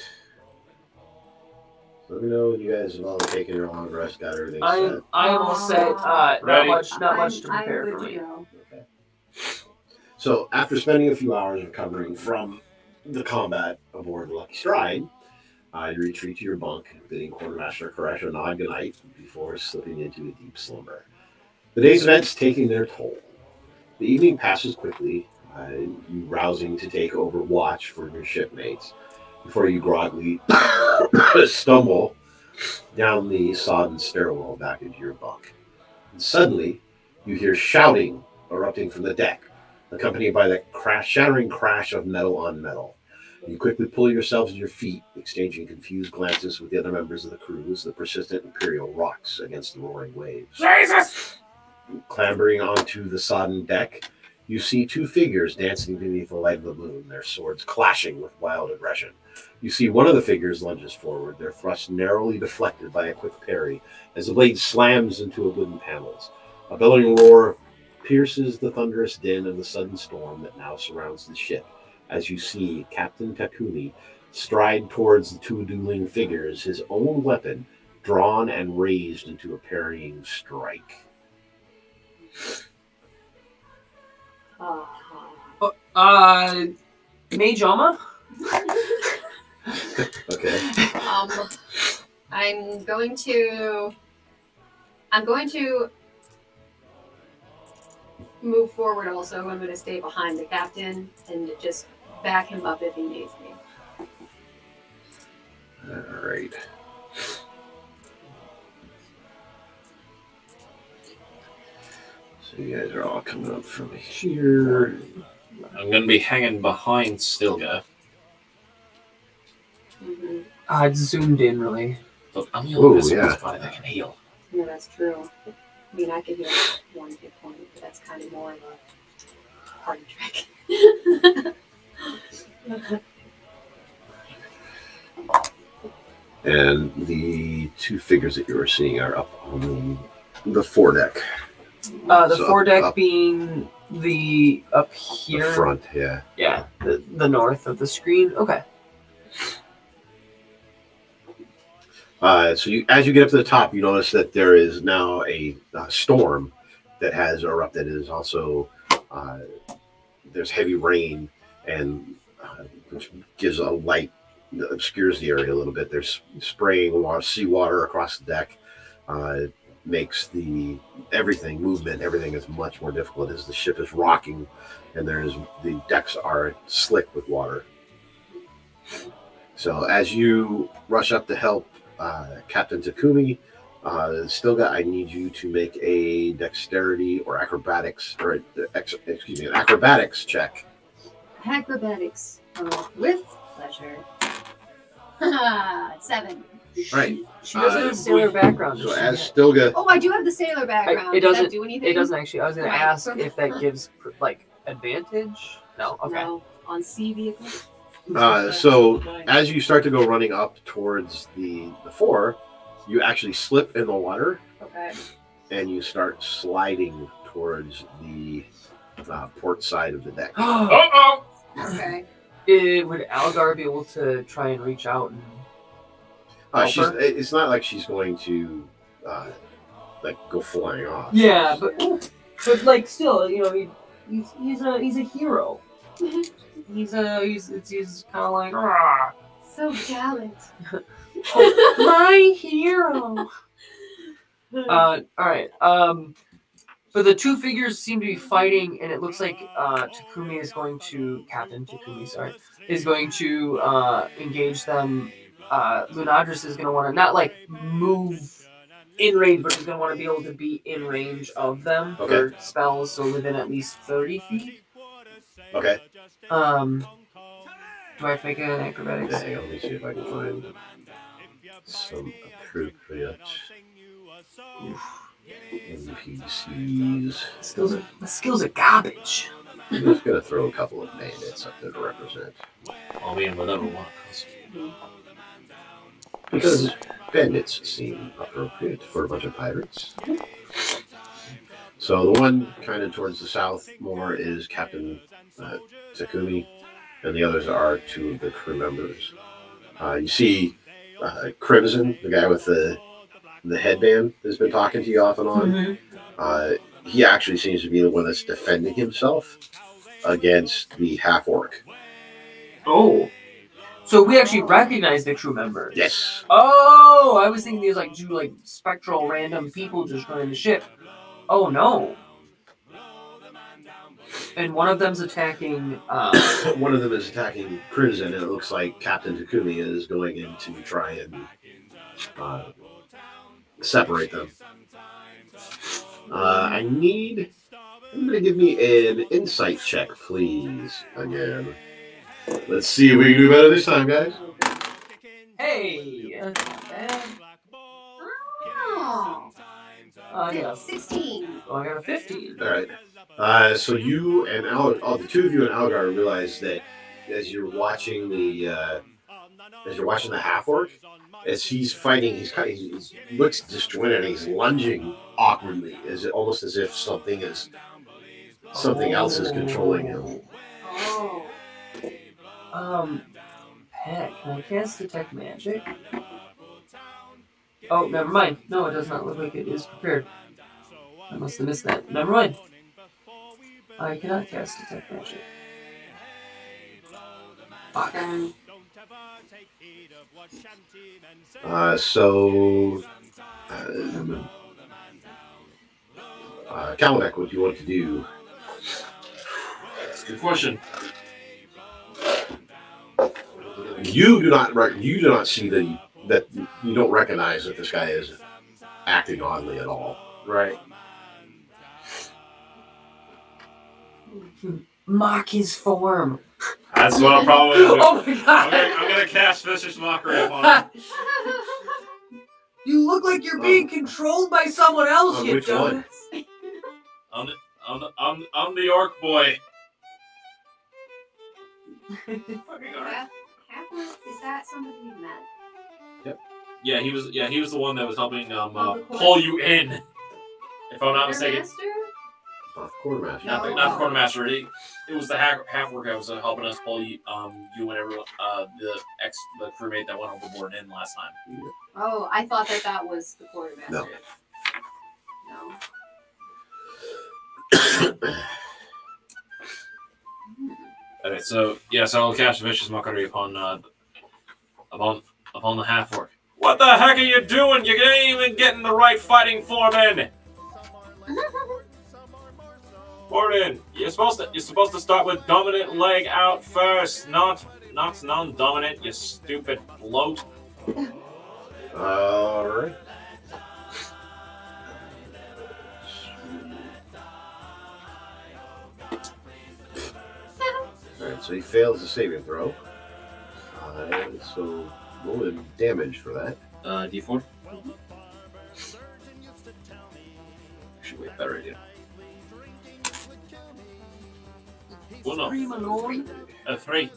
Let me know when you guys have all taken your long rest, got everything set. I'm. I am all set. Uh, not much. Not much to I'm- I'm prepare for to me. go. So, after spending a few hours recovering from the combat aboard the Lucky Stride, uh, you retreat to your bunk, bidding Quartermaster Koresha nod goodnight before slipping into a deep slumber. The day's events taking their toll. The evening passes quickly, uh, you rousing to take over watch for your shipmates before you groggily stumble down the sodden stairwell back into your bunk. Suddenly, you hear shouting erupting from the deck, accompanied by the crash, shattering crash of metal on metal. You quickly pull yourselves to your feet, exchanging confused glances with the other members of the crew as the persistent Imperial rocks against the roaring waves. Jesus! Clambering onto the sodden deck, you see two figures dancing beneath the light of the moon, their swords clashing with wild aggression. You see one of the figures lunges forward, their thrust narrowly deflected by a quick parry as the blade slams into a wooden panels. A bellowing roar pierces the thunderous din of the sudden storm that now surrounds the ship as you see Captain Takumi stride towards the two dueling figures, his own weapon drawn and raised into a parrying strike. Ah. Uh, Majoma? Okay. um, I'm going to. I'm going to move forward. Also, I'm going to stay behind the captain and just back him up if he needs me. All right. So you guys are all coming up from here. I'm gonna be hanging behind Stilga. hmm I zoomed in really. Look, I'm the only Ooh, person yeah. body that can heal. Yeah, that's true. I mean, I could heal one hit point, but that's kind of more of a party trick. And the two figures that you were seeing are up on the, the foredeck. Uh, the So, foredeck up- being the up The here. front, yeah. Yeah, the, the north of the screen. Okay. Uh, so you, as you get up to the top, you notice that there is now a, uh storm that has erupted. It is also uh, there's heavy rain, and which gives a light that obscures the area a little bit. There's spraying water, seawater across the deck. Uh, makes the everything movement everything is much more difficult as the ship is rocking and there's the decks are slick with water so as you rush up to help uh, Captain Takumi. Uh, still got. I need you to make a dexterity or acrobatics or ex, excuse me, an acrobatics check. Acrobatics uh, with pleasure. Seven. Right. She doesn't Uh, have a sailor background. So does she? as Stilga, Oh, I do have the sailor background. it Does doesn't- that do anything? It doesn't actually. I was gonna Right. ask if that gives like advantage. No. Okay. No, on sea vehicles. uh, so as you start to go running up towards the the fore, you actually slip in the water Okay. and you start sliding towards the uh, port side of the deck. Uh-oh! Okay. Eh, would Algar be able to try and reach out and Uh, she's, her? it's not like she's going to uh, like go flying off. Yeah, but but like still, you know, he, he's he's a he's a hero. He's a he's it's, he's kind of like "Rah, So gallant. my hero. Uh, all right. Um, but the two figures seem to be fighting, and it looks like uh, Takumi is going to Captain Takumi, sorry, is going to uh, engage them. Uh, Lunadris is going to want to not like move in range, but he's going to want to be able to be in range of them for spells, so within at least thirty feet. Okay. Um, do I have to make an acrobatics? Hang on, let me see if I can find some appropriate NPCs. Skills are the skills are garbage. I'm just gonna throw a couple of bandits up there to represent I'll be in whatever one. because bandits seem appropriate for a bunch of pirates. So the one kind of towards the south more is Captain uh, Takumi, and the others are two of the crew members. Uh, you see uh, Crimson, the guy with the the headband, has been talking to you off and on. Uh, he actually seems to be the one that's defending himself against the half orc. Oh. So we actually recognize the crew members. Yes. Oh, I was thinking these like two like spectral random people just running the ship. Oh no. And one of them's attacking uh One of them is attacking Crimson, and it looks like Captain Takumi is going in to try and uh, separate them. Uh, I need. I'm gonna give me an insight check, please. Again. Let's see if we can do better this time, guys. Hey. Oh, Oh, I got 16. oh, I got a 15. All right. Uh, so you and Al, all the two of you and Algar realize that as you're watching the uh, as you're watching the half orc, as he's fighting, he's kind of, he looks disjointed. and He's lunging awkwardly, as almost as if something is something else is controlling him. Oh. Um, Pat, can I cast Detect Magic? Oh, never mind. No, it does not look like it is prepared. I must have missed that. Never mind. I cannot cast Detect Magic. Fuck. Um, Uh, so, um, uh, Kalmanek, what do you want to do? That's a good question. You do not rec- you do not see the that you don't recognize that this guy is acting oddly at all. Right. Mock his form. That's what I'm probably gonna do. Oh my I'm gonna, god! I'm gonna cast Vicious Mockery upon him. you look like you're being controlled by someone else, On you which one? dumbass. I'm the, I'm, the, I'm, I'm the Orc boy. Fucking Orc. Half- Halfling, is that somebody you met? Yeah, he was. Yeah, he was the one that was helping um uh, the quarter- pull you in. If I'm not mistaken, Quartermaster? Not the quartermaster. not the, No. not the quartermaster. It, it was the half half work that was uh, helping us pull you um you and everyone uh the ex the crewmate that went overboard in last time. Oh, I thought that that was the quartermaster. No. No. Okay, so yeah, so I'll cast Vicious Mockery upon uh upon upon the half orc. What the heck are you doing? You ain't even getting the right fighting form in. Gordon, you're supposed to you're supposed to start with dominant leg out first, not not non-dominant. You stupid bloat. All right. All right. So he fails the saving throw. Uh, so roll the damage for that. Uh, D4. Should wait, better idea. Well, no, Free my lord. a three.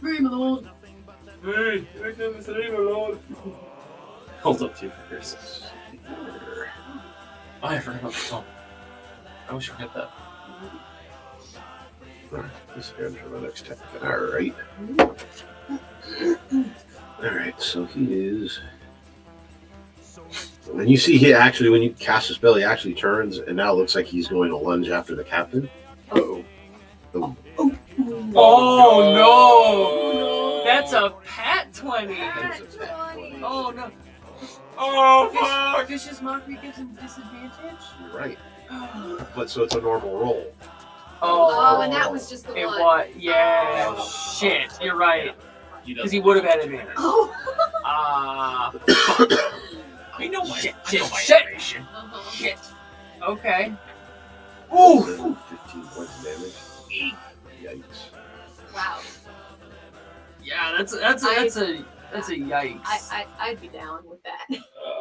Free my lord. Hey, I can save a lot. Hold up two fingers. I forgot about the song. I wish I had that. All right. Disadvantage for the next attack. All right. All right. So he is. And you see, he actually, when you cast his spell, he actually turns, and now it looks like he's going to lunge after the captain. Oh. Oh. Oh no! That's a pat 20. That is a attack. Oh no. Oh Fish, fuck! Vicious Mockery gives him disadvantage? You're right. But so it's a normal roll. Oh, and that was just the It one. was. Yeah. Shit. You're right. Because does. he would have had advantage. Oh. Ah. I know my, Shit, I shit, know my shit. information. Uh-huh. Shit. Okay. Ooh. 15 points of damage. Yikes. Wow. Yeah, that's that's a, I- that's a that's a yikes. I, I I'd be down with that.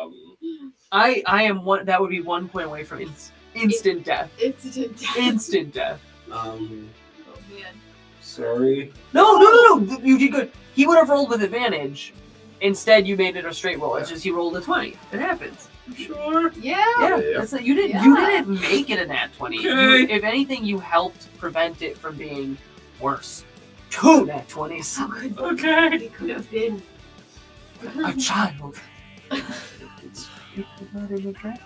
Um, I I am one. That would be one point away from ins- instant death. Instant death. Instant death. um, Oh man. sorry. No, no, no, no. You did good. He would have rolled with advantage. Instead, you made it a straight roll. It's just he rolled a twenty. It happens. Sure. Yeah. Yeah, Yeah. that's it. You didn't. You didn't make it a nat twenty. You- if anything, you helped prevent it from being worse. Two nat twenties. How could Okay. it could have been? A child. It's not in the draft.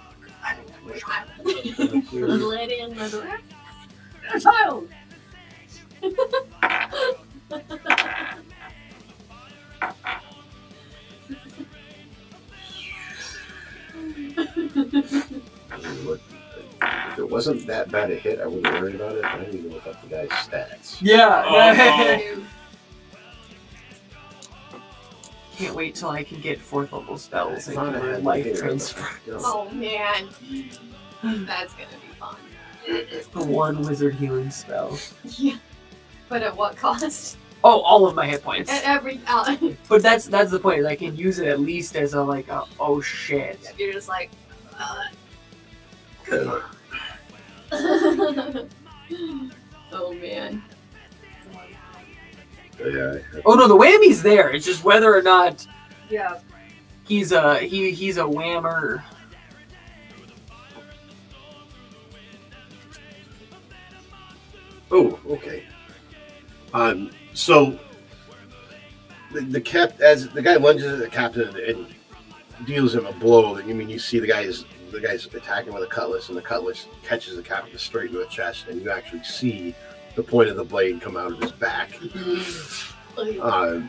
Let in the draft. A child. I mean, look, if it wasn't that bad a hit, I wouldn't worry about it. I didn't even look up the guy's stats. Yeah. Oh, Can't wait till I can get fourth level spells and Thought I do had life it here, but transfer. Oh man. That's gonna be fun. The one wizard healing spell. Yeah. But at what cost? Oh, all of my hit points. At every uh, But that's that's the point. is I can use it at least as a like a oh shit. you're just like. Uh. oh man. Yeah. Oh no, the whammy's there. It's just whether or not Yeah. he's a he he's a whammer. Oh, okay. Um, so the, the cap as the guy lunges at the captain and deals him a blow. I mean, you see the guy's the guy's attacking with a cutlass, and the cutlass catches the captain straight in the chest, and you actually see the point of the blade come out of his back. Uh,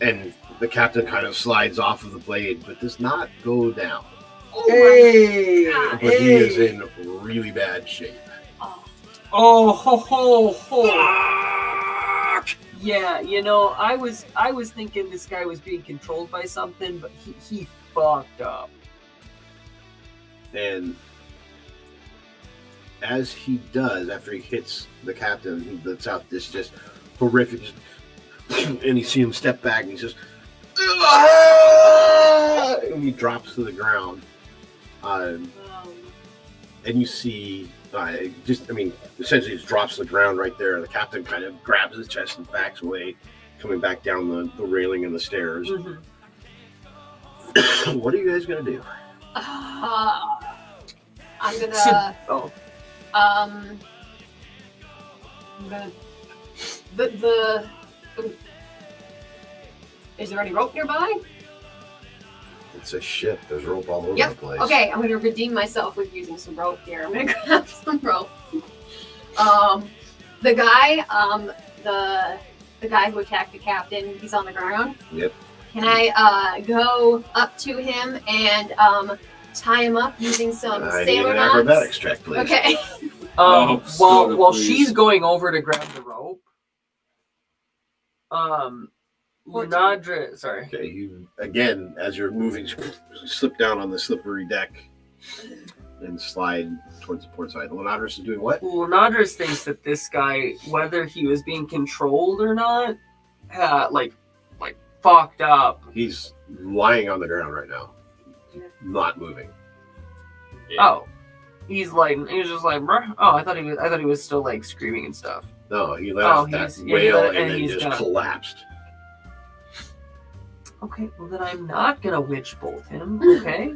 and the captain kind of slides off of the blade, but does not go down. Oh Hey, God. But he is in really bad shape. Oh. Oh ho ho ho! Yeah, you know, I was I was thinking this guy was being controlled by something, but he he fucked up. And as he does, after he hits the captain, he lets out this just horrific, and you see him step back, and he says, "Ah!" and he drops to the ground. Um, and you see, uh, just, I mean, essentially, just drops to the ground right there. The captain kind of grabs his chest and backs away, coming back down the, the railing and the stairs. Mhm. what are you guys going to do? uh, I'm gonna. Oh. Um. I'm gonna. The the. Is there any rope nearby? It's a ship. There's rope all over Yep. the place. Okay, I'm gonna redeem myself with using some rope here. I'm gonna grab some rope. Um, the guy, um, the the guy who attacked the captain, he's on the ground. Yep. Can I uh, go up to him and um, tie him up using some I need sailor an knots? acrobatics check, please. Okay. Um, Oh, while soda, while please. she's going over to grab the rope, um, Fourteen. Lunadra, sorry, Okay, you again as you're moving, slip down on the slippery deck and slide towards the port side. Lunadris is doing what? Lunadris thinks that this guy, whether he was being controlled or not, uh, like like fucked up. He's lying on the ground right now, not moving. Oh, he's like he was just like, bruh. Oh, I thought he was. I thought he was still like screaming and stuff. No, he let Oh, out that he's- yeah, he wail let- and, and then he's just done. collapsed. Okay, well then I'm not gonna witch bolt him. Okay.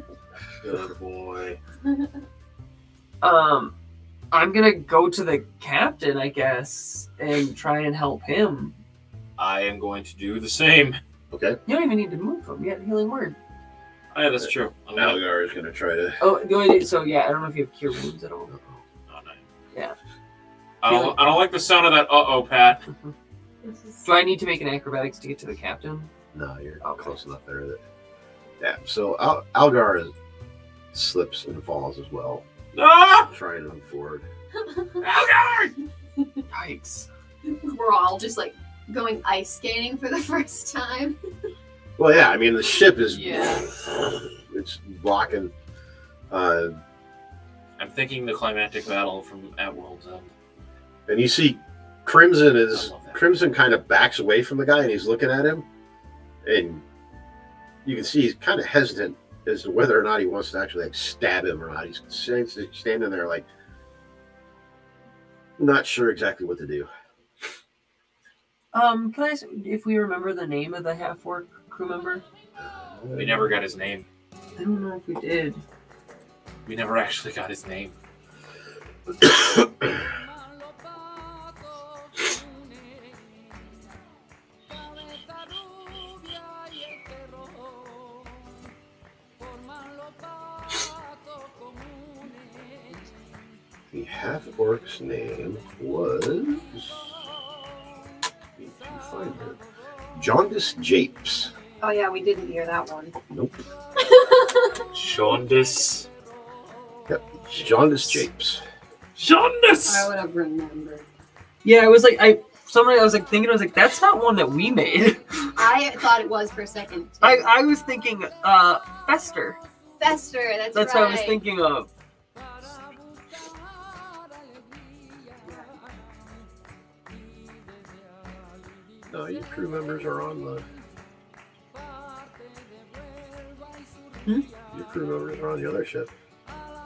Good boy. um, I'm gonna go to the captain, I guess, and try and help him. I am going to do the same. Okay. You don't even need to move him. You have healing word. Oh, yeah, that's true. I'm gonna- Algar is going to try to. Oh, the only so yeah, I don't know if you have cure wounds at all. Oh, no. Yeah. I don't, I don't like the sound of that uh oh, Pat. Do I need to make an acrobatics to get to the captain? No, you're Okay. close enough there. That, yeah. So Al- Algar is, slips and falls as well, Ah! trying to move forward. Algar! Yikes. We're all just like going ice skating for the first time. Well, yeah. I mean, the ship is. Yeah. It's blocking. Uh, I'm thinking the climactic battle from At World's End. and you see, Crimson is I love that. Crimson kind of backs away from the guy, and he's looking at him, and you can see he's kind of hesitant as to whether or not he wants to actually like stab him or not. He's standing there like not sure exactly what to do. Um, can I ask if we remember the name of the half orc crew member? We never got his name. I don't know if we did. We never actually got his name. The half orc's name was. Need to find her. Jaundice Japes. Oh yeah, we didn't hear that one. Nope. Jaundice. Yep. Jaundice Japes. Jaundice! I would have remembered. Yeah, I was like, I somebody I was like thinking, I was like, that's not one that we made. I thought it was for a second. too. I I was thinking, uh, Fester. Fester, that's, That's right. what I was thinking of. No, your crew members are on the. Hmm? Your crew members are on the other ship.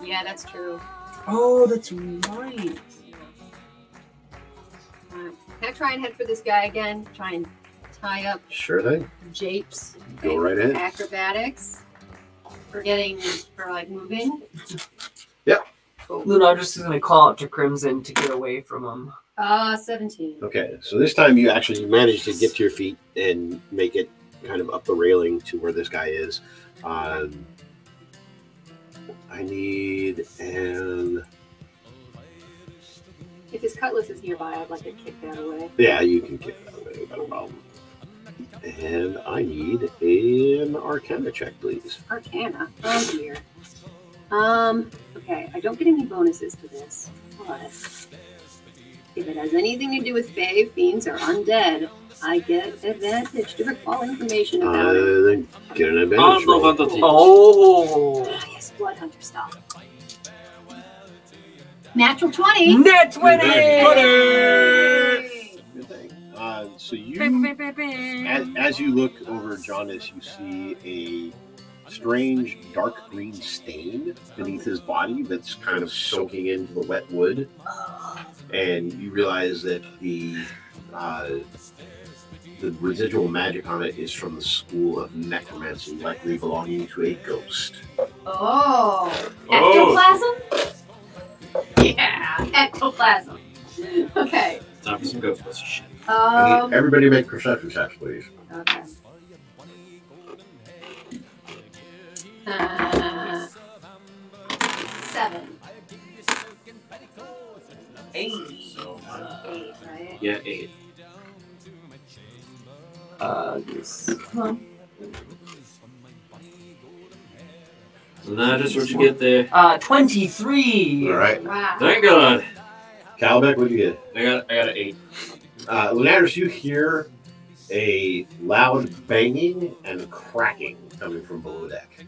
Yeah, that's true. Oh, that's right. Uh, can I try and head for this guy again? Try and tie up Sure thing. japes. Go right in. Acrobatics. For getting, for like moving. Yeah. Luna, I'm just gonna call out to Crimson to get away from him. Uh, 17. Okay, so this time you actually managed to get to your feet and make it kind of up the railing to where this guy is. Um, I need an If his cutlass is nearby, I'd like to kick that away. yeah, you can kick that away, no problem. And I need an Arcana check, please. Arcana. Oh dear. Um, okay, I don't get any bonuses to this, but if it has anything to do with Fae, fiends, or undead, I get advantage to recall information about it. Uh, then get an advantage roll. advantage. Oh, Ah, yes, blood hunter stuff. Natural 20. nat 20! Good thing. Uh, so you As, as you look over Jonas, you see a strange dark green stain beneath his body that's kind of soaking into the wet wood. And you realize that the uh, the residual magic on it is from the school of necromancy, likely belonging to a ghost. Oh, Oh. ectoplasm? Yeah, ectoplasm. Okay. Time for some Ghostbusters shit. Um, need everybody make perception checks, please. okay. Uh, seven. Eight. So, Eight, right? yeah, eight. Uh, this. So that is what you get there. Uh, 23. All right. Wow. Thank God. Calbeck, what'd you get? I got I got an eight. Uh, Lunatus, you hear a loud banging and cracking coming from below deck.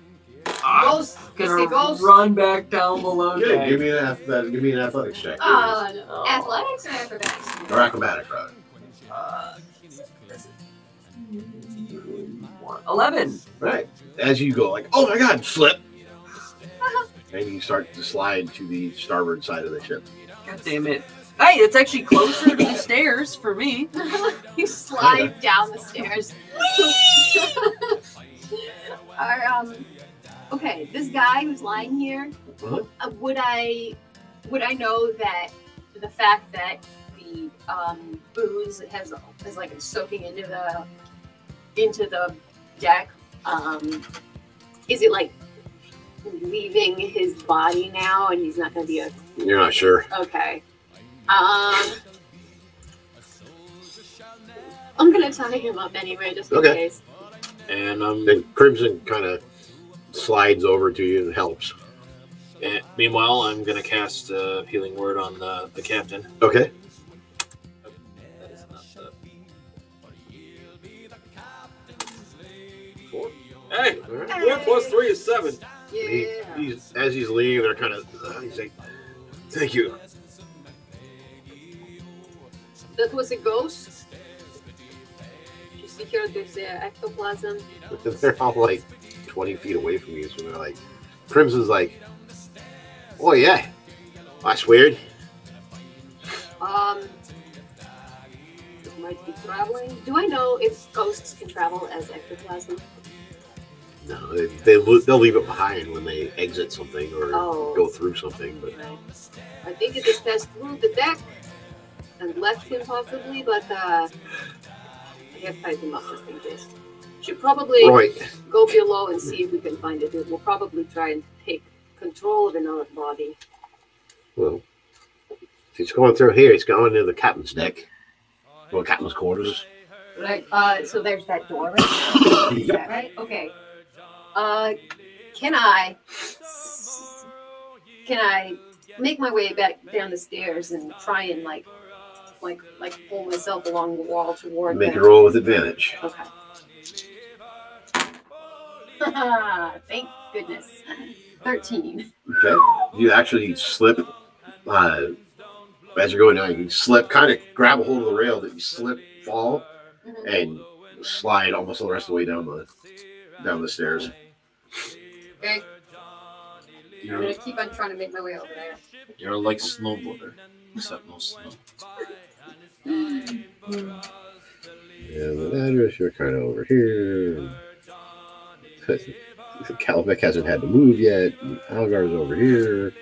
Ghost. Gonna It's ghost. run back down below Good. deck. Give me an ath- give me an athletics check. Uh, Oh. athletics or acrobatics? or acrobatic, rather. Uh, 11. Right. As you go, like, oh my god, slip, and you start to slide to the starboard side of the ship. God damn it. Hey, it's actually closer to the stairs for me. you slide down the stairs. Are, um, okay, this guy who's lying here, Mhm. uh, would I would I know that the fact that the um, booze has is like soaking into the into the deck? Um, is it like leaving his body now, and he's not going to be a You're not sure. Okay. Um. I'm gonna tie him up anyway, just in Okay. case. And um, Then Crimson kind of slides over to you and helps. and meanwhile, I'm gonna cast uh, healing word on the, the captain. Okay. That is not the. Four. Hey, All right. four plus three is seven. He, he's as he's leaving, they're kind of uh, he's like, "Thank you." That was a ghost. You see here, there's uh, ectoplasm. they're all like 20 feet away from you, so they're like, Crimson's like, "Oh yeah, that's weird." Um. Might be traveling. Do I know if ghosts can travel as ectoplasm? No, they, they they'll leave it behind when they exit something or Oh. go through something. But Right. I think it just passed through the deck and left him possibly, but uh, I have tied him up just in case. Should probably Roy, go below and see if we can find it. We'll probably try and take control of another body. well, if he's going through here, it's going to the captain's deck. Well, captain's quarters. Right. Uh, so there's that door, right? Is that right? Okay. Uh, can I? Can I make my way back down the stairs and try and like, like, like pull myself along the wall toward Make a roll with advantage. Okay. Thank goodness. Thirteen. Okay. You actually slip. Uh, as you're going down, you slip, kind of grab a hold of the rail that you slip, fall, and slide almost the rest of the way down the down the stairs. Okay. I'm gonna keep on trying to make my way over there. you're like snowboarder, except no snow. yeah, the address, you're kind of over here. Calvic hasn't had to move yet. and Algar's over here.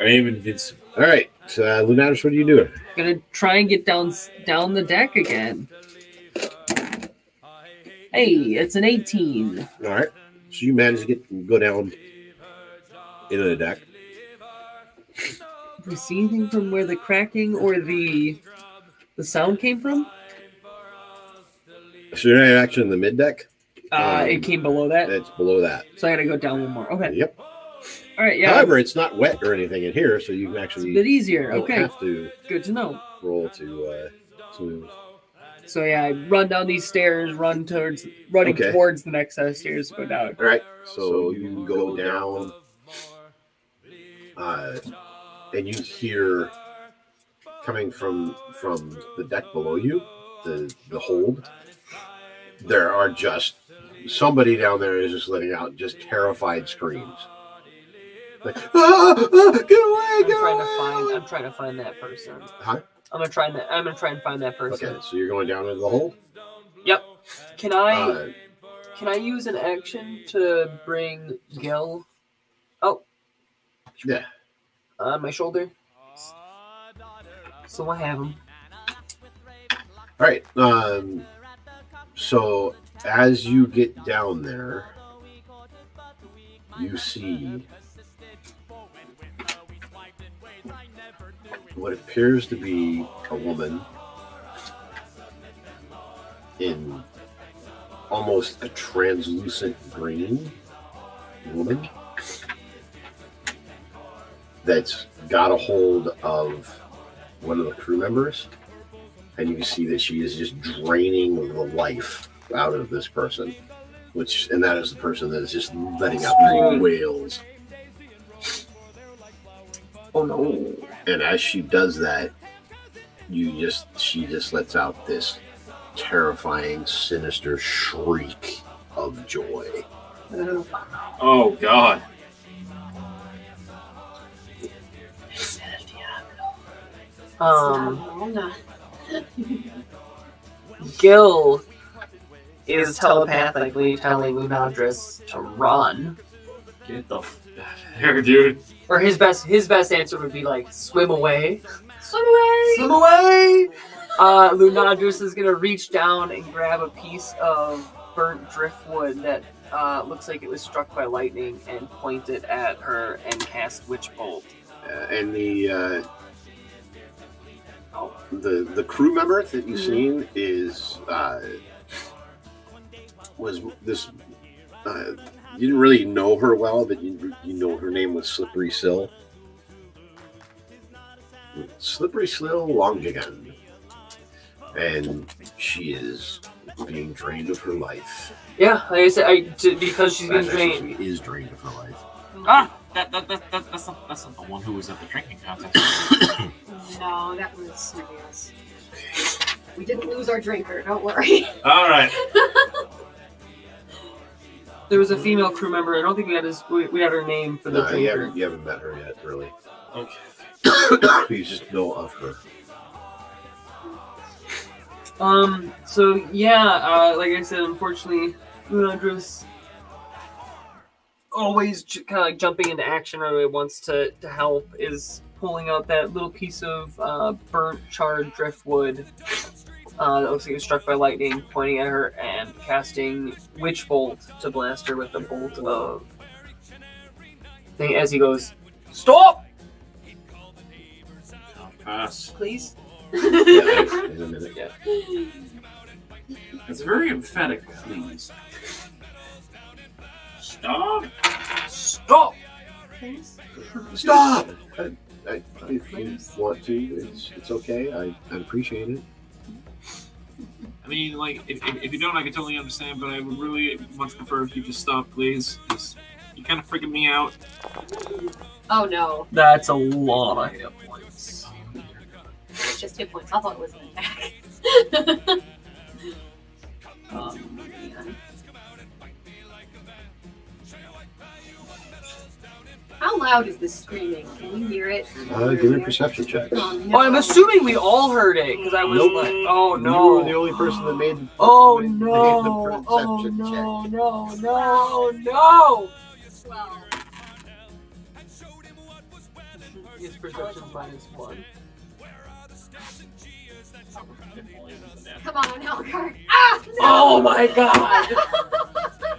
I am invincible. All right, so uh, Lunatus, what are you doing? Gonna try and get down down the deck again. Hey, it's an 18. All right, so you manage to get go down into the deck. Do you see anything from where the cracking or the the sound came from? So you're not actually in the mid deck. Uh, Um, it came below that, It's below that. so I gotta go down one more. Okay. Yep. All right. Yeah. However, it's not wet or anything in here, so you can it's actually a bit easier. don't Okay. have to Good to know. roll to uh, to So yeah, I run down these stairs, run towards, running Okay. towards the next set of stairs to go down. All right, so you go down, uh, and you hear coming from from the deck below you, the the hold. There are just somebody down there is just letting out just terrified screams. Like, ah, ah, get away, I'm get trying away! to find. I'm trying to find that person. Huh? I'm gonna try and. I'm gonna try and find that person. Okay, so you're going down into the hole. Yep. Can I? Uh, Can I use an action to bring Gil Oh. yeah. on my shoulder? So I have him. All right. Um, so as you get down there, you see what appears to be a woman in almost a translucent green woman that's got a hold of one of the crew members and you can see that she is just draining the life out of this person, which and that is the person that is just letting out these wails. Oh no! And as she does that, you just she just lets out this terrifying, sinister shriek of joy. Oh God. Um, Gil is telepathically telling Lunadris to run, Get the f- here, dude. or his best his best answer would be like swim away. Swim away! Swim away! Uh, Lunadris is gonna reach down and grab a piece of burnt driftwood that uh, looks like it was struck by lightning and point it at her and cast Witch Bolt. Uh, and the uh, the the crew member that you've seen is uh, was this. Uh, you didn't really know her well, but you you know her name was Slippery Sill. Slippery Sill Longigan, and she is being drained of her life. Yeah, like I said, I, t- because she's being drained. She is drained of her life. Ah, that, that, that, that that's not that's not the one who was at the drinking contest. No, that was somebody else. We didn't lose our drinker, don't worry. All right. There was a female crew member. I don't think we had his. We, we had her name for the No, you haven't, you haven't met her yet, really. Okay. you just know of her. Um. So yeah, uh, like I said, unfortunately, Lunadris always j- kind of like jumping into action right away wants to to help is pulling out that little piece of uh, burnt charred driftwood uh, that looks like it was struck by lightning, pointing at her and casting witch bolt to blast her with a bolt of thing as he goes, "Stop, Pass. please." Yeah, in a minute. Yeah. It's very emphatic, please. Stop. Stop. Stop! I, I, if you want to, it's, it's okay. I, I appreciate it. I mean, like, if, if, if you don't, I can totally understand, but I would really much prefer if you just stop, please. 'cause You're kind of freaking me out. oh no, That's a lot of hit points. it's just hit points. I thought it was an attack. oh How loud is this screaming? Can you hear it? Uh, give me perception check. Oh, Oh, I'm assuming we all heard it because I was Nope. like, oh no. You were the only person that made. The, Oh made- made no! the Oh perception no! No! No! No! Well, His perception minus one. come on, Algar. Ah! No! Oh my god!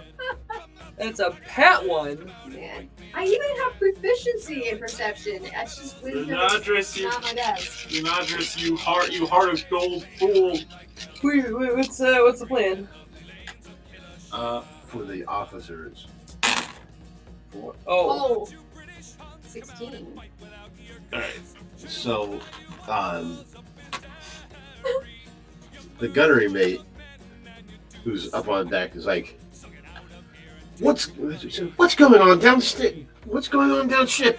That's a pet one. Man, I even have proficiency in perception. That's just wisdom. Denadris, you, Not my desk. Denadris, you heart, you heart of gold fool. Wait, wait, what's uh, what's the plan? Uh, For the officers. Oh, Oh. 16. Alright. So, um, the gunnery mate, who's up on deck, is like, "What's what's going on down sti- What's going on down ship?"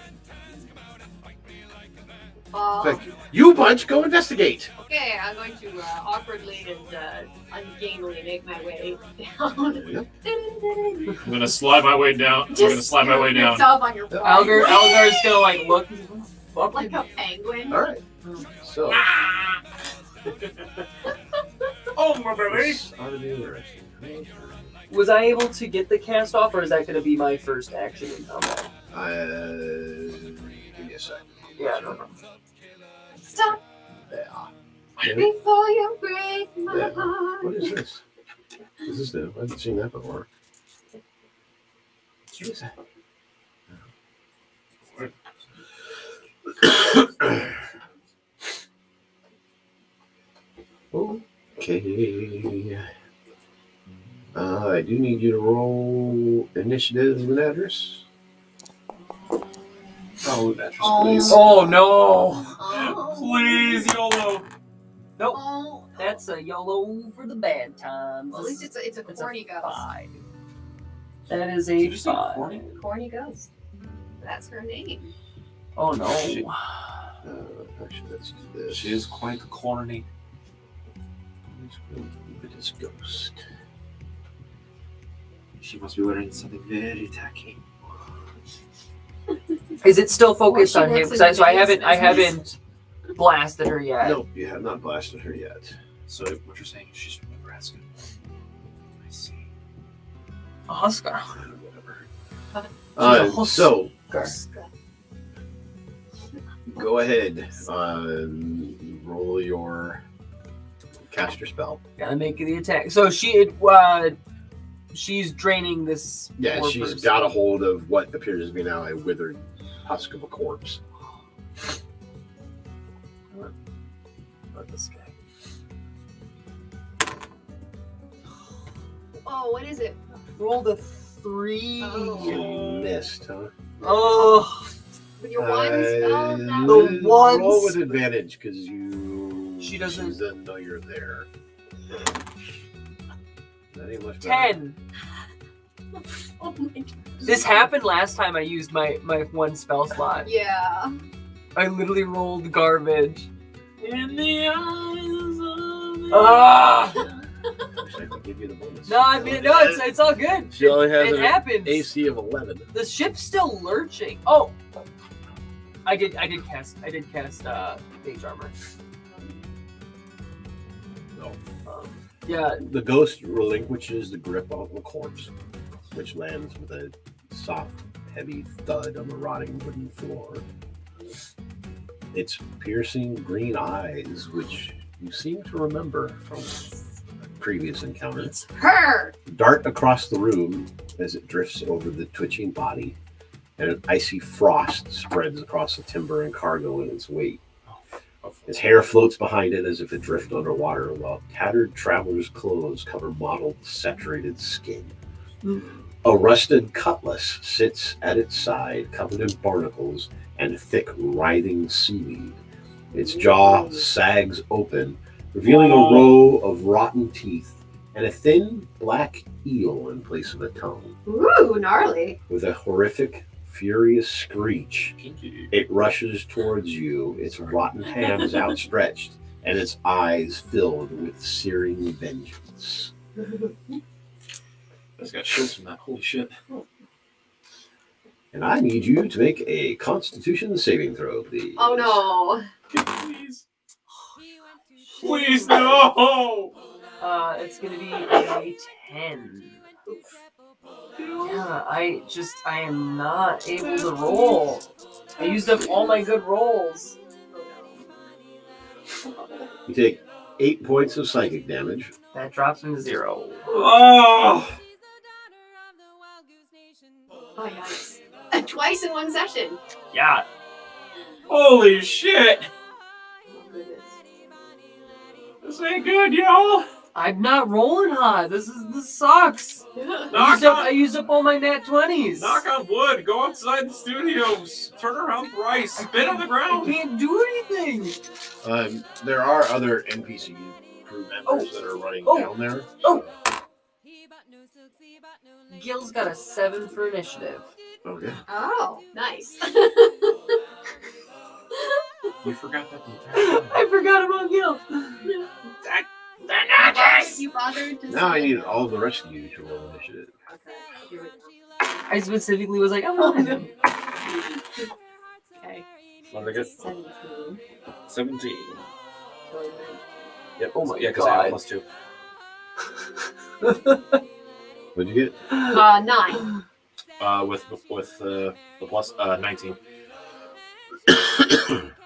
Uh, It's like, "You bunch, go investigate." okay, I'm going to uh, awkwardly and uh, ungainly make my way down. Yep. I'm gonna slide my way down. I'm gonna slide my way down. on your Algar, Algar's gonna like look. like, fuck?" like a penguin. All right. So, Oh my baby! this ought to be interesting. Was I able to get the cast off, or is that gonna be my first action in combat? Uh, give me a second. Yeah, no problem. Stop Yeah. before you break my Yeah. heart. What is this? Is this new? I haven't seen that before. What is that? Okay. Uh, I do need you to roll initiative with address. Oh, that's Oh. please. Oh no! Oh. Please, YOLO. Nope. Oh. That's a YOLO for the bad times. Well, at least it's a, it's a It's a corny ghost. five. That is Did a you say five. corny? Corny ghost. That's her name. Oh no! She- Uh, actually, let's this. She is quite a corny. Let's go with this ghost. She must be wearing something very tacky. Is it still focused Or she on him? works Because in I, so I haven't I business. haven't blasted her yet. No, you have not blasted her yet. So what you're saying is she's from Nebraska. I see. Oscar. Whatever. a Uh, husk- so, Oscar. go ahead. Um, roll your caster spell. Gotta make the attack. So she uh she's draining this. Yeah, poor she's person. got a hold of what appears to be now a withered husk of a corpse. Not this guy. Oh, what is it? Rolled a three. Oh. You missed, huh? Oh, With your one spell? Uh, That The one Roll with advantage because you. She doesn't- doesn't know you're there. That ain't much better. ten. Oh my God. This happened last time I used my my one spell slot. Yeah. I literally rolled garbage. In the eyes of the Ah! Wish I could give you the bonus. No, I mean no, it's it's all good. She only has it an happens. AC of 11. The ship's still lurching. Oh, I did I did cast I did cast uh mage armor. No. Yeah, The ghost relinquishes the grip on the corpse, which lands with a soft, heavy thud on the rotting wooden floor. Its piercing green eyes, which you seem to remember from previous encounters, Her. dart across the room as it drifts over the twitching body, and an icy frost spreads across the timber and cargo in its wake. His hair floats behind it as if it drifted underwater, while tattered traveler's clothes cover mottled, saturated skin. A rusted cutlass sits at its side, covered in barnacles and thick, writhing seaweed. Its jaw sags open, revealing a row of rotten teeth and a thin black eel in place of a tongue. Ooh, gnarly. With a horrific, furious screech, Kinky. it rushes towards you, its rotten hands outstretched, and its eyes filled with searing vengeance. That's got chills from that. Holy shit. And I need you to make a Constitution saving throw, please. Oh no. Please. Please, no! Uh, it's gonna be a ten. Yeah, I just I am not able to roll. I used up all my good rolls. You take eight points of psychic damage. That drops me to zero. Oh! Oh nice. Twice in one session. Yeah. Holy shit! Oh, goodness. This ain't good, y'all! I'm not rolling hot. This is this sucks. I Knock used, up, I used up all my nat twenties. knock on wood. Go outside the studios. Turn around thrice. Spit on the I ground. can't do anything. Um, there are other NPC crew members Oh. that are running Oh. down there. Oh. Gil's got a seven for initiative. Okay. Oh, nice. You forgot that the. I forgot about Gil. You bothered to Now I need all the rest of you to roll initiative. Okay, here we go. I specifically was like, I'm rolling him. Okay. Let me get 17. 17. Totally. Yep. Oh my yeah, because I have God. plus two. What'd you get? Uh, nine. Uh, with with uh, the plus uh, 19.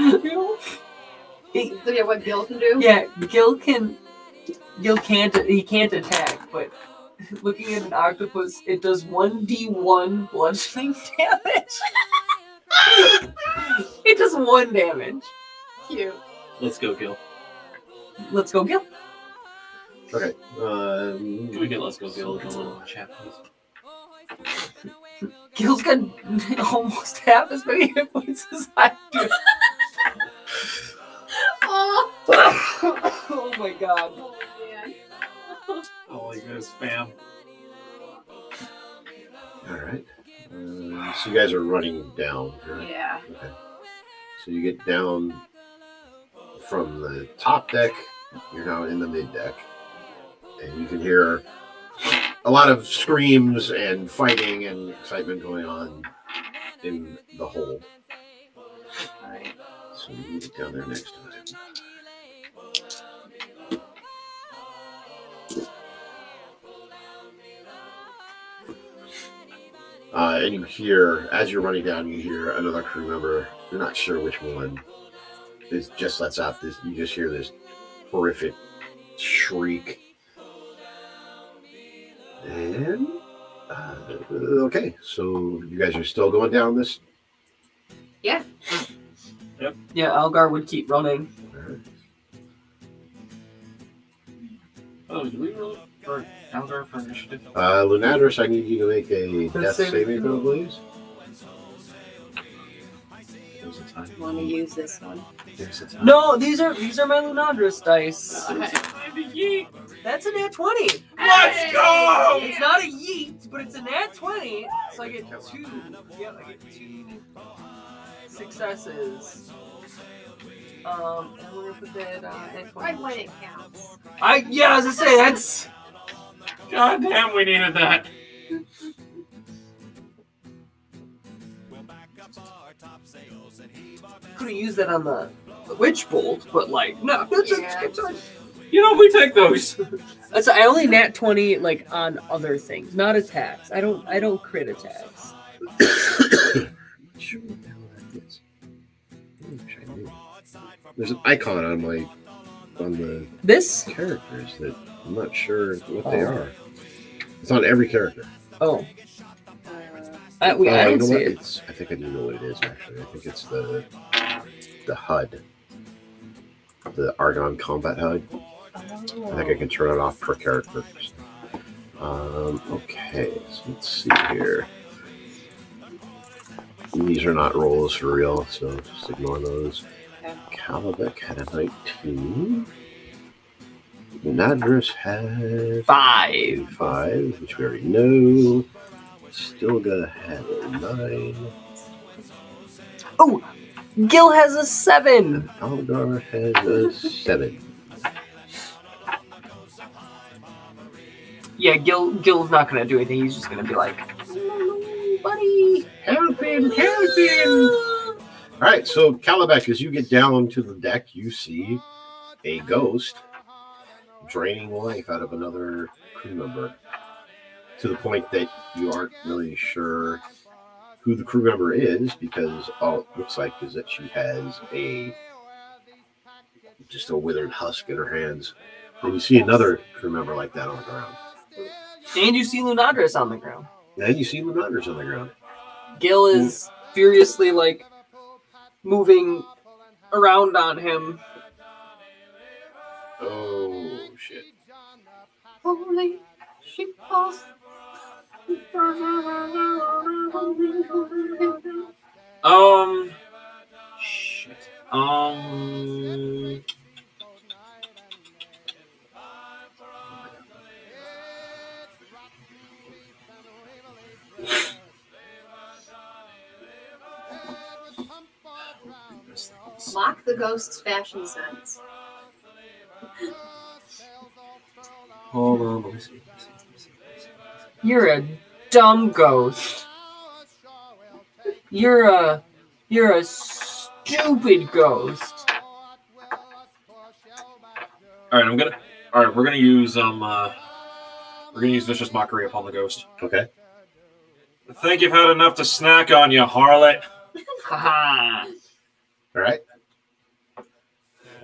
He- So yeah, what Gil can do? yeah, Gil can. Gil can't. He can't attack, but looking at an octopus, it does one d one bludgeoning damage. it does one damage. Cute. Let's go, Gil. Let's go, Gil. Okay. Um, Can we get Let's Go, Gil in the little chat, please? Gil's got almost half as many hit points as I do. Oh, oh my god. oh. Holy goodness, fam. all right. Uh, so you guys are running down. Right? Yeah. Okay. So you get down from the top deck. You're now in the mid deck, and you can hear a lot of screams and fighting and excitement going on in the hold. So you get down there next time. Uh, and you hear, as you're running down, you hear another crew member. You're not sure which one. It just lets out this. You just hear this horrific shriek. And uh, okay, so you guys are still going down this. Yeah, Algar would keep running. Oh, do we roll for Algar for initiative? Uh, Lunadris, I need you to make a death saving saving throw, please. There's a time. Want to use this one? There's a time. No, these are these are my Lunadris dice. Okay. That's a nat twenty. Let's go! It's not a yeet, but it's a nat twenty. So I get two. Yep, I get two successes. Um, and we're gonna put that uh, nat 20. Right when it counts. I yeah, I was gonna say that's God damn, we needed that. could have used that on the, the witch bolt, but like no, that's Yeah. it's, it's, You know, we take those. it's, I only nat twenty like on other things, not attacks. I don't I don't crit attacks. There's an icon on my on the This characters that I'm not sure what they Oh. are. It's on every character. oh Uh, I, we, Oh, I you don't see what? it. It's, I think I do know what it is actually. I think it's the the HUD, the Argon Combat HUD. I think I can turn it off per character. Um, okay, so let's see here. These are not rolls for real, so just ignore those. Calabec had a 19. Nadris had Five. five, which we already know. Still gonna have a nine. Oh, Gil has a seven. Algar has a seven. Yeah, Gil Gil's not gonna do anything. He's just gonna be like, mm, buddy, help him, help him. All right, so Calabac, as you get down to the deck, you see a ghost draining life out of another crew member to the point that you aren't really sure who the crew member is because all it looks like is that she has a just a withered husk in her hands. And you see another crew member like that on the ground. And you see Lunadris on the ground. And you see Lunadris on the ground. Gil is furiously like moving around on him. Oh shit. Holy shit balls. Um. Shit. Um. Mock the ghost's fashion sense. Hold on. Let me see. You're a dumb ghost. You're a you're a stupid ghost. All right, I'm gonna. All right, we're gonna use um. Uh, we're gonna use vicious mockery upon the ghost. Okay. I think you've had enough to snack on, you harlot. Haha. All right.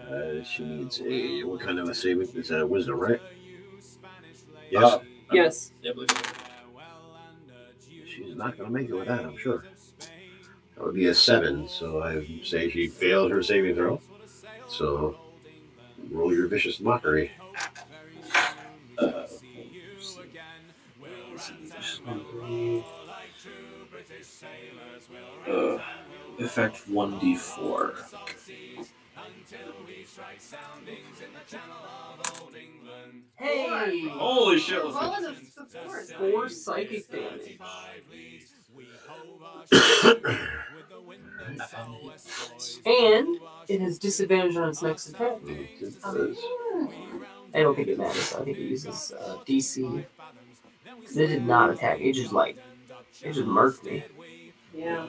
Uh, she needs a what kind of a saving? Is that a wisdom, right? Yes. Uh, Yes. Yeah, I believe so. She's not going to make it with that, I'm sure. That would be a seven, so I say she failed her saving throw. So roll your vicious mockery. Uh, uh, effect one d four. Hey. Holy shit! Let's What go. was the f- Four psychic damage. And it has disadvantage on its next attack. I don't think it matters. I think it uses uh, DC. 'Cause It did not attack. It just like it just murked me. Yeah.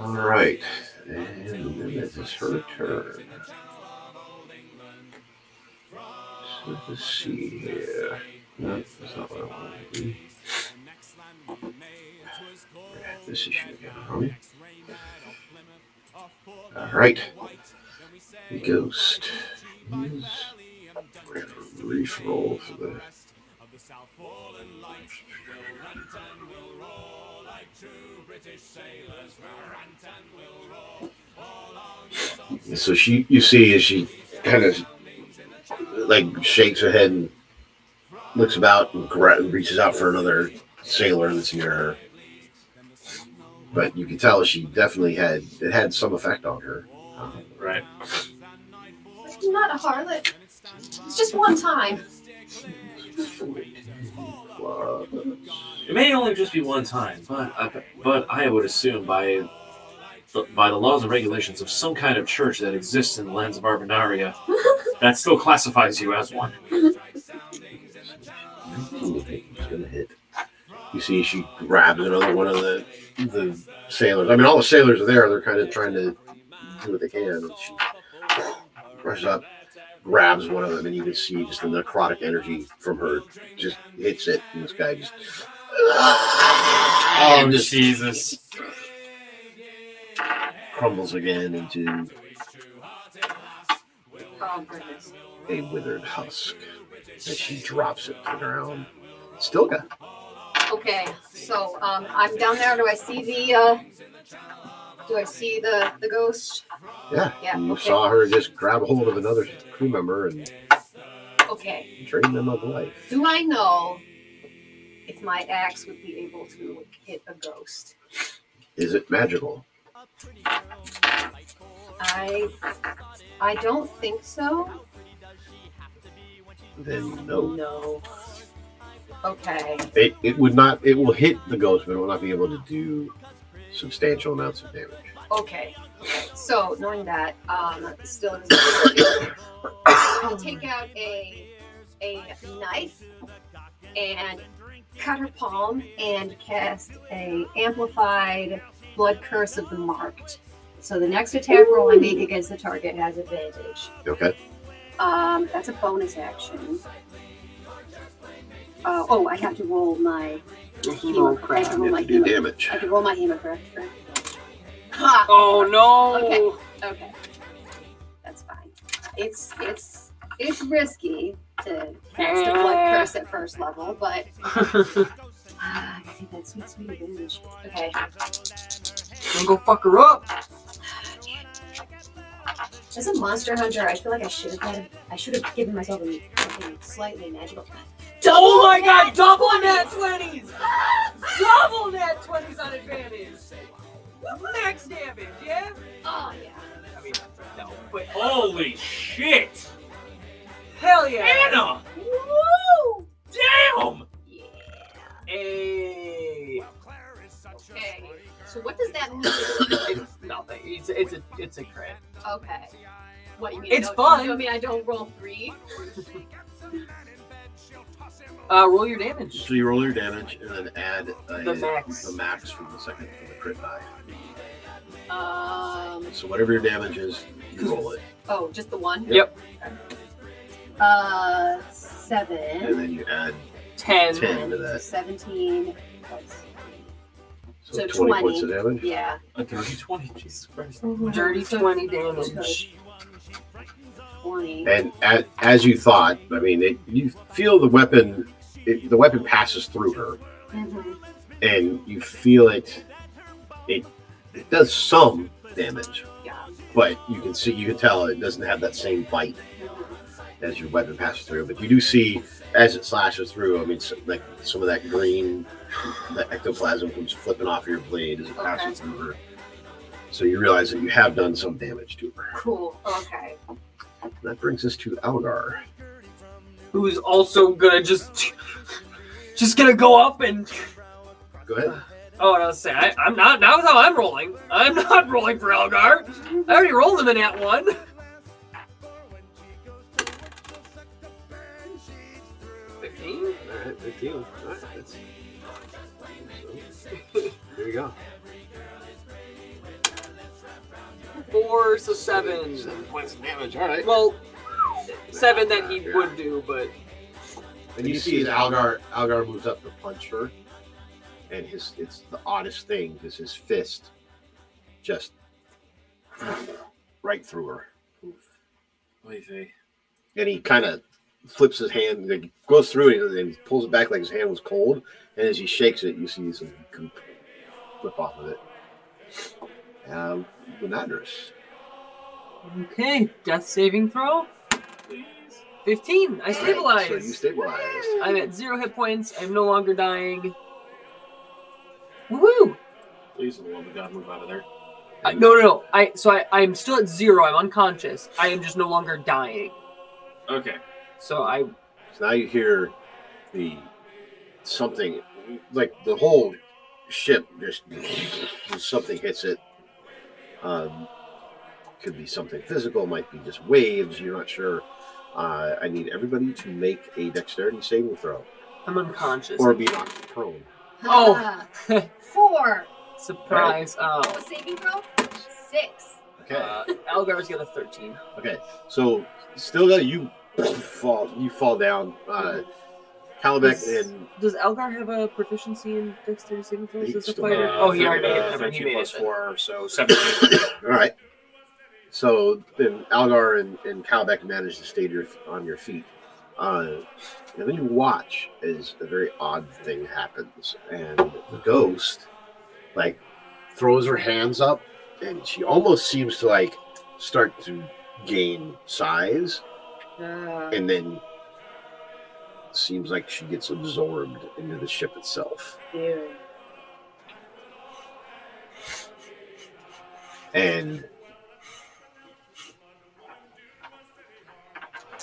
All right. And it is her turn. So let's see here. No, that's not what I want to do. This issue again, huh? All right. The ghost is. We're gonna brief roll for the. So she, you see, as she kind of like shakes her head and looks about and gra- reaches out for another sailor that's near her. But you can tell she definitely had it had some effect on her. Um, Right. I'm not a harlot. It's just one time. uh, It may only just be one time, but uh, but I would assume by by the laws and regulations of some kind of church that exists in the lands of Avenaria, that still classifies you as one. Gonna hit. You see, she grabs another one of the the sailors. I mean, all the sailors are there. They're kind of trying to do what they can. And she rushes up, grabs one of them, and you can see just the necrotic energy from her just hits it, and this guy just Oh just Jesus! crumbles again into Oh a withered husk as she drops it to the ground. Stilga. Okay, so um, I'm down there. Do I see the? Uh, do I see the the ghost? Yeah, Yeah, you okay. saw her just grab hold of another crew member and Okay. drain them of life. Do I know if my axe would be able to hit a ghost? Is it magical? I I don't think so. Then no. No. Okay. It, it would not. It will hit the ghost, but it will not be able to do substantial amounts of damage. Okay. So knowing that, um, still in I'll take out a a knife and cut her palm and cast a amplified blood curse of the marked. So the next attack roll I make against the target has advantage. Okay. Um, that's a bonus action. Uh, oh, I have to roll my hemo. I have to roll You my have to do hemo. damage. I have to roll my hemocraft. Ha! Oh no! Okay. Okay. That's fine. It's it's it's risky to cast a blood curse at first level, but ah, I think that sweet sweet advantage. Okay. Don't go fuck her up. As a monster hunter, I feel like I should have had I should have given myself a something slightly magical. Oh my god, double nat 20s! Double nat 20s on advantage! Max damage, yeah? Oh yeah. I mean, no, but Holy shit! Hell yeah! Anna! Woo! Damn! Yeah. Hey. Okay. So what does that mean? It's nothing. It's it's a it's a crit. Okay. What you mean? It's I don't, fun. You mean I don't roll three? Uh, roll your damage. So you roll your damage and then add a, The max. the max from the second from the crit die. Um. So whatever your damage is, you roll it, Oh, just the one. Yep. Uh, seven. and then you add Ten. ten to So that. Seventeen. plus- So, So 20, points of 20. damage. Yeah. A dirty 20, Jesus Christ. Dirty So- twenty damage. Twenty. And as, as you thought, I mean, it, you feel the weapon. It, the weapon passes through her, Mhm. and you feel it. It it does some damage, Yeah. but you can see, you can tell it doesn't have that same bite. As your weapon passes through. But you do see as it slashes through. I mean, so, like some of that green, that ectoplasm comes flipping off your blade as it passes through her. So you realize that you have done some damage to her. Cool. Okay. That brings us to Algar. Who's also gonna just just gonna go up and Go ahead. oh, I was saying I, I'm not. Now how I'm rolling. I'm not rolling for Algar. I already rolled him in that one. 15. All right, that's... There you go. Four, so seven. Seven points of damage. All right. Well, seven that he would do, but And you see as Algar Algar moves up to punch her, and his it's the oddest thing because his fist just right through her, Oy vey. and he kind of flips his hand, like, goes through it, and then pulls it back like his hand was cold, and as he shakes it, you see some goop flip off of it. Um, Benadryl. okay. Death saving throw. Fifteen. I stabilized. So stabilized. you stabilized. I'm at zero hit points. I'm no longer dying. Woo! Please, the love of God, move out of there. Uh, no, no, no. I so I I'm still at zero. I'm unconscious. I am just no longer dying. Okay. So I So now you hear the something like the whole ship just something hits it. Um, could be something physical, might be just waves. You're not sure. Uh, I need everybody to make a dexterity saving throw I'm unconscious. or be knocked prone. Oh. Four. Surprise! Oh, Oh, saving throw. Six. Okay, uh, Algar's got a thirteen. okay. So still, got you fall. You fall down. Uh, Calabec Does- and Does Algar have a proficiency in dexterity saving throws as a fighter? Uh, oh, he already made it. uh, Never mind, He made plus it. 4, so 17. All right. So then Algar and, and Calbeck manage to stay your, on your feet. Uh, and then you watch as a very odd thing happens. And the ghost, like, throws her hands up and she almost seems to, like, start to gain size. Uh, And then seems like she gets absorbed into the ship itself. ew. and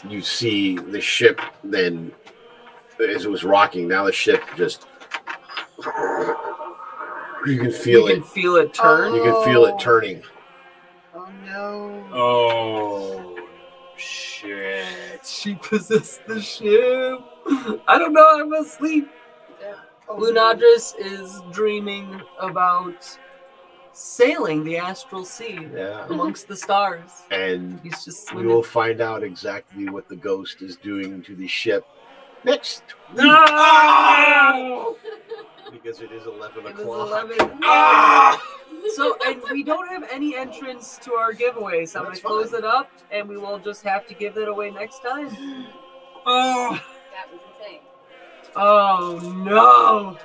you see the ship then as it was rocking, now the ship just you can feel you it. can feel it turn. You can feel it turning. Oh no. Oh shit! She possessed the ship. I don't know. I'm asleep. Lunadris is dreaming about sailing the astral sea Yeah. amongst the stars. And He's just we will find out exactly what the ghost is doing to the ship next No! because it is 11 It was o'clock. 11. Ah! So, and we don't have any entrance to our giveaway, so I'm gonna close fine. it up, and we will just have to give that away next time. Oh, That was insane. Oh no!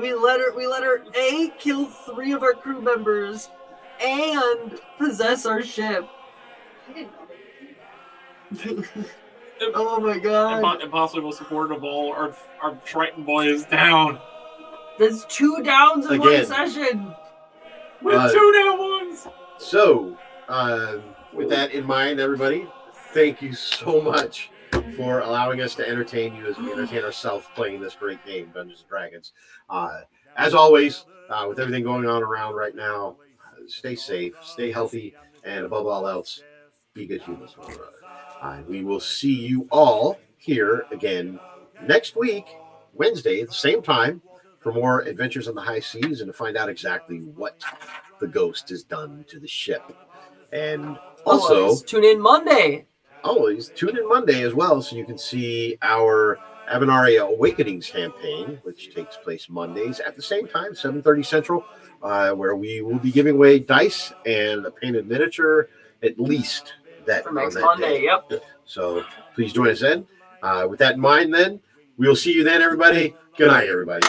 We let her. We let her a kill three of our crew members, and possess our ship. I didn't know they could do that. oh my god! Impo- impossible most important of all, our our Triton boy is down. There's two downs in Again. one session. With Uh, two down ones. So, um, with that in mind, everybody, thank you so much for allowing us to entertain you as we entertain ourselves playing this great game, Dungeons and Dragons. Uh, as always, uh, with everything going on around right now, uh, stay safe, stay healthy, and above all else, be good humans. one another. Uh, we will see you all here again next week, Wednesday, at the same time, for more adventures on the high seas and to find out exactly what the ghost has done to the ship. And also, Always tune in Monday. always tune in Monday as well so you can see our Avenaria Awakenings campaign, which takes place Mondays at the same time, 7.30 Central, uh, where we will be giving away dice and a painted miniature at least that For on next that Monday. day. Yep. So please join us then. Uh, with that in mind, then, we'll see you then, everybody. Good night, everybody.